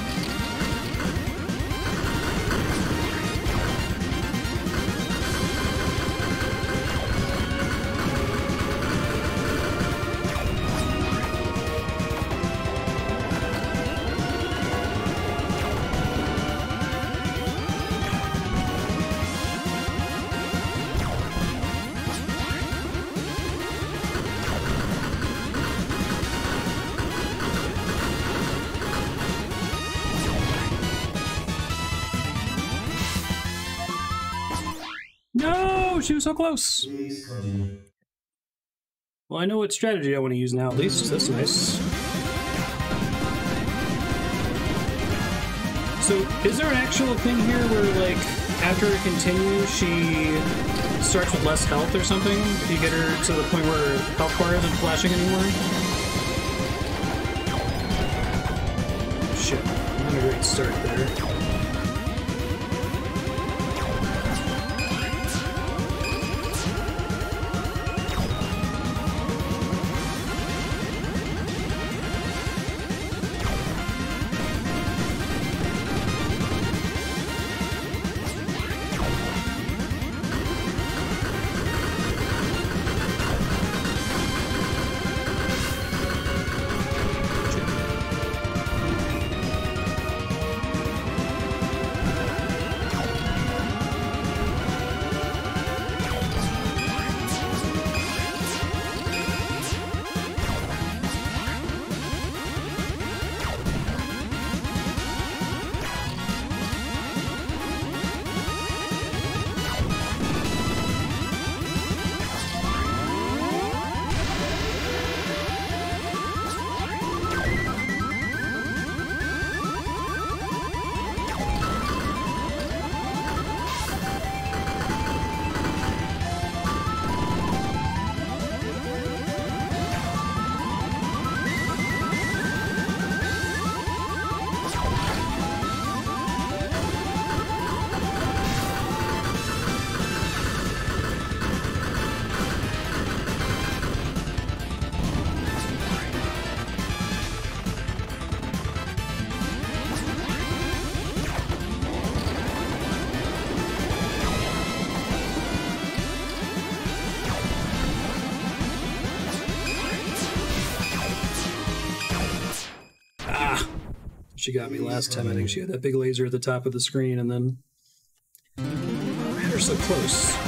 Oh, she was so close. Well, I know what strategy I want to use now, at least. That's nice. So, is there an actual thing here where, like, after it continues, she starts with less health or something? If you get her to the point where her health bar isn't flashing anymore? Shit. Not a great start there. She got me last time. I think she had that big laser at the top of the screen, and then. They're so close.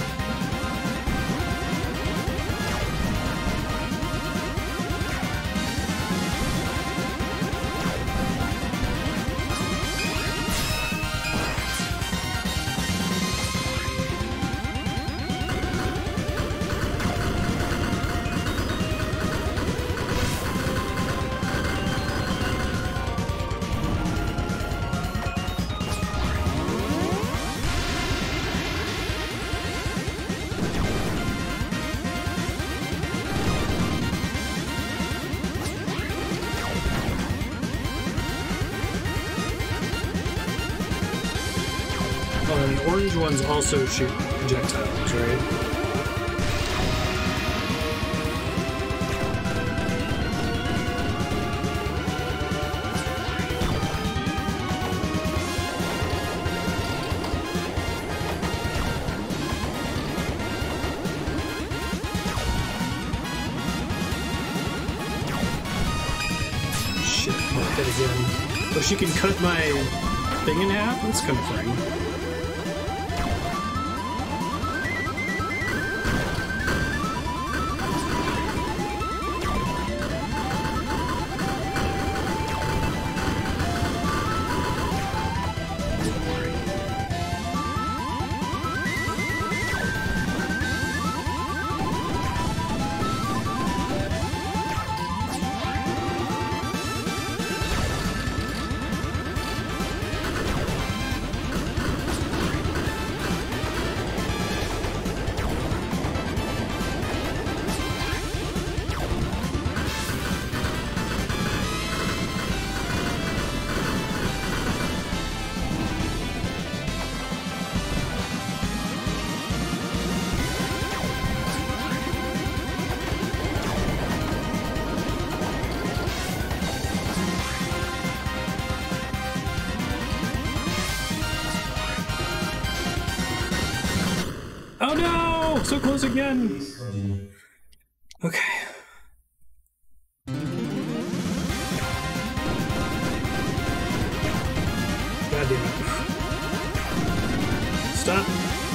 Also shoot projectiles, right? Shit, again. She can cut my thing in half? That's kind of funny. Close again! Okay. God damn it. Stop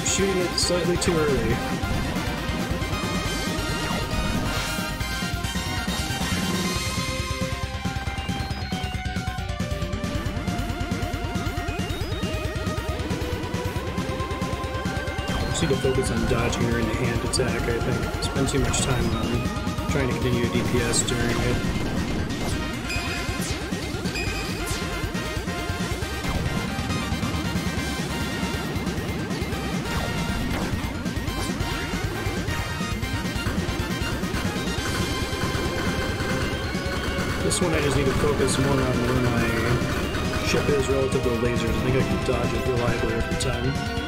shooting it slightly too early. Need on dodging her in the hand attack, I think. Spend too much time on trying to continue a DPS during it. This one I just need to focus more on where my ship is relative to the lasers. I think I can dodge it reliably every time.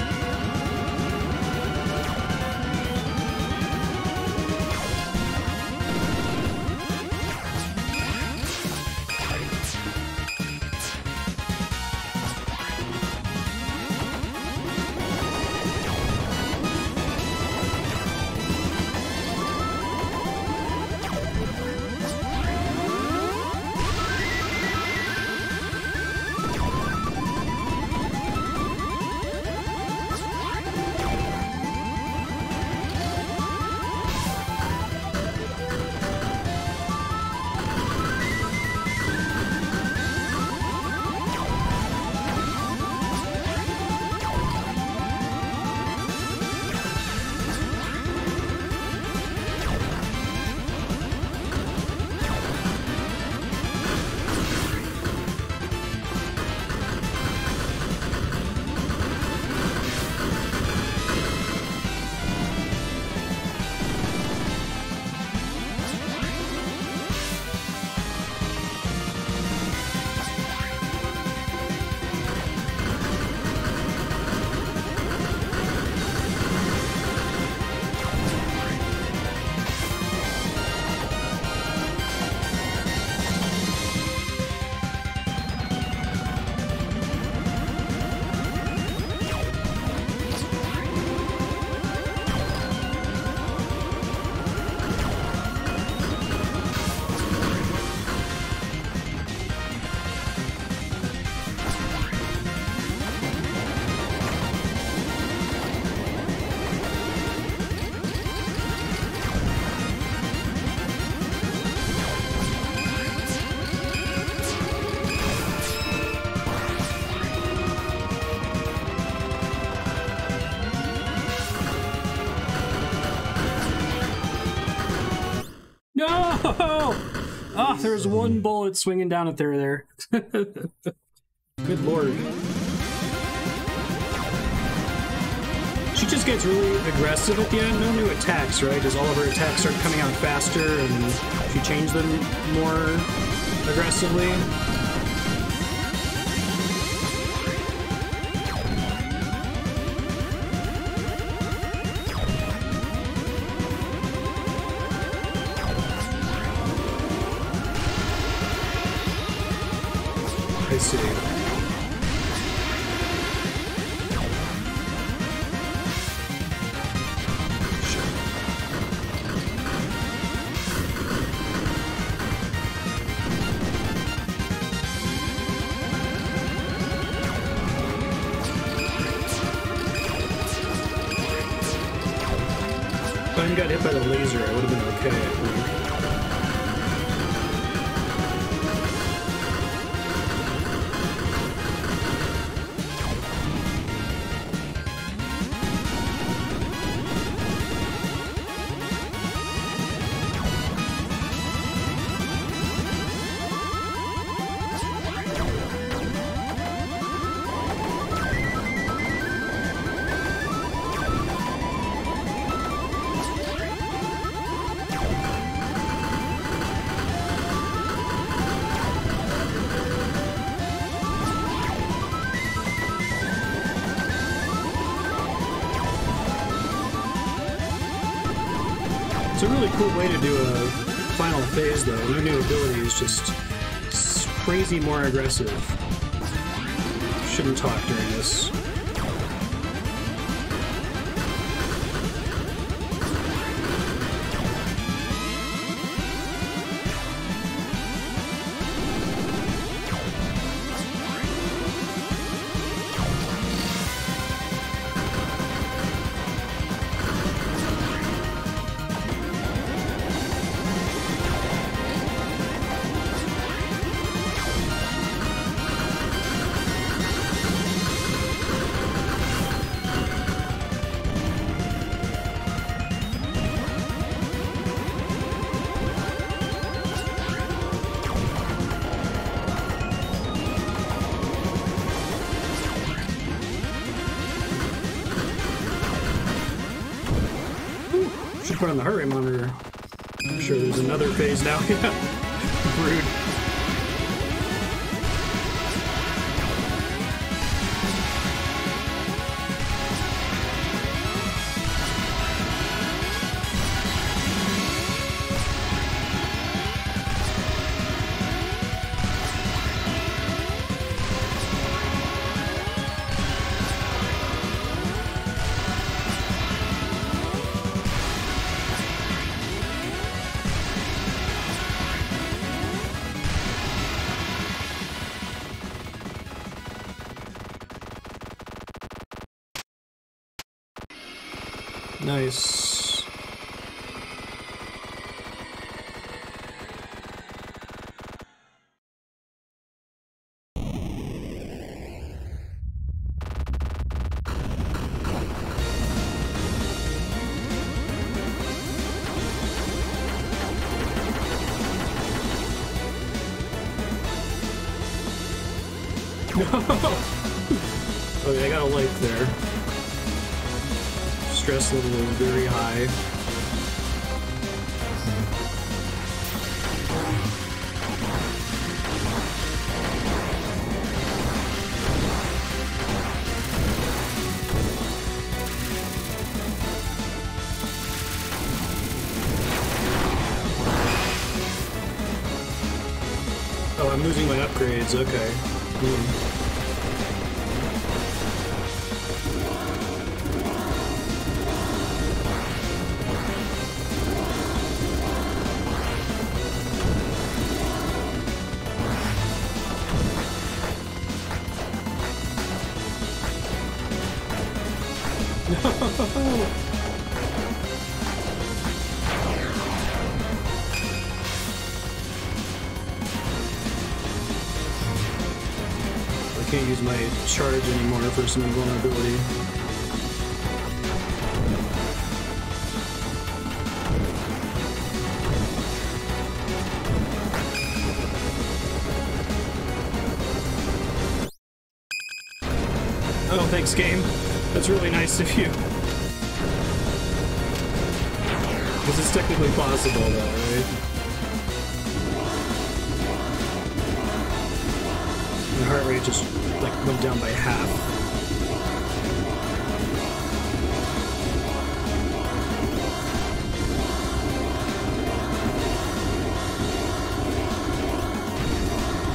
There was one bullet swinging down at there. There. Good lord. She just gets really aggressive at the end. No new attacks, right? Does all of her attacks start coming out faster and she change them more aggressively? Cool way to do a final phase, though. Their new ability is just crazy more aggressive. Shouldn't talk during this. On the heart rate monitor. I'm sure there's another phase now. It's okay. Hmm. Use my charge anymore for some invulnerability. Oh, thanks, game. That's really nice of you. This is technically possible, though, right? Rate just like went down by half.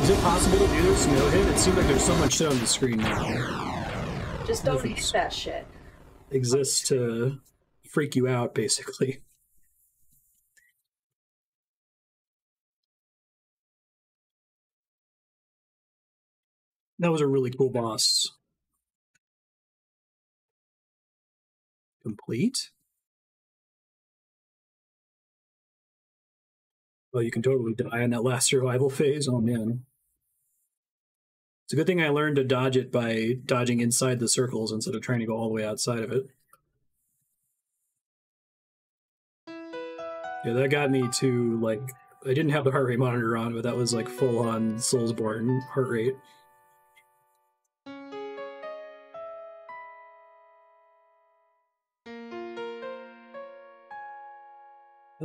Is it possible to do this no hit? It seems like there's so much shit on the screen now. Just don't hit that shit. Exists to freak you out, basically. That was a really cool boss. Complete? Well, you can totally die in that last survival phase. Oh man. It's a good thing I learned to dodge it by dodging inside the circles instead of trying to go all the way outside of it. Yeah, that got me to like I didn't have the heart rate monitor on, but that was like full on Soulsborne heart rate.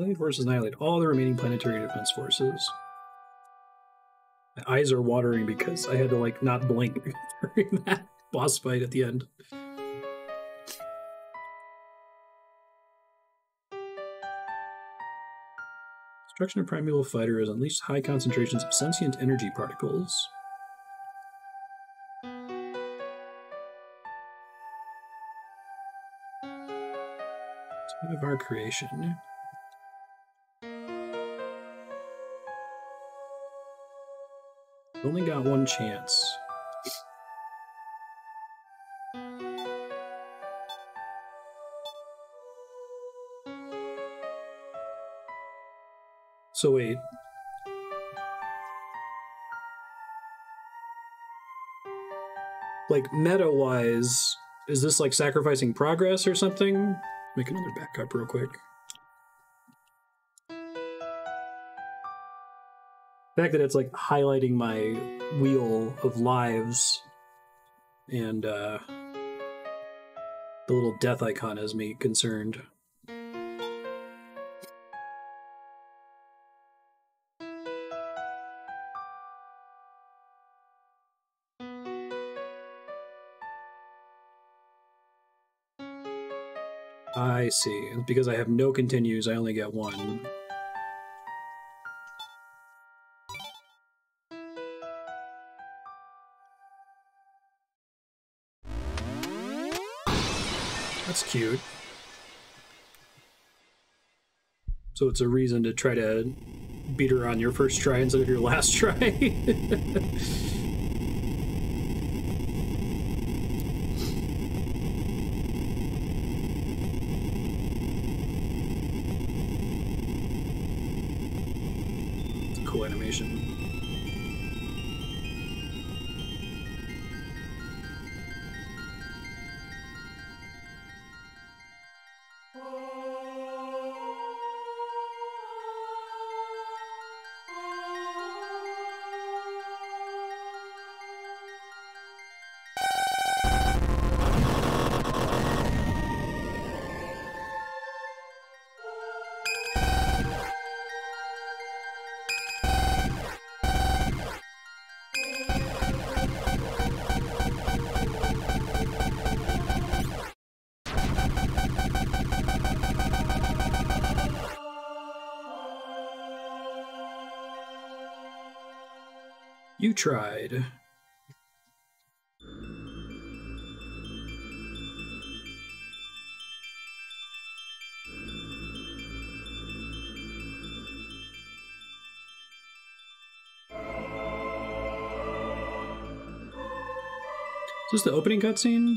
Allied forces annihilate all the remaining planetary defense forces. My eyes are watering because I had to like not blink during that boss fight at the end. Destruction of Primeval Fighter has unleashed high concentrations of sentient energy particles. Of our creation. Only got one chance. So wait. Like meta wise, is this like sacrificing progress or something? Make another backup real quick. Fact that it's like highlighting my wheel of lives and uh the little death icon has me concerned. I see. Because I have no continues, I only get one. That's cute. So it's a reason to try to beat her on your first try instead of your last try. You tried. Is this the opening cutscene?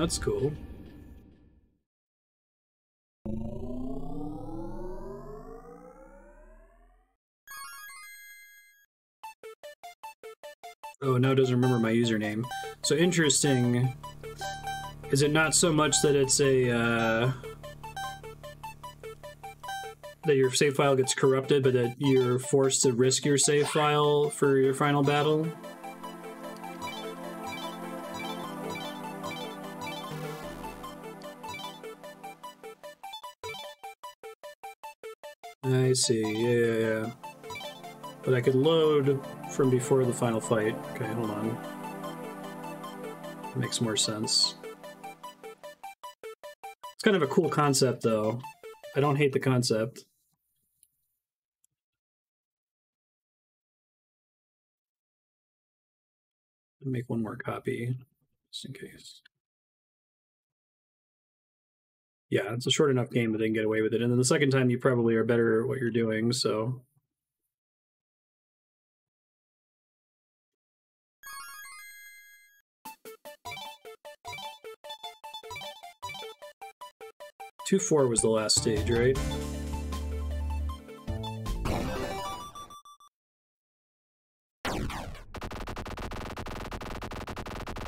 That's cool. Oh, now it doesn't remember my username. So interesting. Is it not so much that it's a uh, that your save file gets corrupted, but that you're forced to risk your save file for your final battle? See. Yeah, yeah, yeah. But I could load from before the final fight. Okay, hold on. Makes more sense. It's kind of a cool concept, though. I don't hate the concept. Make one more copy, just in case. Yeah, it's a short enough game that they can get away with it. And then the second time, you probably are better at what you're doing. So Two four was the last stage, right?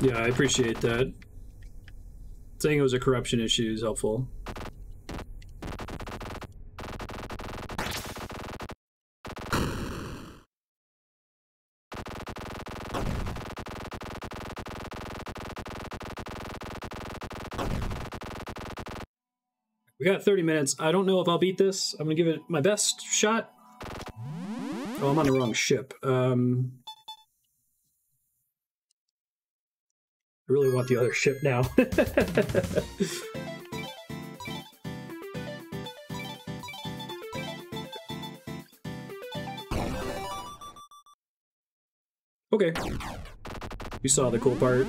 Yeah, I appreciate that. Saying it was a corruption issue is helpful. We got 30 minutes. I don't know if I'll beat this. I'm gonna give it my best shot. Oh, I'm on the wrong ship. Um, really want the other ship now. okay. You saw the cool part.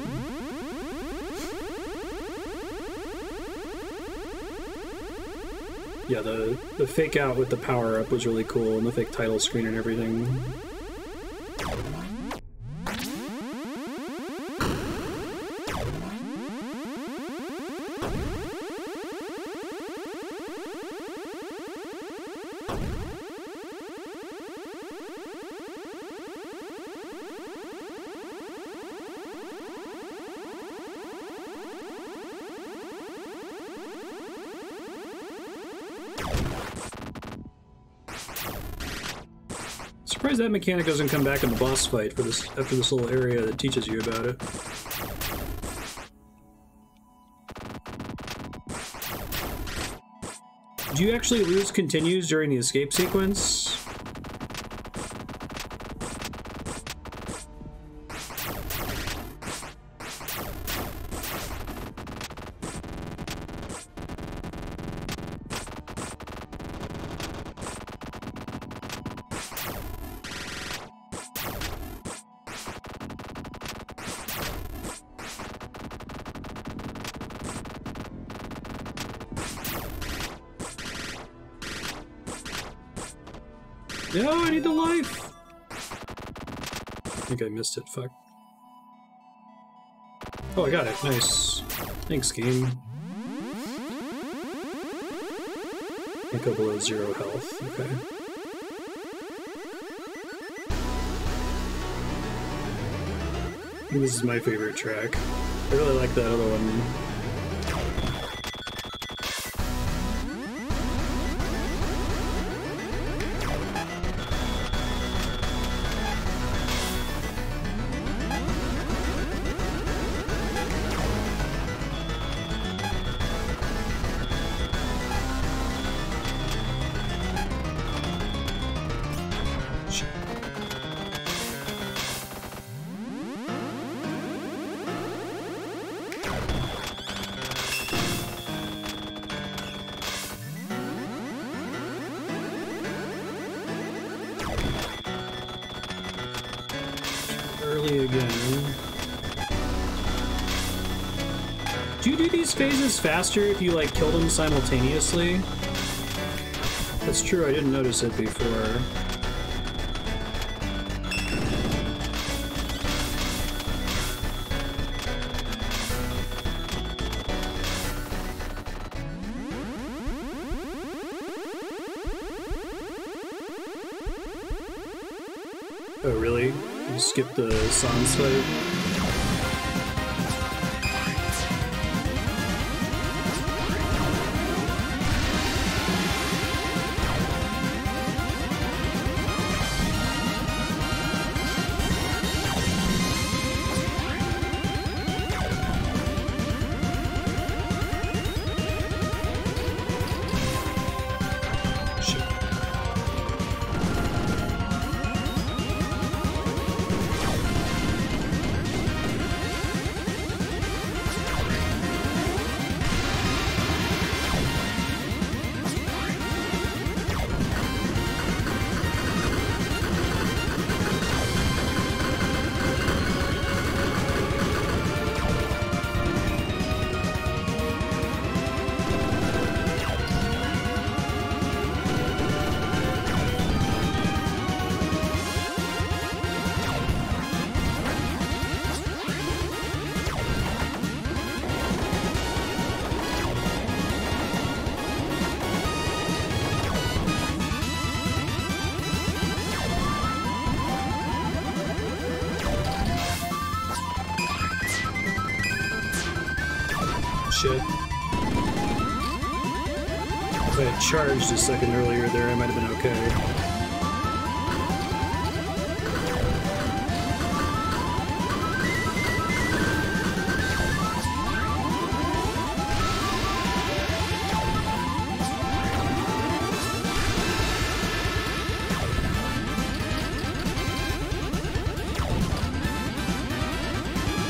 Yeah, the, the fake out with the power up was really cool, and the fake title screen and everything. Mechanic doesn't come back in the boss fight for this after this little area that teaches you about it. Do you actually lose continues during the escape sequence? Missed it. Fuck. Oh, I got it. Nice. Thanks, game. Can't go below zero health. Okay. This is my favorite track. I really like that other one. Faster if you like kill them simultaneously? That's true, I didn't notice it before. Oh really? You skipped the Sans fight?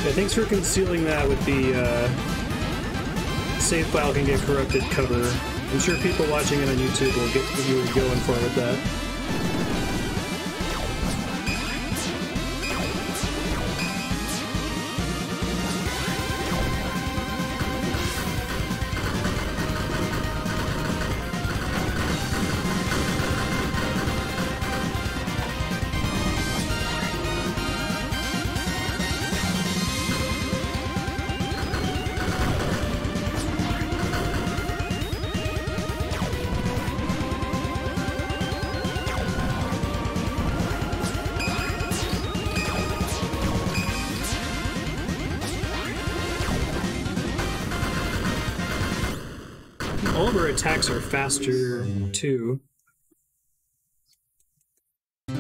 Yeah, thanks for concealing that with the uh, save file can get corrupted cover. I'm sure people watching it on YouTube will get what you were going for with that. Faster too. If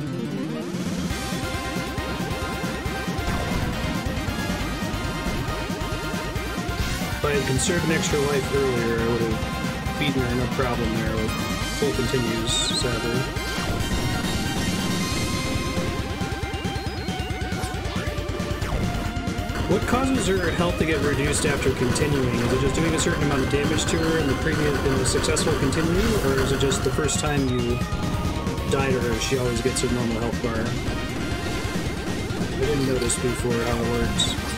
I had conserved an extra life earlier, I would have beaten her no problem there with full continues, sadly. What causes her health to get reduced after continuing? Is it just doing a certain amount of damage to her in the previous in the successful continue, or is it just the first time you die to her, she always gets her normal health bar? I didn't notice before how it works.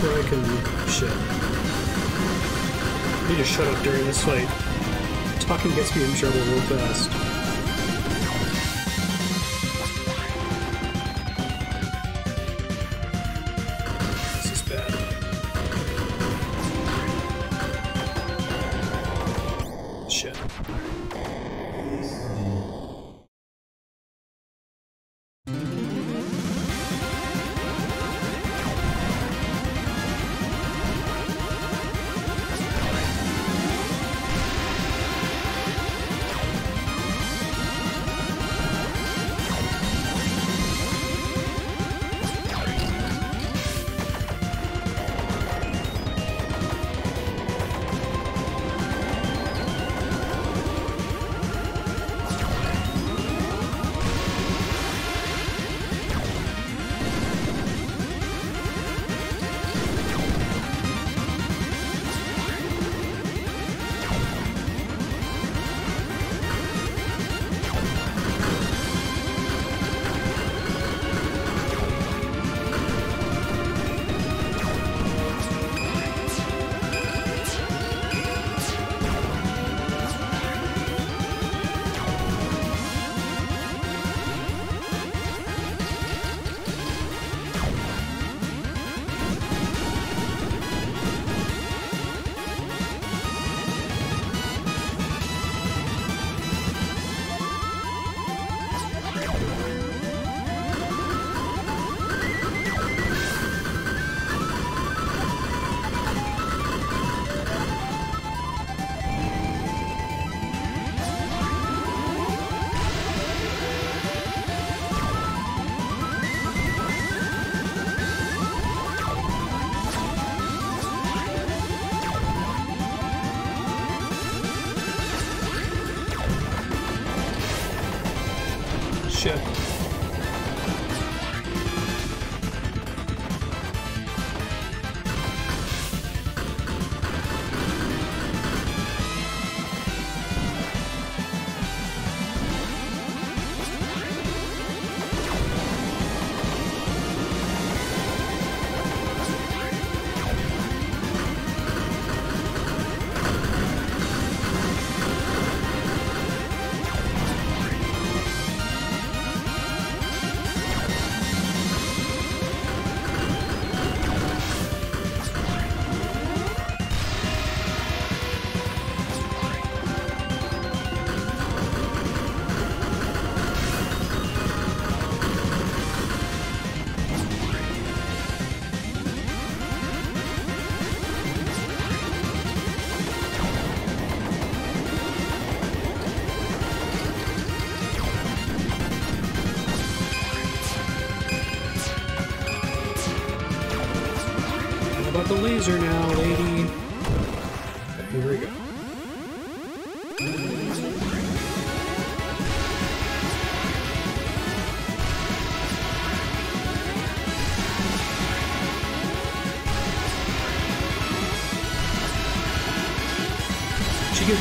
Where I can. Shit. I need to shut up during this fight. Talking gets me in trouble real fast.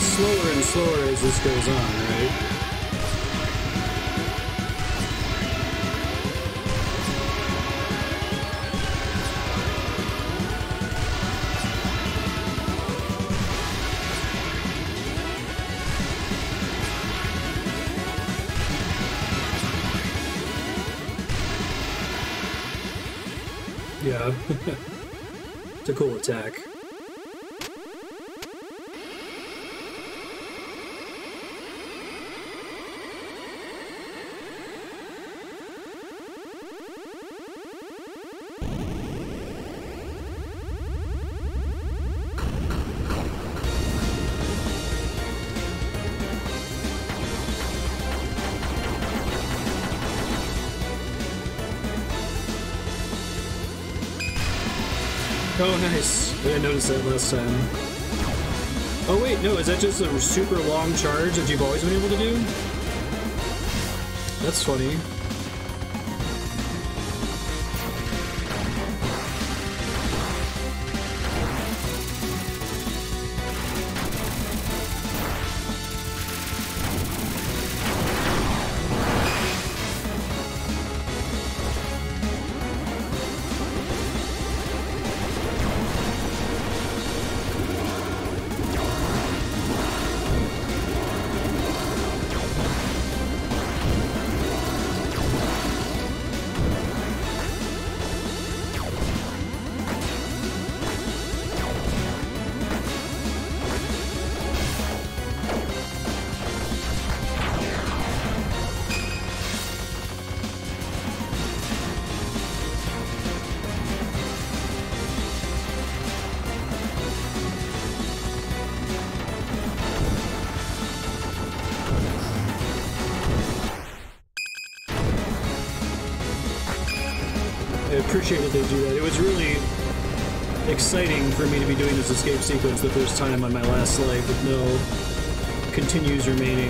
Slower and slower as this goes on? Oh, nice. I didn't notice that last time. Oh, wait, no, is that just a super long charge that you've always been able to do? That's funny. Appreciate that they do that. It was really exciting for me to be doing this escape sequence the first time on my last life with no continues remaining.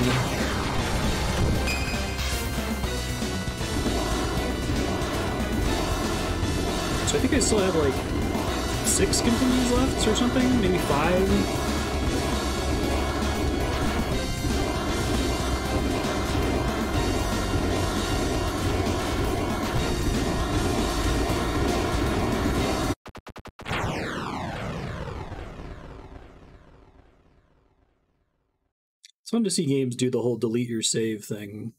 So I think I still have like six continues left or something, maybe five. to see games do the whole delete your save thing.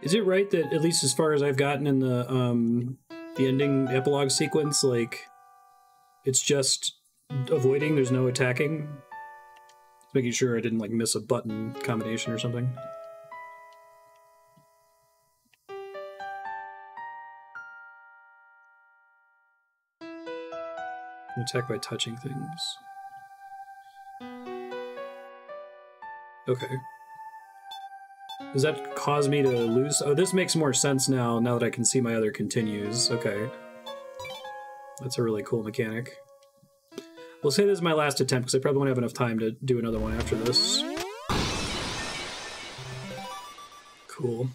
Is it right that at least as far as I've gotten in the um, the ending epilogue sequence, like it's just avoiding, there's no attacking? Making sure I didn't like miss a button combination or something. Attack by touching things. Okay. Does that cause me to lose? Oh, this makes more sense now, now that I can see my other continues. Okay. That's a really cool mechanic. We'll say this is my last attempt, because I probably won't have enough time to do another one after this. Cool.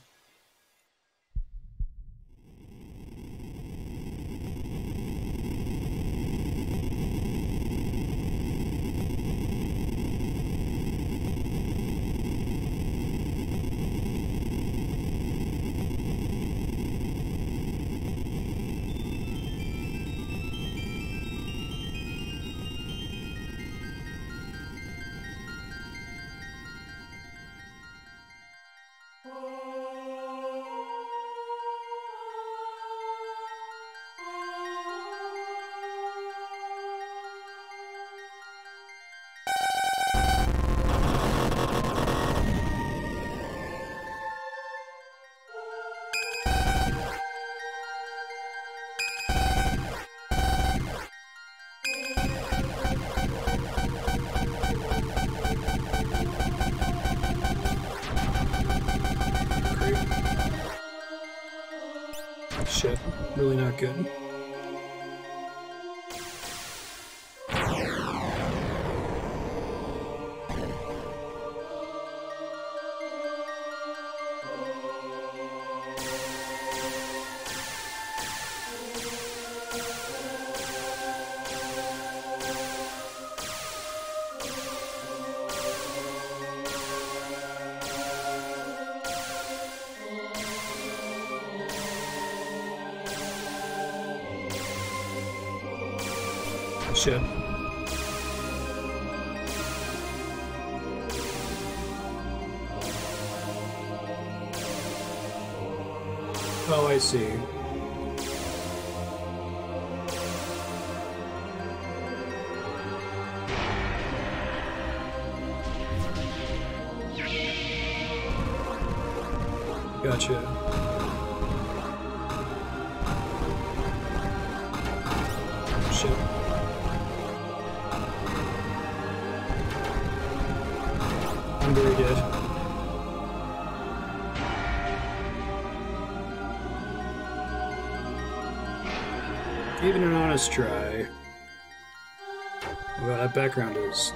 Background is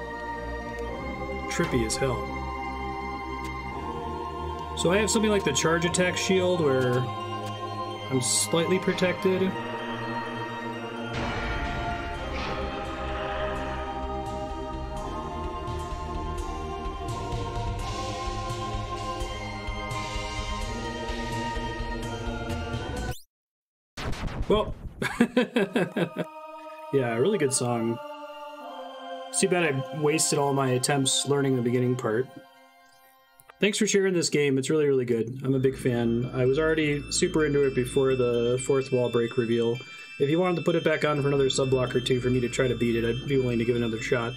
trippy as hell. So I have something like the charge attack shield where I'm slightly protected. Well, yeah, a really good song. Too bad I wasted all my attempts learning the beginning part. Thanks for sharing this game. It's really, really good. I'm a big fan. I was already super into it before the fourth wall break reveal. If you wanted to put it back on for another sub block or two for me to try to beat it, I'd be willing to give it another shot.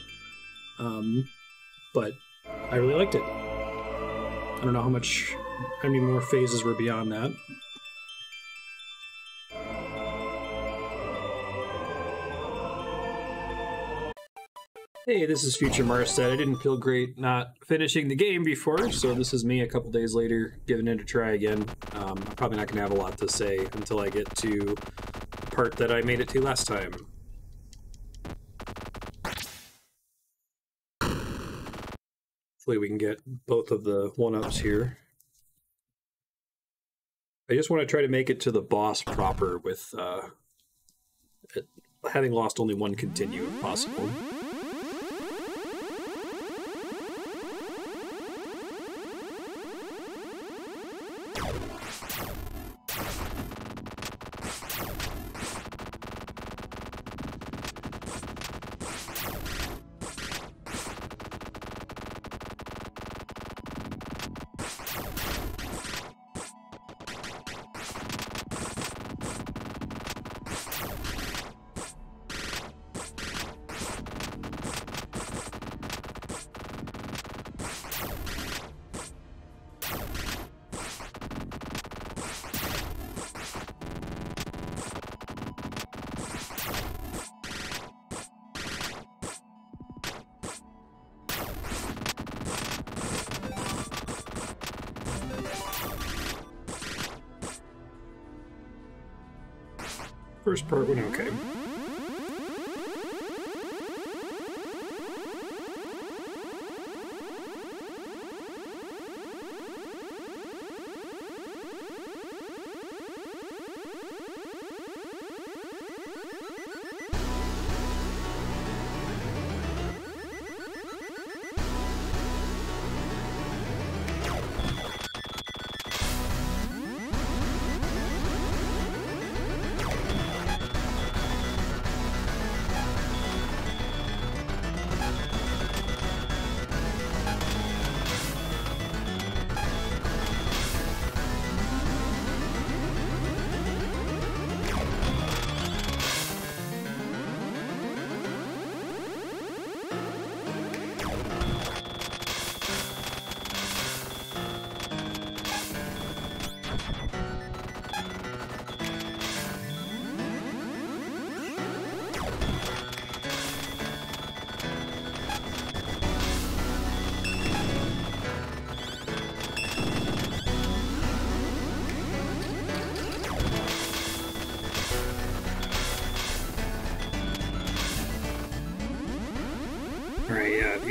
Um, but I really liked it. I don't know how much, how many more phases were beyond that. Hey, this is Future Marstead. I didn't feel great not finishing the game before, so this is me a couple days later giving it a try again. Um, I'm probably not going to have a lot to say until I get to the part that I made it to last time. Hopefully, we can get both of the one ups here. I just want to try to make it to the boss proper with uh, having lost only one continue if possible.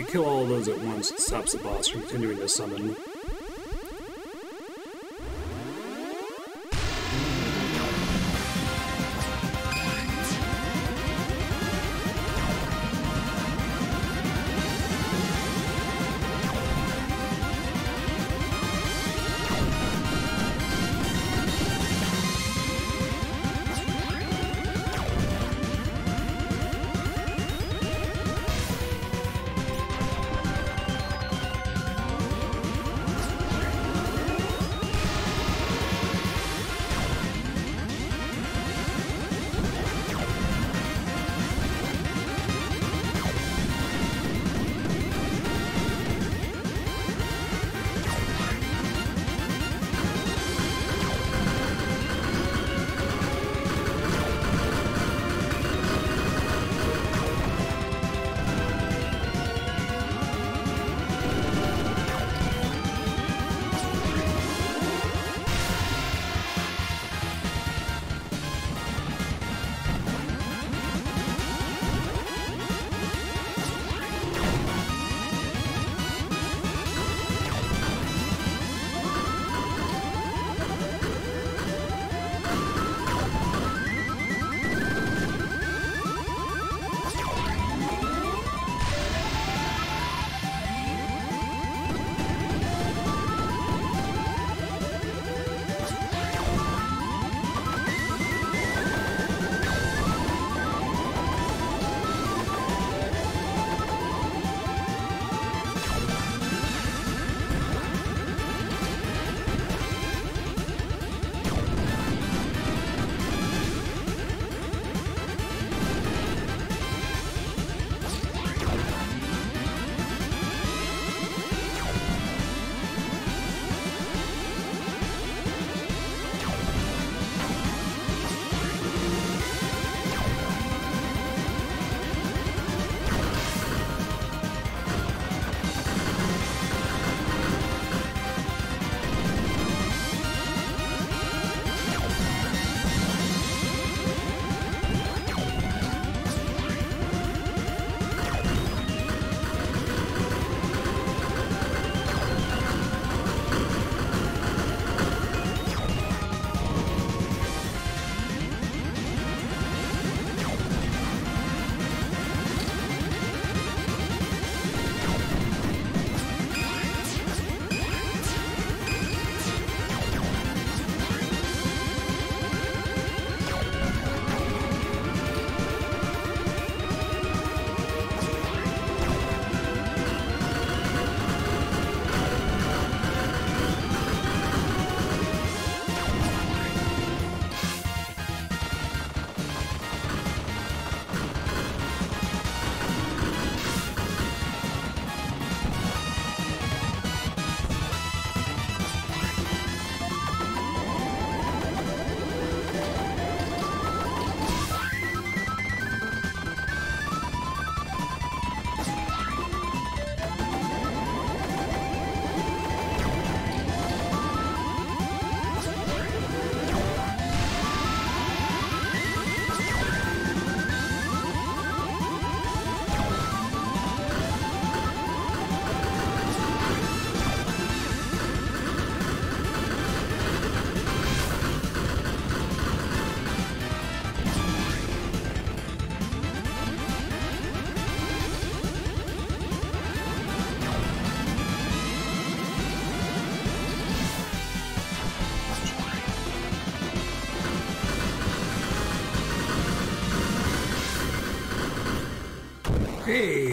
Kill all those at once, stops the boss from continuing to summon.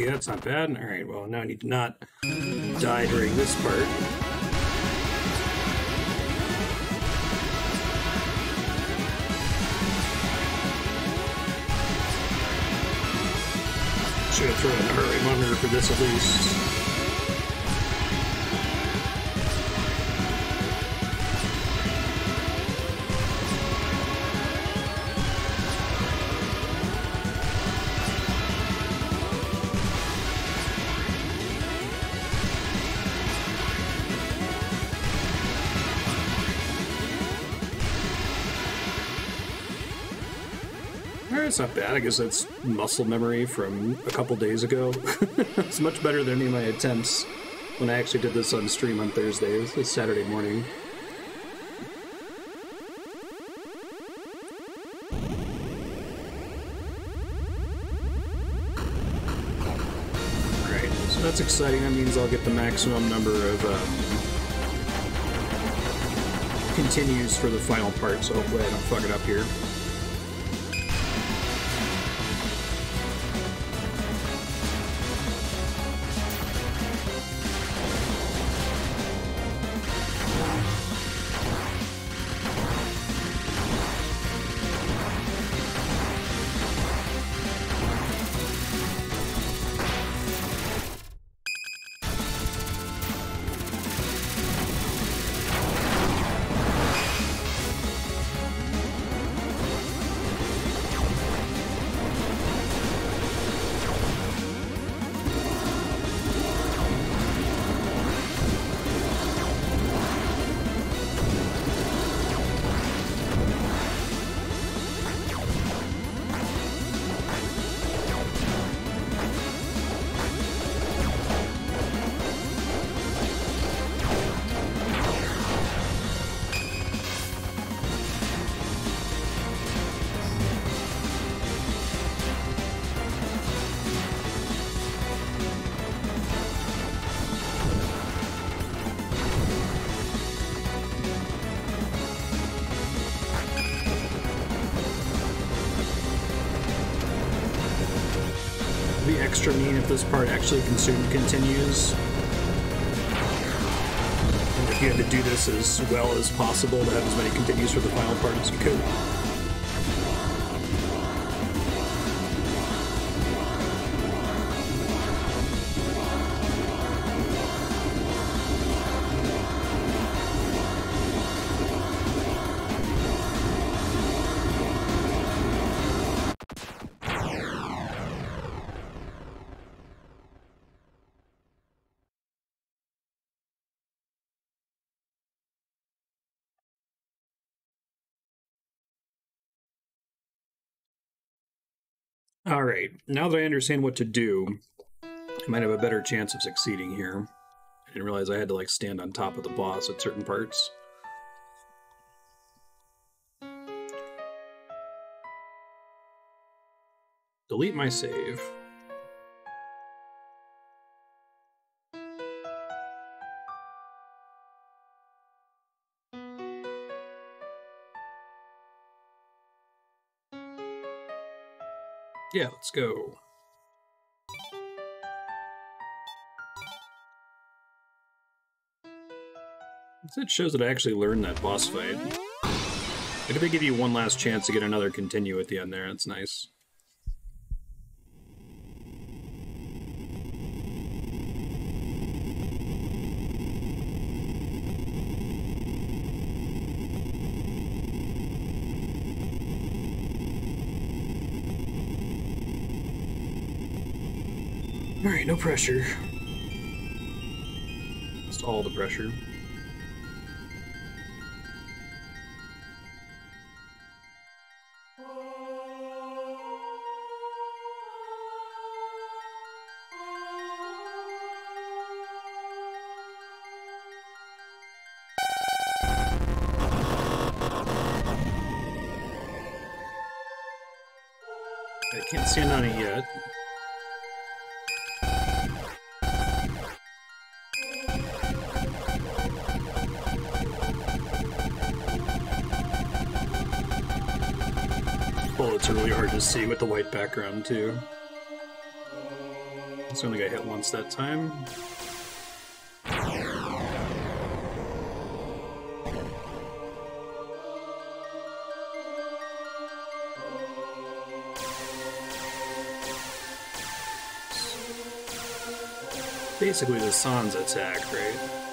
Hey, that's not bad. All right, well, now I need to not die during this part. Should have thrown a heart monitor for this at least. Not bad. I guess that's muscle memory from a couple days ago. it's much better than any of my attempts when I actually did this on stream on Thursday. It's it's Saturday morning. Alright, so that's exciting. That means I'll get the maximum number of um, continues for the final part, so hopefully I don't fuck it up here. Extra mean if this part actually consumed continues. And if you had to do this as well as possible to have as many continues for the final part as you could. All right, now that I understand what to do, I might have a better chance of succeeding here. I didn't realize I had to like stand on top of the boss at certain parts. Delete my save. Yeah, let's go. It shows that I actually learned that boss fight. Look if they give you one last chance to get another continue at the end there. That's nice. No pressure. Just all the pressure. With the white background, too. This only got hit once that time. Basically the Sans attack, right?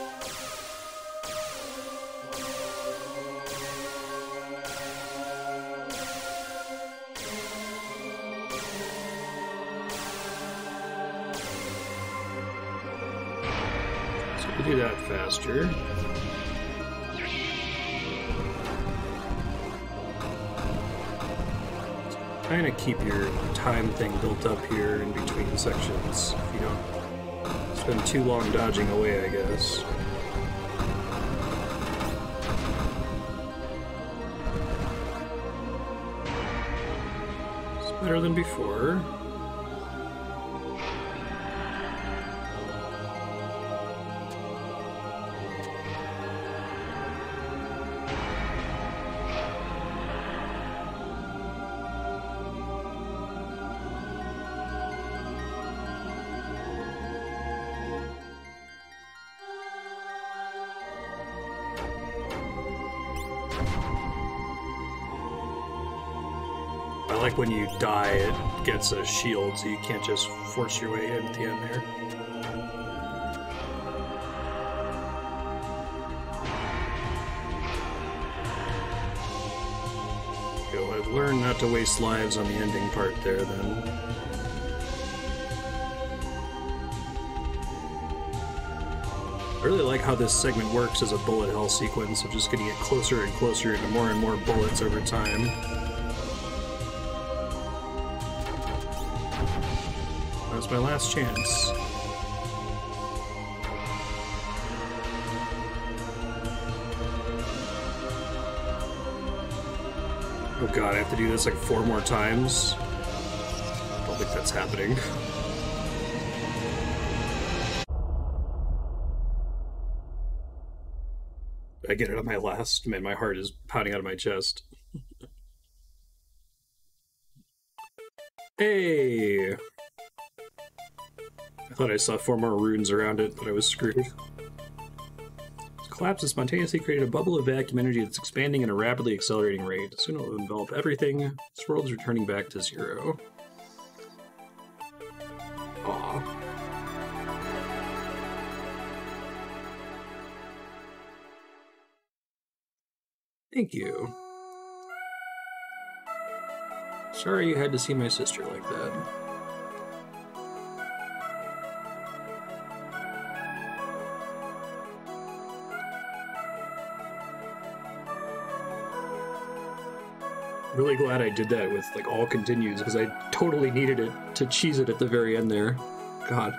That faster. Kind of keep your time thing built up here in between sections. If you don't spend too long dodging away, I guess. It's better than before. Die, it gets a shield, so you can't just force your way in at the end there. I've learned not to waste lives on the ending part there, then. I really like how this segment works as a bullet hell sequence of just getting it closer and closer into more and more bullets over time. My last chance. Oh god, I have to do this like four more times. I don't think that's happening. I get it on my last. Man, my heart is pounding out of my chest. I saw four more runes around it, but I was screwed. Collapse has spontaneously created a bubble of vacuum energy that's expanding at a rapidly accelerating rate. Soon it will envelop everything. This world is returning back to zero. Aw. Thank you. Sorry you had to see my sister like that. Really glad I did that with like all continues because I totally needed it to cheese it at the very end there. God.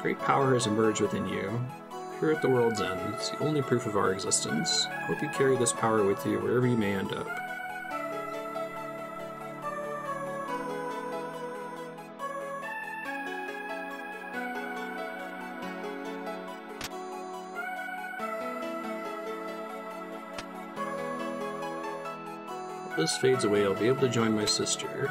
Great power has emerged within you. Here at the world's end, it's the only proof of our existence. Hope you carry this power with you wherever you may end up. This fades away, I'll be able to join my sister.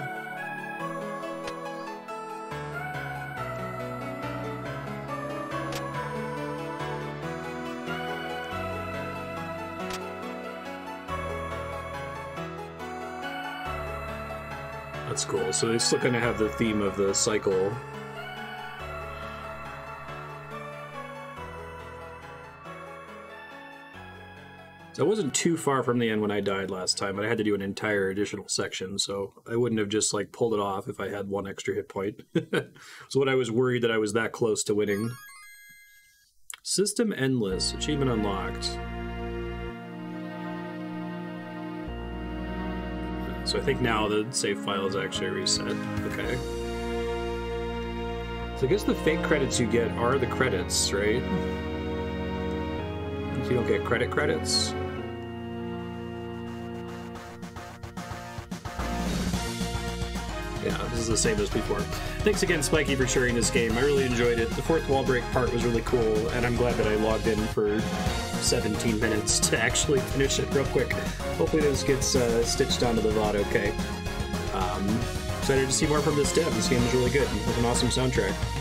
That's cool. So they still kind of have the theme of the cycle. So I wasn't too far from the end when I died last time, but I had to do an entire additional section, so I wouldn't have just like pulled it off if I had one extra hit point. so what I was worried that I was that close to winning. System endless, achievement unlocked. So I think now the save file is actually reset. Okay. So I guess the fake credits you get are the credits, right? You don't get credit credits. Yeah, this is the same as before. Thanks again, Spiky, for sharing this game. I really enjoyed it. The fourth wall break part was really cool, and I'm glad that I logged in for 17 minutes to actually finish it real quick. Hopefully, this gets uh, stitched onto the VOD okay. Um, excited to see more from this dev. This game is really good. It has an awesome soundtrack.